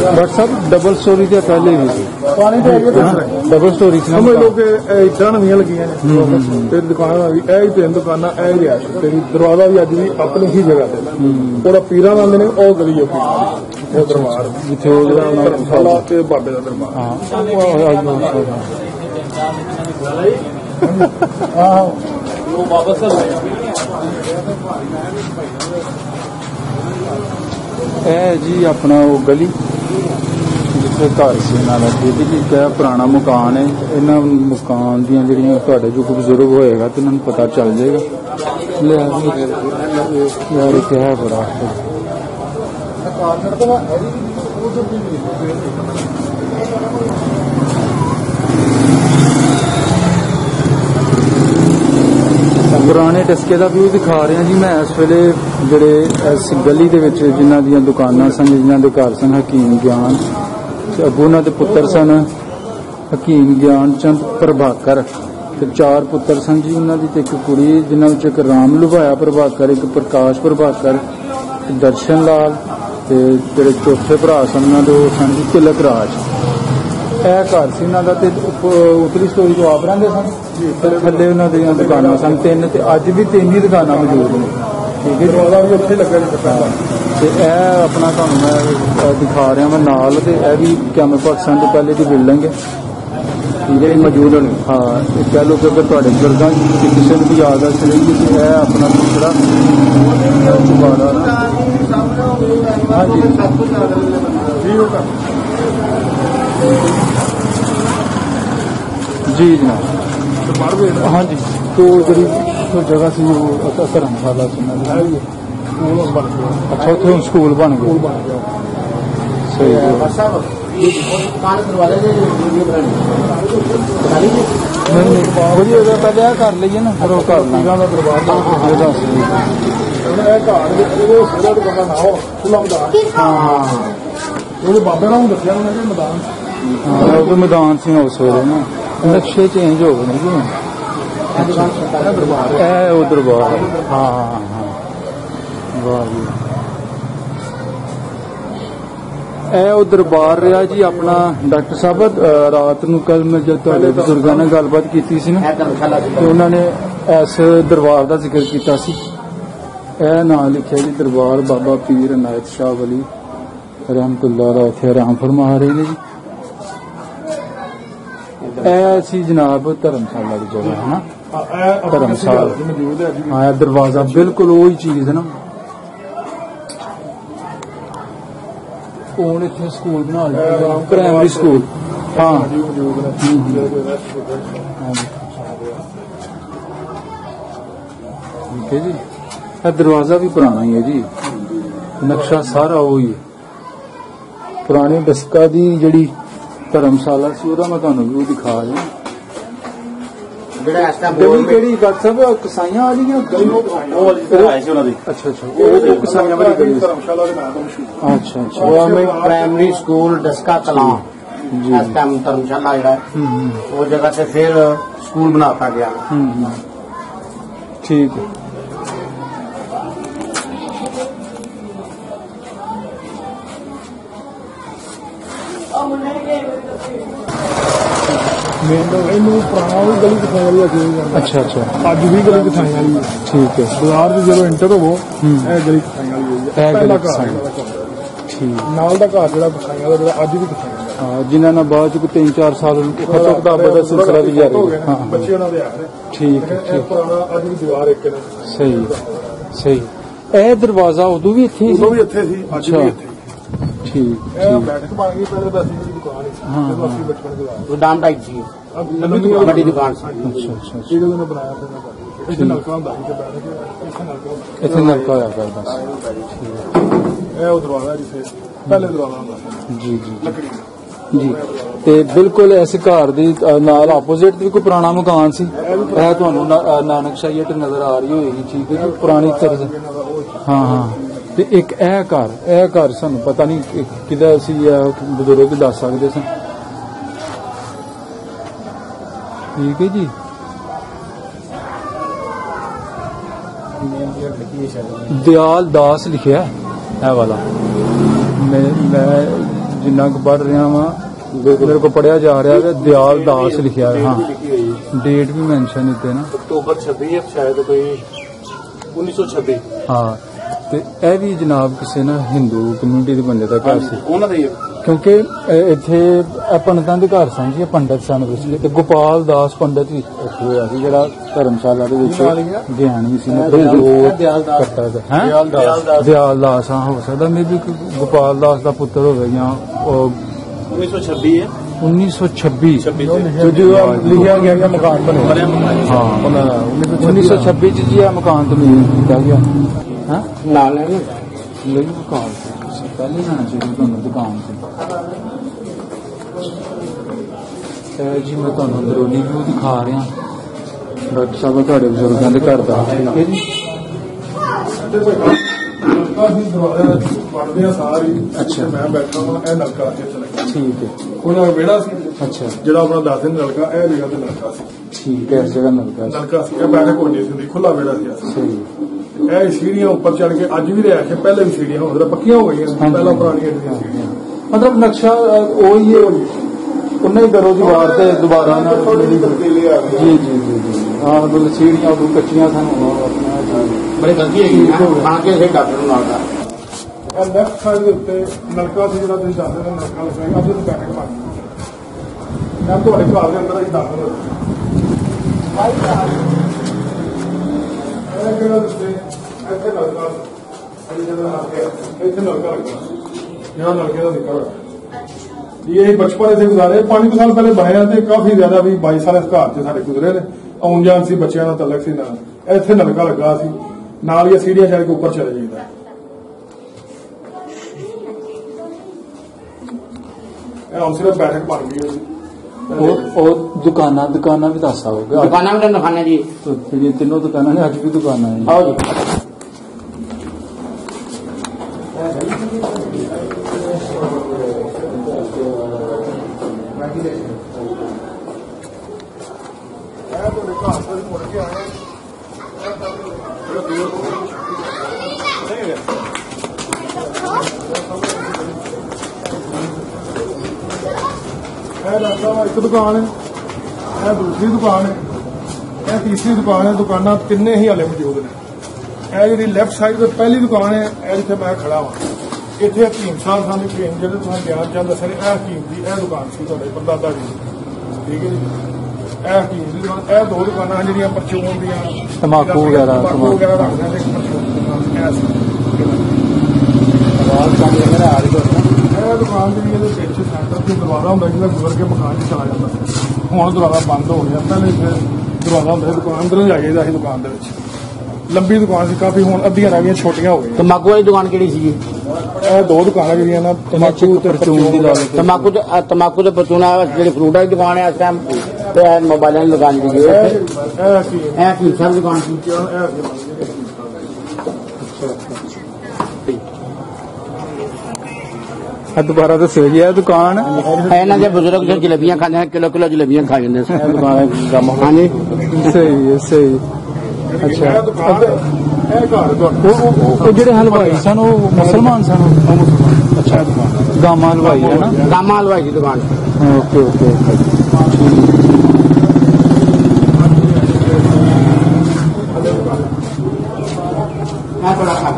doctor sahib double storey ਤੇ ਪਹਿਲੇ ਵੀ ਸੀ। ਪਾਣੀ ਤੇ ਆਈਏ ਡਬਲ ਸਟੋਰੀ ਸੀ ਸਮਝ ਲਓ ਕਿ ਇਹ ਇਦਾਂ ਨਵੀਆਂ ਲੱਗੀਆਂ ਨੇ। ਤੇ ਦੁਕਾਨਾਂ ਵੀ ਇਹ ਹੀ ਤਿੰਨ ਦੁਕਾਨਾਂ ਇਹ ਹੀ ਰਿਆਸ਼ ਤੇਰੀ ਦਰਵਾਜ਼ਾ ਵੀ ਅੱਜ ਵੀ ਆਪਣੀ ਹੀ ਜਗ੍ਹਾ ਤੇ। ਉਹਦਾ ਪੀਰਾਂ ਦਾ ਨੇ ਉਹ ਗਲੀ ਉਹ ਦਰਬਾਰ। ਜਿੱਥੇ ਉਹ ਜਿਹੜਾ ਉਹਨਾਂ ਦਾ ਧਰਮਸ਼ਾਲਾ ਤੇ ਬਾਬੇ ਦਾ ਦਰਬਾਰ। ਹਾਂ ਉਹ ਇਹ ਜੀ ਆਪਣਾ ਉਹ ਗਲੀ, ਜਿੱਥੇ ਘਰ ਸੀ ਇਹਨਾਂ ਦਾ। ਜਿਹਦੀ ਕਿ ਕਿਹਾ ਪੁਰਾਣਾ ਮਕਾਨ ਹੈ। ਇਹਨਾਂ ਮਕਾਨ ਦੀਆਂ ਜਿਹੜੀਆਂ ਤੁਹਾਡੇ ਜੋ ਬਜ਼ੁਰਗ ਹੋਏਗਾ ਤੇ ਇਹਨਾਂ ਨੂੰ ਪਤਾ ਚੱਲ ਜਾਏਗਾ। ਲੈ ਯਾਰ ਇਹ ਕਿਹਾ ਬੜਾ। ਪੁਰਾਣੇ ਟਸਕੇ ਦਾ ਵੀ ਦਿਖਾ ਰਿਹਾ ਜੀ ਮੈਂ ਇਸ ਵੇਲੇ ਜਿਹੜੇ ਇਸ ਗਲੀ ਦੇ ਵਿੱਚ ਜਿਨ੍ਹਾਂ ਦੀਆਂ ਦੁਕਾਨਾਂ ਸਨ, ਜਿਨ੍ਹਾਂ ਦੇ ਘਰ ਸਨ, ਹਕੀਮ ਗਿਆਨ ਤੇ ਅੱਗੋਂ ਉਹਨਾਂ ਦੇ ਪੁੱਤਰ ਸਨ, ਹਕੀਮ ਗਿਆਨ ਚੰਦ ਪ੍ਰਭਾਕਰ ਤੇ ਚਾਰ ਪੁੱਤਰ ਸਨ ਜੀ ਉਹਨਾਂ ਦੀ ਤੇ ਇੱਕ ਕੁੜੀ ਜਿਨ੍ਹਾਂ ਵਿੱਚ ਇੱਕ ਰਾਮ ਲੁਭਾਇਆ ਪ੍ਰਭਾਕਰ, ਇੱਕ ਪ੍ਰਕਾਸ਼ ਪ੍ਰਭਾਕਰ ਦਰਸ਼ਨ ਲਾਲ ਤੇ ਜਿਹੜੇ ਚੌਥੇ ਭਰਾ ਸਨ ਉਹਨਾਂ ਦੇ ਸਨ ਜੀ ਤਿਲਕ ਰਾਜ। ਇਹ ਘਰ ਸੀ ਇਹਨਾਂ ਦਾ ਤੇ ਉੱਪ- ਉਤਲੀ ਸਟੋਰੀ ਤੋਂ ਆਪ ਰਹਿੰਦੇ ਸਨ। ਤੇ ਥੱਲੇ ਉਹਨਾਂ ਦੀਆਂ ਦੁਕਾਨਾਂ ਸਨ ਤਿੰਨ ਤੇ ਅੱਜ ਵੀ ਤਿੰਨ ਹੀ ਦੁਕਾਨਾਂ ਮੌਜੂਦ ਨੇ। ਠੀਕ ਹੈ ਜੀ ਦਰਵਾਜ਼ਾ ਵੀ ਉੱਥੇ ਲੱਗਾ ਜੀ ਪਹਿਲਾਂ ਤੇ ਇਹ ਆਪਣਾ ਤੁਹਾਨੂੰ ਮੈਂ ਅਹ, ਦਿਖਾ ਰਿਹਾ ਮੈਂ ਨਾਲ ਤੇ ਇਹ ਵੀ ਕੈਮਰ ਪਾਕਿਸਤਾਨ ਤੋਂ ਪਹਿਲੇ ਦੀ ਬਿਲਡਿੰਗ ਹੈ। ਠੀਕ ਹੈ ਮੌਜੂਦ ਹਨ ਹਾਂ ਇਹ ਕਹਿ ਲਓ ਕਿ ਅਗਰ ਤੁਹਾਡੇ ਬਜ਼ੁਰਗਾਂ ਦੀ ਕਿਸੇ ਨੂੰ ਵੀ ਯਾਦ ਆ ਚਲੇਗੀ ਤੇ ਇਹ ਆਪਣਾ ਦੂਸਰਾ ਚੁਬਾਰਾ ਨਾ ਹਾਂਜੀ। ਜੀ ਉਹ ਕਰ ਜੀ। ਜਨਾਬ ਹਾਂਜੀ। ਤੋਂ ਜਿਹੜੀ ਉਹ ਜਗ੍ਹਾ ਸੀ ਉਹ ਧਰਮਸ਼ਾਲਾ ਸੀ। ਉਹ ਬਣ ਗਿਆ। ਅੱਛਾ ਉੱਥੇ ਹੁਣ ਸਕੂਲ ਬਣ ਸਕੂਲ ਗਿਆ ਬਣ ਗਿਆ। ਸਹੀ ਹੈ ਸਾਹਿਬ ਦੁਕਾਨ ਦਰਵਾਜ਼ੇ ਦੇ ਵੀਡੀਓ ਬਣਾਣੀ ਨਹੀਂ ਨਹੀਂ ਵਧੀਆ ਉਹਦਾ ਪਹਿਲੇ ਆ ਕਰ ਲਈਏ ਨਾ ਫਿਰ ਉਹ ਕਰ ਲਾਂਗੇ। ਦਾ ਦਰਬਾਰ ਦਾ ਇਹ ਦੱਸ ਦਿਓ। ਇਹ ਘਰ ਦੇ ਉਹ ਸਿਰਾ ਦੁਕਾਨਾਂ ਨਾ ਹੋ ਉਹਦੇ ਬਾਬੇ ਨਾਲ ਦੱਸਿਆ ਉਹਨੇ ਕਿ ਮੈਦਾਨ ਹਾਂ ਉਹ ਤਾਂ ਮੈਦਾਨ ਸੀ ਉਸ ਵੇਲੇ ਨਾ। ਨਕਸ਼ੇ ਚੇਂਜ ਹੋ ਗਏ ਨੇ ਜੀ। ਇਹ ਉਹ ਦਰਬਾਰ ਹੈ। ਹਾਂ ਵਾਹ ਜੀ। ਇਹ ਉਹ ਦਰਬਾਰ ਰਿਹਾ ਜੀ ਆਪਣਾ ਡਾਕਟਰ ਸਾਹਿਬ। ਰਾਤ ਨੂੰ ਕੱਲ ਮੈਂ ਜਦ ਤੁਹਾਡੇ ਬਜ਼ੁਰਗਾਂ ਨਾਲ ਗੱਲਬਾਤ ਕੀਤੀ ਸੀ ਨਾ ਤੇ ਉਹਨਾਂ ਨੇ ਇਸ ਦਰਬਾਰ ਦਾ ਜ਼ਿਕਰ ਕੀਤਾ ਸੀ। ਇਹ ਨਾਂ ਲਿਖਿਆ ਜੀ ਦਰਬਾਰ ਬਾਬਾ ਪੀਰ ਅਨਾਇਤ ਸ਼ਾਹ ਵਲੀ। ਰਹਿਮਤੁল্লাਹ ਦਾ ਇੱਥੇ ਆਰਾਮ ਫਰਮਾ ਰਹੇ ਨੇ ਜੀ। ਇਹ ਸੀ ਜਨਾਬ ਧਰਮਸ਼ਾਲਾ ਦੀ ਜਗ੍ਹਾ ਹੈ ਨਾ ਧਰਮਸ਼ਾਲਾ। ਹਾਂ, ਇਹ ਦਰਵਾਜ਼ਾ ਬਿਲਕੁਲ ਉਹੀ ਚੀਜ਼ ਹੈ ਨਾ। ਹੁਣ ਇੱਥੇ ਸਕੂਲ ਬਣਾ ਲਿਆ? ਪ੍ਰਾਇਮਰੀ ਸਕੂਲ ਹਾਂ। ਠੀਕ ਹੈ ਜੀ। ਇਹ ਦਰਵਾਜ਼ਾ ਵੀ ਪੁਰਾਣਾ ਹੀ ਹੈ ਜੀ। ਨਕਸ਼ਾ ਸਾਰਾ ਉਹੀ ਹੈ। ਪੁਰਾਣੇ ਦਸਕਾ ਦੀ ਜਿਹੜੀ ਧਰਮਸ਼ਾਲਾ ਸੀ ਉਹਦਾ ਮੈਂ ਤੁਹਾਨੂੰ ਵੀ ਦਿਖਾ ਰਿਹਾ। ਜਿਹੜਾ ਇਸ ਟਾਈਮ ਗਲੀ ਕਿਹੜੀ ਗੱਟ ਸਾਹਿਬ ਕਸਾਈਆਂ ਵਾਲੀ ਜਾਂ ਗਲੀ ਉਹ ਵਾਲੀ ਜਗ੍ਹਾ ਆਈ ਸੀ ਉਹਨਾਂ ਦੀ। ਅੱਛਾ ਅੱਛਾ ਉਹ ਕਸਾਈਆਂ ਵਾਲੀ ਗਲੀ। ਧਰਮਸ਼ਾਲਾ ਦੇ ਨਾਮ ਤੋਂ ਮਸ਼ਹੂਰ ਅੱਛਾ ਅੱਛਾ। Government primary school Daska Kalan. ਜੀ। ਇਸ ਟਾਈਮ ਧਰਮਸ਼ਾਲਾ ਜਿਹੜਾ ਹੈ, ਹੂੰ ਹੂੰ। ਉਹ ਜਗ੍ਹਾ ਤੇ ਫਿਰ ਸਕੂਲ ਬਣਾਤਾ ਗਿਆ। ਹੂੰ ਹੂੰ। ਠੀਕ ਹੈ। ਮੈਨੂੰ ਇਹਨੂੰ ਪੁਰਾਣਾ ਵੀ ਗਲੀ ਦਿਖਾਈ ਵਾਲੀ ਅਜੇ ਵੀ ਜਾਂਦਾ ਅੱਛਾ ਅੱਛਾ। ਅੱਜ ਵੀ ਗਲੀ ਦਿਖਾਈ ਵਾਲੀ ਹੈ ਠੀਕ ਹੈ। ਬਾਜ਼ਾਰ ਦੇ ਜਦੋਂ ਐਂਟਰ ਹੋਵੋ ਹੂੰ। ਇਹ ਗਲੀ ਦਿਖਾਈ ਵਾਲੀ ਹੈ ਇਹ ਗਲੀ ਪਹਿਲਾ ਦਿਖਾਈ ਘਰ ਵਾਲੀ। ਜਿਹੜਾ ਘਰ। ਠੀਕ। ਨਾਲ ਦਾ ਘਰ ਜਿਹੜਾ ਦਿਖਾਈ ਵਾਲਾ ਜਿਹੜਾ ਅੱਜ ਵੀ ਦਿਖਾਈ ਵਾਲਾ। ਹਾਂ ਜਿਨ੍ਹਾਂ ਨਾਲ ਬਾਅਦ ਚ ਕੋਈ 3-4 ਸਾਲ ਖਤਮ ਕਿਤਾਬਾਂ ਦਾ ਸਿਲਸਿਲਾ ਵੀ ਜਾਰੀ ਹੈ ਬੱਚੇ ਉਹਨਾਂ ਦੇ ਆ ਰਹੇ। ਠੀਕ ਹੈ ਇਹ ਠੀਕ। ਪੁਰਾਣਾ ਅੱਜ ਵੀ ਦੀਵਾਰ ਇੱਕ ਨੇ। ਸਹੀ ਸਹੀ ਇਹ ਦਰਵਾਜ਼ਾ ਉਦੋਂ ਵੀ ਇੱਥੇ ਹੀ ਉਦੋਂ ਸੀ ਵੀ ਇੱਥੇ ਸੀ ਅੱਜ ਵੀ ਇੱਥੇ। ਠੀਕ ਇਹ ਬੈਠਕ ਬਣ ਗਈ ਪਹਿਲੇ ਤਾਂ ਅਸੀਂ ਦੀ ਦੁਕਾਨ ਸੀ ਹਾਂ, ਜਦੋਂ ਹਾਂ। ਅਸੀਂ ਬਚਪਨ ਦੇ ਬਾਅਦ ਉਹ ਡਾਮ ਟਾਈਪ ਸੀ। ਅਬ ਨਵੀਂ ਦੁਕਾਨ ਵੱਡੀ ਦੁਕਾਨ ਸੀ। ਅੱਛਾ ਅੱਛਾ ਅੱਛਾ। ਇਹਦੇ ਨੇ ਬਣਾਇਆ ਫਿਰ ਮੈਂ ਕਰ ਇੱਥੇ ਨਲਕਾ ਹੁੰਦਾ ਸੀ ਤੇ ਬੈਠ ਕੇ ਇੱਥੇ ਨਲਕਾ ਹੁੰਦਾ ਇੱਥੇ ਨਲਕਾ ਹੋਇਆ ਕਰਦਾ ਸੀ ਇਹ ਉਹ ਦਰਵਾਜ਼ਾ ਜਿੱਥੇ ਪਹਿਲੇ ਦਰਵਾਜ਼ਾ ਹੁੰਦਾ ਸੀ। ਜੀ ਜੀ ਲੱਕੜੀ ਦਾ। ਜੀ। ਤੇ ਬਿਲਕੁਲ ਇਸ ਘਰ ਦੀ ਨਾਲ ਆਪੋਜ਼ਿਟ ਵੀ ਕੋਈ ਪੁਰਾਣਾ ਮਕਾਨ ਸੀ। ਇਹ ਤੁਹਾਨੂੰ ਨਾ- ਅ, ਨਾਨਕਸ਼ਾਹੀ ਹਟ ਨਜ਼ਰ ਆ ਰਹੀ ਹੋਏਗੀ ਠੀਕ ਹੈ ਜੀ ਪੁਰਾਣੀ ਤਰਜ਼। ਹਾਂ ਹਾਂ। ਤੇ ਇੱਕ ਇਹ ਘਰ ਇਹ ਘਰ ਸਾਨੂੰ ਪਤਾ ਨਹੀਂ ਕਿ- ਕਿਹਦਾ ਸੀ ਬਜ਼ੁਰਗ ਦੱਸ ਸਕਦੇ ਸਨ। ਠੀਕ ਹੈ ਜੀ। ਦਿਆਲ ਦਾਸ ਲਿਖਿਆ ਇਹ ਵਾਲਾ। ਮੈਂ ਮੈਂ ਜਿੰਨਾ ਕੁ ਪੜ ਰਿਹਾ ਵਾਂ ਮੇਰੇ ਕੋ ਪੜਿਆ ਜਾ ਰਿਹਾ ਹੈ ਦਿਆਲ ਦਾਸ ਲਿਖਿਆ ਹੈ, ਹਾਂ। ਡੇਟ ਵੀ ਮੈਂਸ਼ਨ ਇੱਥੇ ਨਾ। ਅਕਤੂਬਰ 26 ਹੈ ਸ਼ਾਇਦ ਕੋਈ 1926 ਹਾਂ। ਤੇ ਇਹ ਵੀ ਜਨਾਬ ਕਿਸੇ ਨਾ ਹਿੰਦੂ ਕਮਿਊਨਿਟੀ ਦੇ ਬੰਦੇ ਦਾ ਘਰ ਸੀ। ਉਹਨਾਂ ਦਾ ਹੀ ਹੈ। ਕਿਉਂਕਿ ਇੱਥੇ ਪੰਡਤਾਂ ਦੇ ਘਰ ਸਨ ਜੀ ਪੰਡਤ ਸਨ ਵਿਚਲੇ ਤੇ ਗੋਪਾਲ ਦਾਸ ਪੰਡਤ ਵੀ ਇੱਥੇ ਹੋਇਆ ਸੀ ਜਿਹੜਾ ਧਰਮਸ਼ਾਲਾ ਦੇ ਵਿੱਚ ਗਿਆਨੀ ਸੀ। ਨਾ ਦਿਆਲ ਦਾਸ। ਕਰਤਾ ਹੈ? ਦਿਆਲ ਦਾਸ। ਹਾਂ ਹੋ ਸਕਦਾ। ਮੇਬੀ ਗੋਪਾਲ ਦਾਸ ਦਾ ਪੁੱਤਰ ਹੋਵੇ ਜਾਂ ਉਹ 1926 ਹੈ 1926 ਤੇ। ਜਦੋਂ ਲਿਖਿਆ ਗਿਆ ਕਿ ਮਕਾਨ ਬਣਿਆ। ਹਾਂ। ਉਹਨਾਂ 1926 ਚ ਜੀ ਇਹ ਮਕਾਨ ਤਮੀਜ਼ ਕੀਤਾ ਗਿਆ। ਨਾਲ ਲੈਣੇ ਮਕਾਨ ਸੀ ਪਹਿਲੇ ਨਾ ਜਿਹੜੀ ਤੁਹਾਨੂੰ ਦੁਕਾਨ ਇਹ ਜੀ ਮੈਂ ਤੁਹਾਨੂੰ ਅੰਦਰੂਨੀ ਵਿਊ ਦਿਖਾ ਰਿਹਾ ਡਾਕਟਰ ਸਾਹਿਬ ਤੁਹਾਡੇ ਬਜ਼ੁਰਗਾਂ ਦੇ ਘਰ ਦਾ ਠੀਕ ਹੈ ਜੀ ਬਣਦੇ ਆ ਸਾਰੀ ਅੱਛਾ। ਮੈਂ ਬੈਠਾ ਹਾਂ ਇਹ ਨਲਕਾ ਇੱਥੇ ਚਲਾ ਠੀਕ ਹੈ ਉਹਨਾਂ ਦਾ ਵਿਹੜਾ ਸੀ ਅੱਛਾ ਜਿਹੜਾ ਆਪਣਾ ਦੱਸ ਦਿਨ ਨਲਕਾ ਇਹ ਜਗ੍ਹਾ ਤੇ ਨਲਕਾ ਸੀ ਠੀਕ ਹੈ ਇਸ ਜਗ੍ਹਾ ਨਲਕਾ ਸੀ। ਨਲਕਾ ਸੀ ਇਹ ਬੈਠਕ ਹੋਣੀ ਸੀ ਖੁੱਲਾ ਵਿਹੜਾ ਸੀ ਸਹੀ ਇਹ ਸੀੜੀਆਂ ਉੱਪਰ ਚੜ ਕੇ ਅੱਜ ਵੀ ਰਿਹਾ ਕਿ ਪਹਿਲੇ ਵੀ ਸੀੜੀਆਂ ਹੁਣ ਤਾਂ ਪੱਕੀਆਂ ਹੋ ਗਈਆਂ। ਪਹਿਲਾਂ ਪੁਰਾਣੀਆਂ ਜਿਹੜੀਆਂ ਸੀੜੀਆਂ। ਮਤਲਬ ਨਕਸ਼ਾ ਉਹੀ ਹੈ ਉਹਨਾਂ ਹੀ ਦਰੋ ਦੀਵਾਰ ਤੇ ਦੁਬਾਰਾ ਨਾ ਥੋੜੀ ਜਿਹੀ ਤਬਦੀਲੀ ਆ ਗਈ। ਜੀ ਜੀ ਜੀ ਜੀ। ਹਾਂ ਮਤਲਬ ਸੀੜੀਆਂ ਉਦੋਂ ਕੱਚੀਆਂ ਸਨ ਉਹ ਆਪਣਾ ਬੜੀ ਗਲਤੀ ਹੈਗੀ ਨਾ। ਕੇ ਸੇ ਡਾਕਟਰ ਨੂੰ ਨਾਲ ਦਾ ਇਹ ਲੈਫਟ ਸਾਈਡ ਦੇ ਉੱਤੇ ਨਲਕਾ ਸੀ ਜਿਹੜਾ ਤੁਸੀਂ ਦੱਸਦੇ ਹੋ ਨਲਕਾ ਲਗਾਇਆ ਅੱਜ ਉਹ ਬੈਠਕ ਬਣ ਗਈ ਮੈਂ ਤੁਹਾਡੇ ਘਰ ਦੇ ਅੰਦਰ ਹੀ ਦੱਸ ਰਿਹਾ ਇਹ ਜਿਹੜਾ ਉੱਤੇ ਇੱਥੇ ਨਲਕਾ ਸੀ ਜਿਹੜਾ ਨਲਕਾ ਇੱਥੇ ਨਲਕਾ ਲੱਗਾ ਜਿਹੜਾ ਨਲਕੇ ਦਾ ਨਿਕਲ ਇਹ ਬਚਪਨ ਦੇ ਗੁਜ਼ਾਰੇ। 5 ਸਾਲ ਪਹਿਲੇ ਬਣਿਆ ਤੇ ਕਾਫੀ ਜ਼ਿਆਦਾ ਵੀ 22 ਸਾਲ ਇਸ ਘਰ 'ਚ ਸਾਡੇ ਗੁਜ਼ਰੇ ਨੇ। ਆਉਣ ਜਾਣ ਸੀ, ਬੱਚਿਆਂ ਦਾ ਤਲਕ ਸੀ ਨਾਲ। ਇੱਥੇ ਨਲਕਾ ਲੱਗਾ ਸੀ। ਨਾਲ ਹੀ ਸੀੜੀਆਂ ਚੜ ਕੇ ਉੱਪਰ ਚਲੇ ਜਾਈਦਾ ਇਹ ਹੁਣ ਸਿਰਫ ਬੈਠਕ ਬਣ ਗਈ ਹੈ ਉਹ ਉਹ ਦੁਕਾਨਾਂ ਦੁਕਾਨਾਂ ਵੀ ਦੱਸ ਆਓਗੇ ਦੁਕਾਨਾਂ ਵੀ ਤੁਹਾਨੂੰ ਦਿਖਾਣੇ ਜੀ। ਤੋ ਜਿਹੜੀਆਂ ਤਿੰਨੋਂ ਦੁਕਾਨਾਂ ਨੇ ਅੱਜ ਵੀ ਦੁਕਾਨਾਂ ਨੇ। ਆਓ ਜੀ ਇਹ ਤੁਹਾਡੇ ਘਰ ਤੋਂ ਮੁੜ ਕੇ ਆਏ ਇਹ ਲੱਗਦਾ ਵਾ ਇੱਕ ਦੁਕਾਨ ਹੈ। ਇਹ ਦੂਸਰੀ ਦੁਕਾਨ ਹੈ। ਇਹ ਤੀਸਰੀ ਦੁਕਾਨ ਹੈ। ਦੁਕਾਨਾਂ ਤਿੰਨੇ ਹੀ ਹਲੇ ਮੌਜੂਦ ਨੇ। ਇਹ ਜਿਹੜੀ ਲੈਫਟ ਸਾਈਡ ਤੇ ਪਹਿਲੀ ਦੁਕਾਨ ਹੈ ਇਹ ਜਿੱਥੇ ਮੈਂ ਖੜਾ ਹਾਂ ਇੱਥੇ ਹਕੀਮ ਸਾਹਿਬ ਸਾਨੂੰ ਹਕੀਮ ਜਿਹੜੇ ਤੁਹਾਨੂੰ ਗਿਆਨ ਚੰਦ ਦੱਸ ਰਹੇ ਇਹ ਹਕੀਮ ਦੀ ਇਹ ਦੁਕਾਨ ਸੀ ਤੁਹਾਡੇ ਪਰਦਾਦਾ ਜੀ। ਠੀਕ ਹੈ ਜੀ? ਇਹ ਹਕੀਮ ਦੀ ਦੁਕਾਨ ਇਹ ਦੋ ਦੁਕਾਨਾਂ ਜਿਹੜੀਆਂ ਪਰਚੂਨ ਦੀਆਂ। ਤੰਬਾਕੂ ਵਗੈਰਾ, ਤੰਬਾਕੂ ਵਗੈਰਾ ਰੱਖਦੇ ਨੇ ਆਵਾਜ਼ ਕੰਮ ਆ ਰਹੀ ਇਹ ਦੁਕਾਨ ਜਿਹੜੀ ਇਹਦੇ ਤੇ ਦਰਵਾਜ਼ਾ ਹੁੰਦਾ ਜਿਹਦਾ ਗੁਜ਼ਰ ਕੇ ਮਕਾਨ 'ਚ ਚਲਾ ਜਾਂਦਾ। ਹੁਣ ਦਰਵਾਜ਼ਾ ਬੰਦ ਹੋ ਗਿਆ ਪਹਿਲੇ ਇੱਥੇ ਦਰਵਾਜ਼ਾ ਹੁੰਦਾ ਸੀ ਦੁਕਾਨ ਅੰਦਰ ਜਾ ਜਾਈਦਾ ਸੀ ਦੁਕਾਨ ਦੇ ਵਿੱਚ। ਲੰਬੀ ਦੁਕਾਨ ਸੀ ਕਾਫੀ ਹੁਣ ਅੱਧੀਆਂ ਰਹਿ ਗਈਆਂ ਛੋਟੀਆਂ ਹੋ ਗਈਆਂ। ਤੰਬਾਕੂ ਵਾਲੀ ਦੁਕਾਨ ਕਿਹੜੀ ਸੀ ਇਹ ਦੋ ਦੁਕਾਨਾਂ ਜਿਹੜੀਆਂ ਨਾ ਤਮਾਕੂ ਤੇ ਪਰਚੂਨ ਦੀ ਲਾ ਲਓ। ਤੰਬਾਕੂ ਤੇ ਅ, ਤੰਬਾਕੂ ਤੇ ਪਰਚੂਨਾ ਜਿਹੜੀ ਫਰੂਟ ਵਾਲੀ ਦੁਕਾਨ ਹੈ ਇਸ ਟਾਈਮ ਤੇ ਇਹ ਮੋਬਾਈਲਾਂ ਦੀ ਦੁਕਾਨ ਹੈ ਇਹ ਇਹ ਕੀ? ਇਹ ਕੀ ਸਭ ਦੁਕਾਨ ਸੀ? ਇਹ ਕੀ? ਦੁਬਾਰਾ ਦੱਸਿਓ ਜੀ ਇਹ ਦੁਕਾਨ ਇਹਨਾਂ ਦੇ ਬਜ਼ੁਰਗ ਜੋ ਜਲੇਬੀਆਂ ਖਾਂਦੇ ਨੇ ਕਿਲੋ ਕਿਲੋ ਜਲੇਬੀਆਂ ਖਾ ਜਾਂਦੇ ਸੀ ਹਾਂਜੀ। ਸਹੀ ਹੈ ਸਹੀ। ਅੱਛਾ। ਇਹ ਦੁਕਾਨ ਘਰ ਉਹ ਜਿਹੜੇ ਹਲਵਾਈ ਸਨ ਉਹ ਮੁਸਲਮਾਨ ਸਨ? ਉਹ ਮੁਸਲਮਾਨ ਅੱਛਾ ਦੁਕਾਨ ਗਾਮਾ ਹਲਵਾਈ ਹੈ ਨਾ? ਗਾਮਾ ਹਲਵਾਈ ਦੀ ਦੁਕਾਨ। Okay okay. ਬੜਾ ਖਾ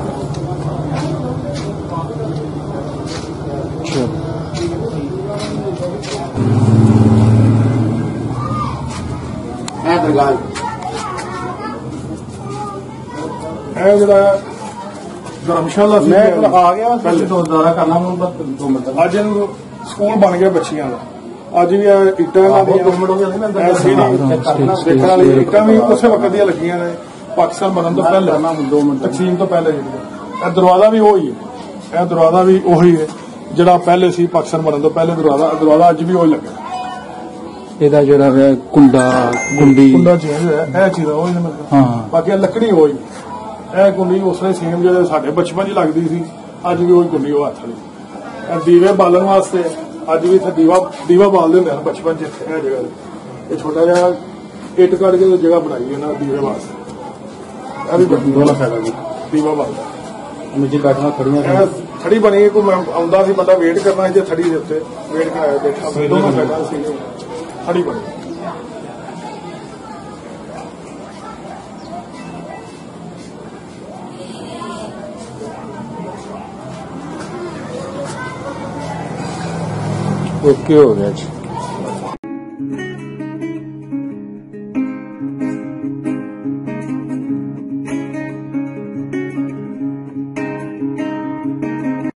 ਇਹ ਦਰਗਾਹ ਇਹ ਜਿਹੜਾ ਧਰਮਸ਼ਾਲਾ ਸੀ ਮੈਂ ਆ ਗਿਆ ਪਹਿਲੇ ਤੋਂ ਦੁਬਾਰਾ ਕਰਨਾ ਹੁਣ ਬਸ ਦੋ ਮਿੰਟ ਅੱਜ ਇਹਨੂੰ ਸਕੂਲ ਬਣ ਗਿਆ ਬੱਚੀਆਂ ਦਾ। ਅੱਜ ਵੀ ਇਹ ਇੱਟਾਂ ਇਹਨਾਂ ਦੀਆਂ ਦੋ ਮਿੰਟ ਹੋ ਗਏ ਨਾ ਸੀੜੀ ਦੇਖਣ ਵਾਲੀ ਇੱਟਾਂ ਵੀ ਉਸੇ ਵਕਤ ਦੀਆਂ ਲੱਗੀਆਂ ਨੇ ਪਾਕਿਸਤਾਨ ਬਣਨ ਤੋਂ ਪਹਿਲੇ। ਤਕਸੀਮ ਤੋਂ ਪਹਿਲੇ ਜਿਹੜੀ ਇਹ ਦਰਵਾਜ਼ਾ ਵੀ ਉਹੀ ਹੈ। ਇਹ ਦਰਵਾਜ਼ਾ ਵੀ ਉਹੀ ਹੈ ਜਿਹੜਾ ਪਹਿਲੇ ਸੀ ਪਾਕਿਸਤਾਨ ਬਣਨ ਤੋਂ ਪਹਿਲੇ ਦਰਵਾਜ਼ਾ। ਦਰਵਾਜ਼ਾ ਅੱਜ ਵੀ ਉਹ ਲੱਗਾ ਇਹਦਾ ਜਿਹੜਾ ਕੁੰਡਾ ਕੁੰਡੀ। ਕੁੰਡਾ ਚੇਂਜ ਹੋਇਆ ਇਹ ਚੀਜ਼ ਉਹ ਮਤਲਬ ਹਾਂ। ਬਾਕੀ ਲੱਕੜੀ ਹੋਈ। ਇਹ ਕੁੰਡੀ ਉਸਨੇ ਸੇਮ ਜਿਹੜੇ ਸਾਡੇ ਬਚਪਨ 'ਚ ਲੱਗਦੀ ਸੀ ਅੱਜ ਵੀ ਉਹੀ ਕੁੰਡੀ ਉਹ ਹੱਥ ਵਾਲੀ। ਇਹ ਦੀਵੇ ਬਾਲਣ ਵਾਸਤੇ ਅੱਜ ਵੀ ਇੱਥੇ ਦੀਵਾ ਦੀਵਾ ਬਾਲਦੇ ਹੁੰਦੇ ਹਨ ਬਚਪਨ 'ਚ ਇੱਥੇ ਇਹ ਜਗ੍ਹਾ। ਇਹ ਛੋਟਾ ਜਿਹਾ ਇੱਟ ਕੱਢ ਕੇ ਜਗ੍ਹਾ ਬਣਾਈ ਇਹਨਾਂ ਦੀਵੇ ਵਾਸਤੇ। ਇਹ ਵੀ ਬੜੀ ਦੋਲਾ ਫਾਇਦਾ ਜੀ। ਦੀਵਾ ਬਾਲਦਾ। ਨੀਚੇ ਬੈਠਣਾ ਖੜੀਆਂ ਇਹ ਥੜੀ ਬਣੀ ਕੋਈ ਮੈਂ ਆਉਂਦਾ ਸੀ ਬੰਦਾ ਵੇਟ ਕਰਨਾ ਸੀ ਜੇ ਥੜੀ ਦੇ ਉੱਤੇ ਵੇਟ ਕਰਾਇਆ ਬੈਠਾ ਦੋਨੋਂ ਸਾਈਡਾਂ ਸੀ। ਥੜੀ ਬਣੀ। ਓਕੇ ਹੋ ਗਿਆ ਜੀ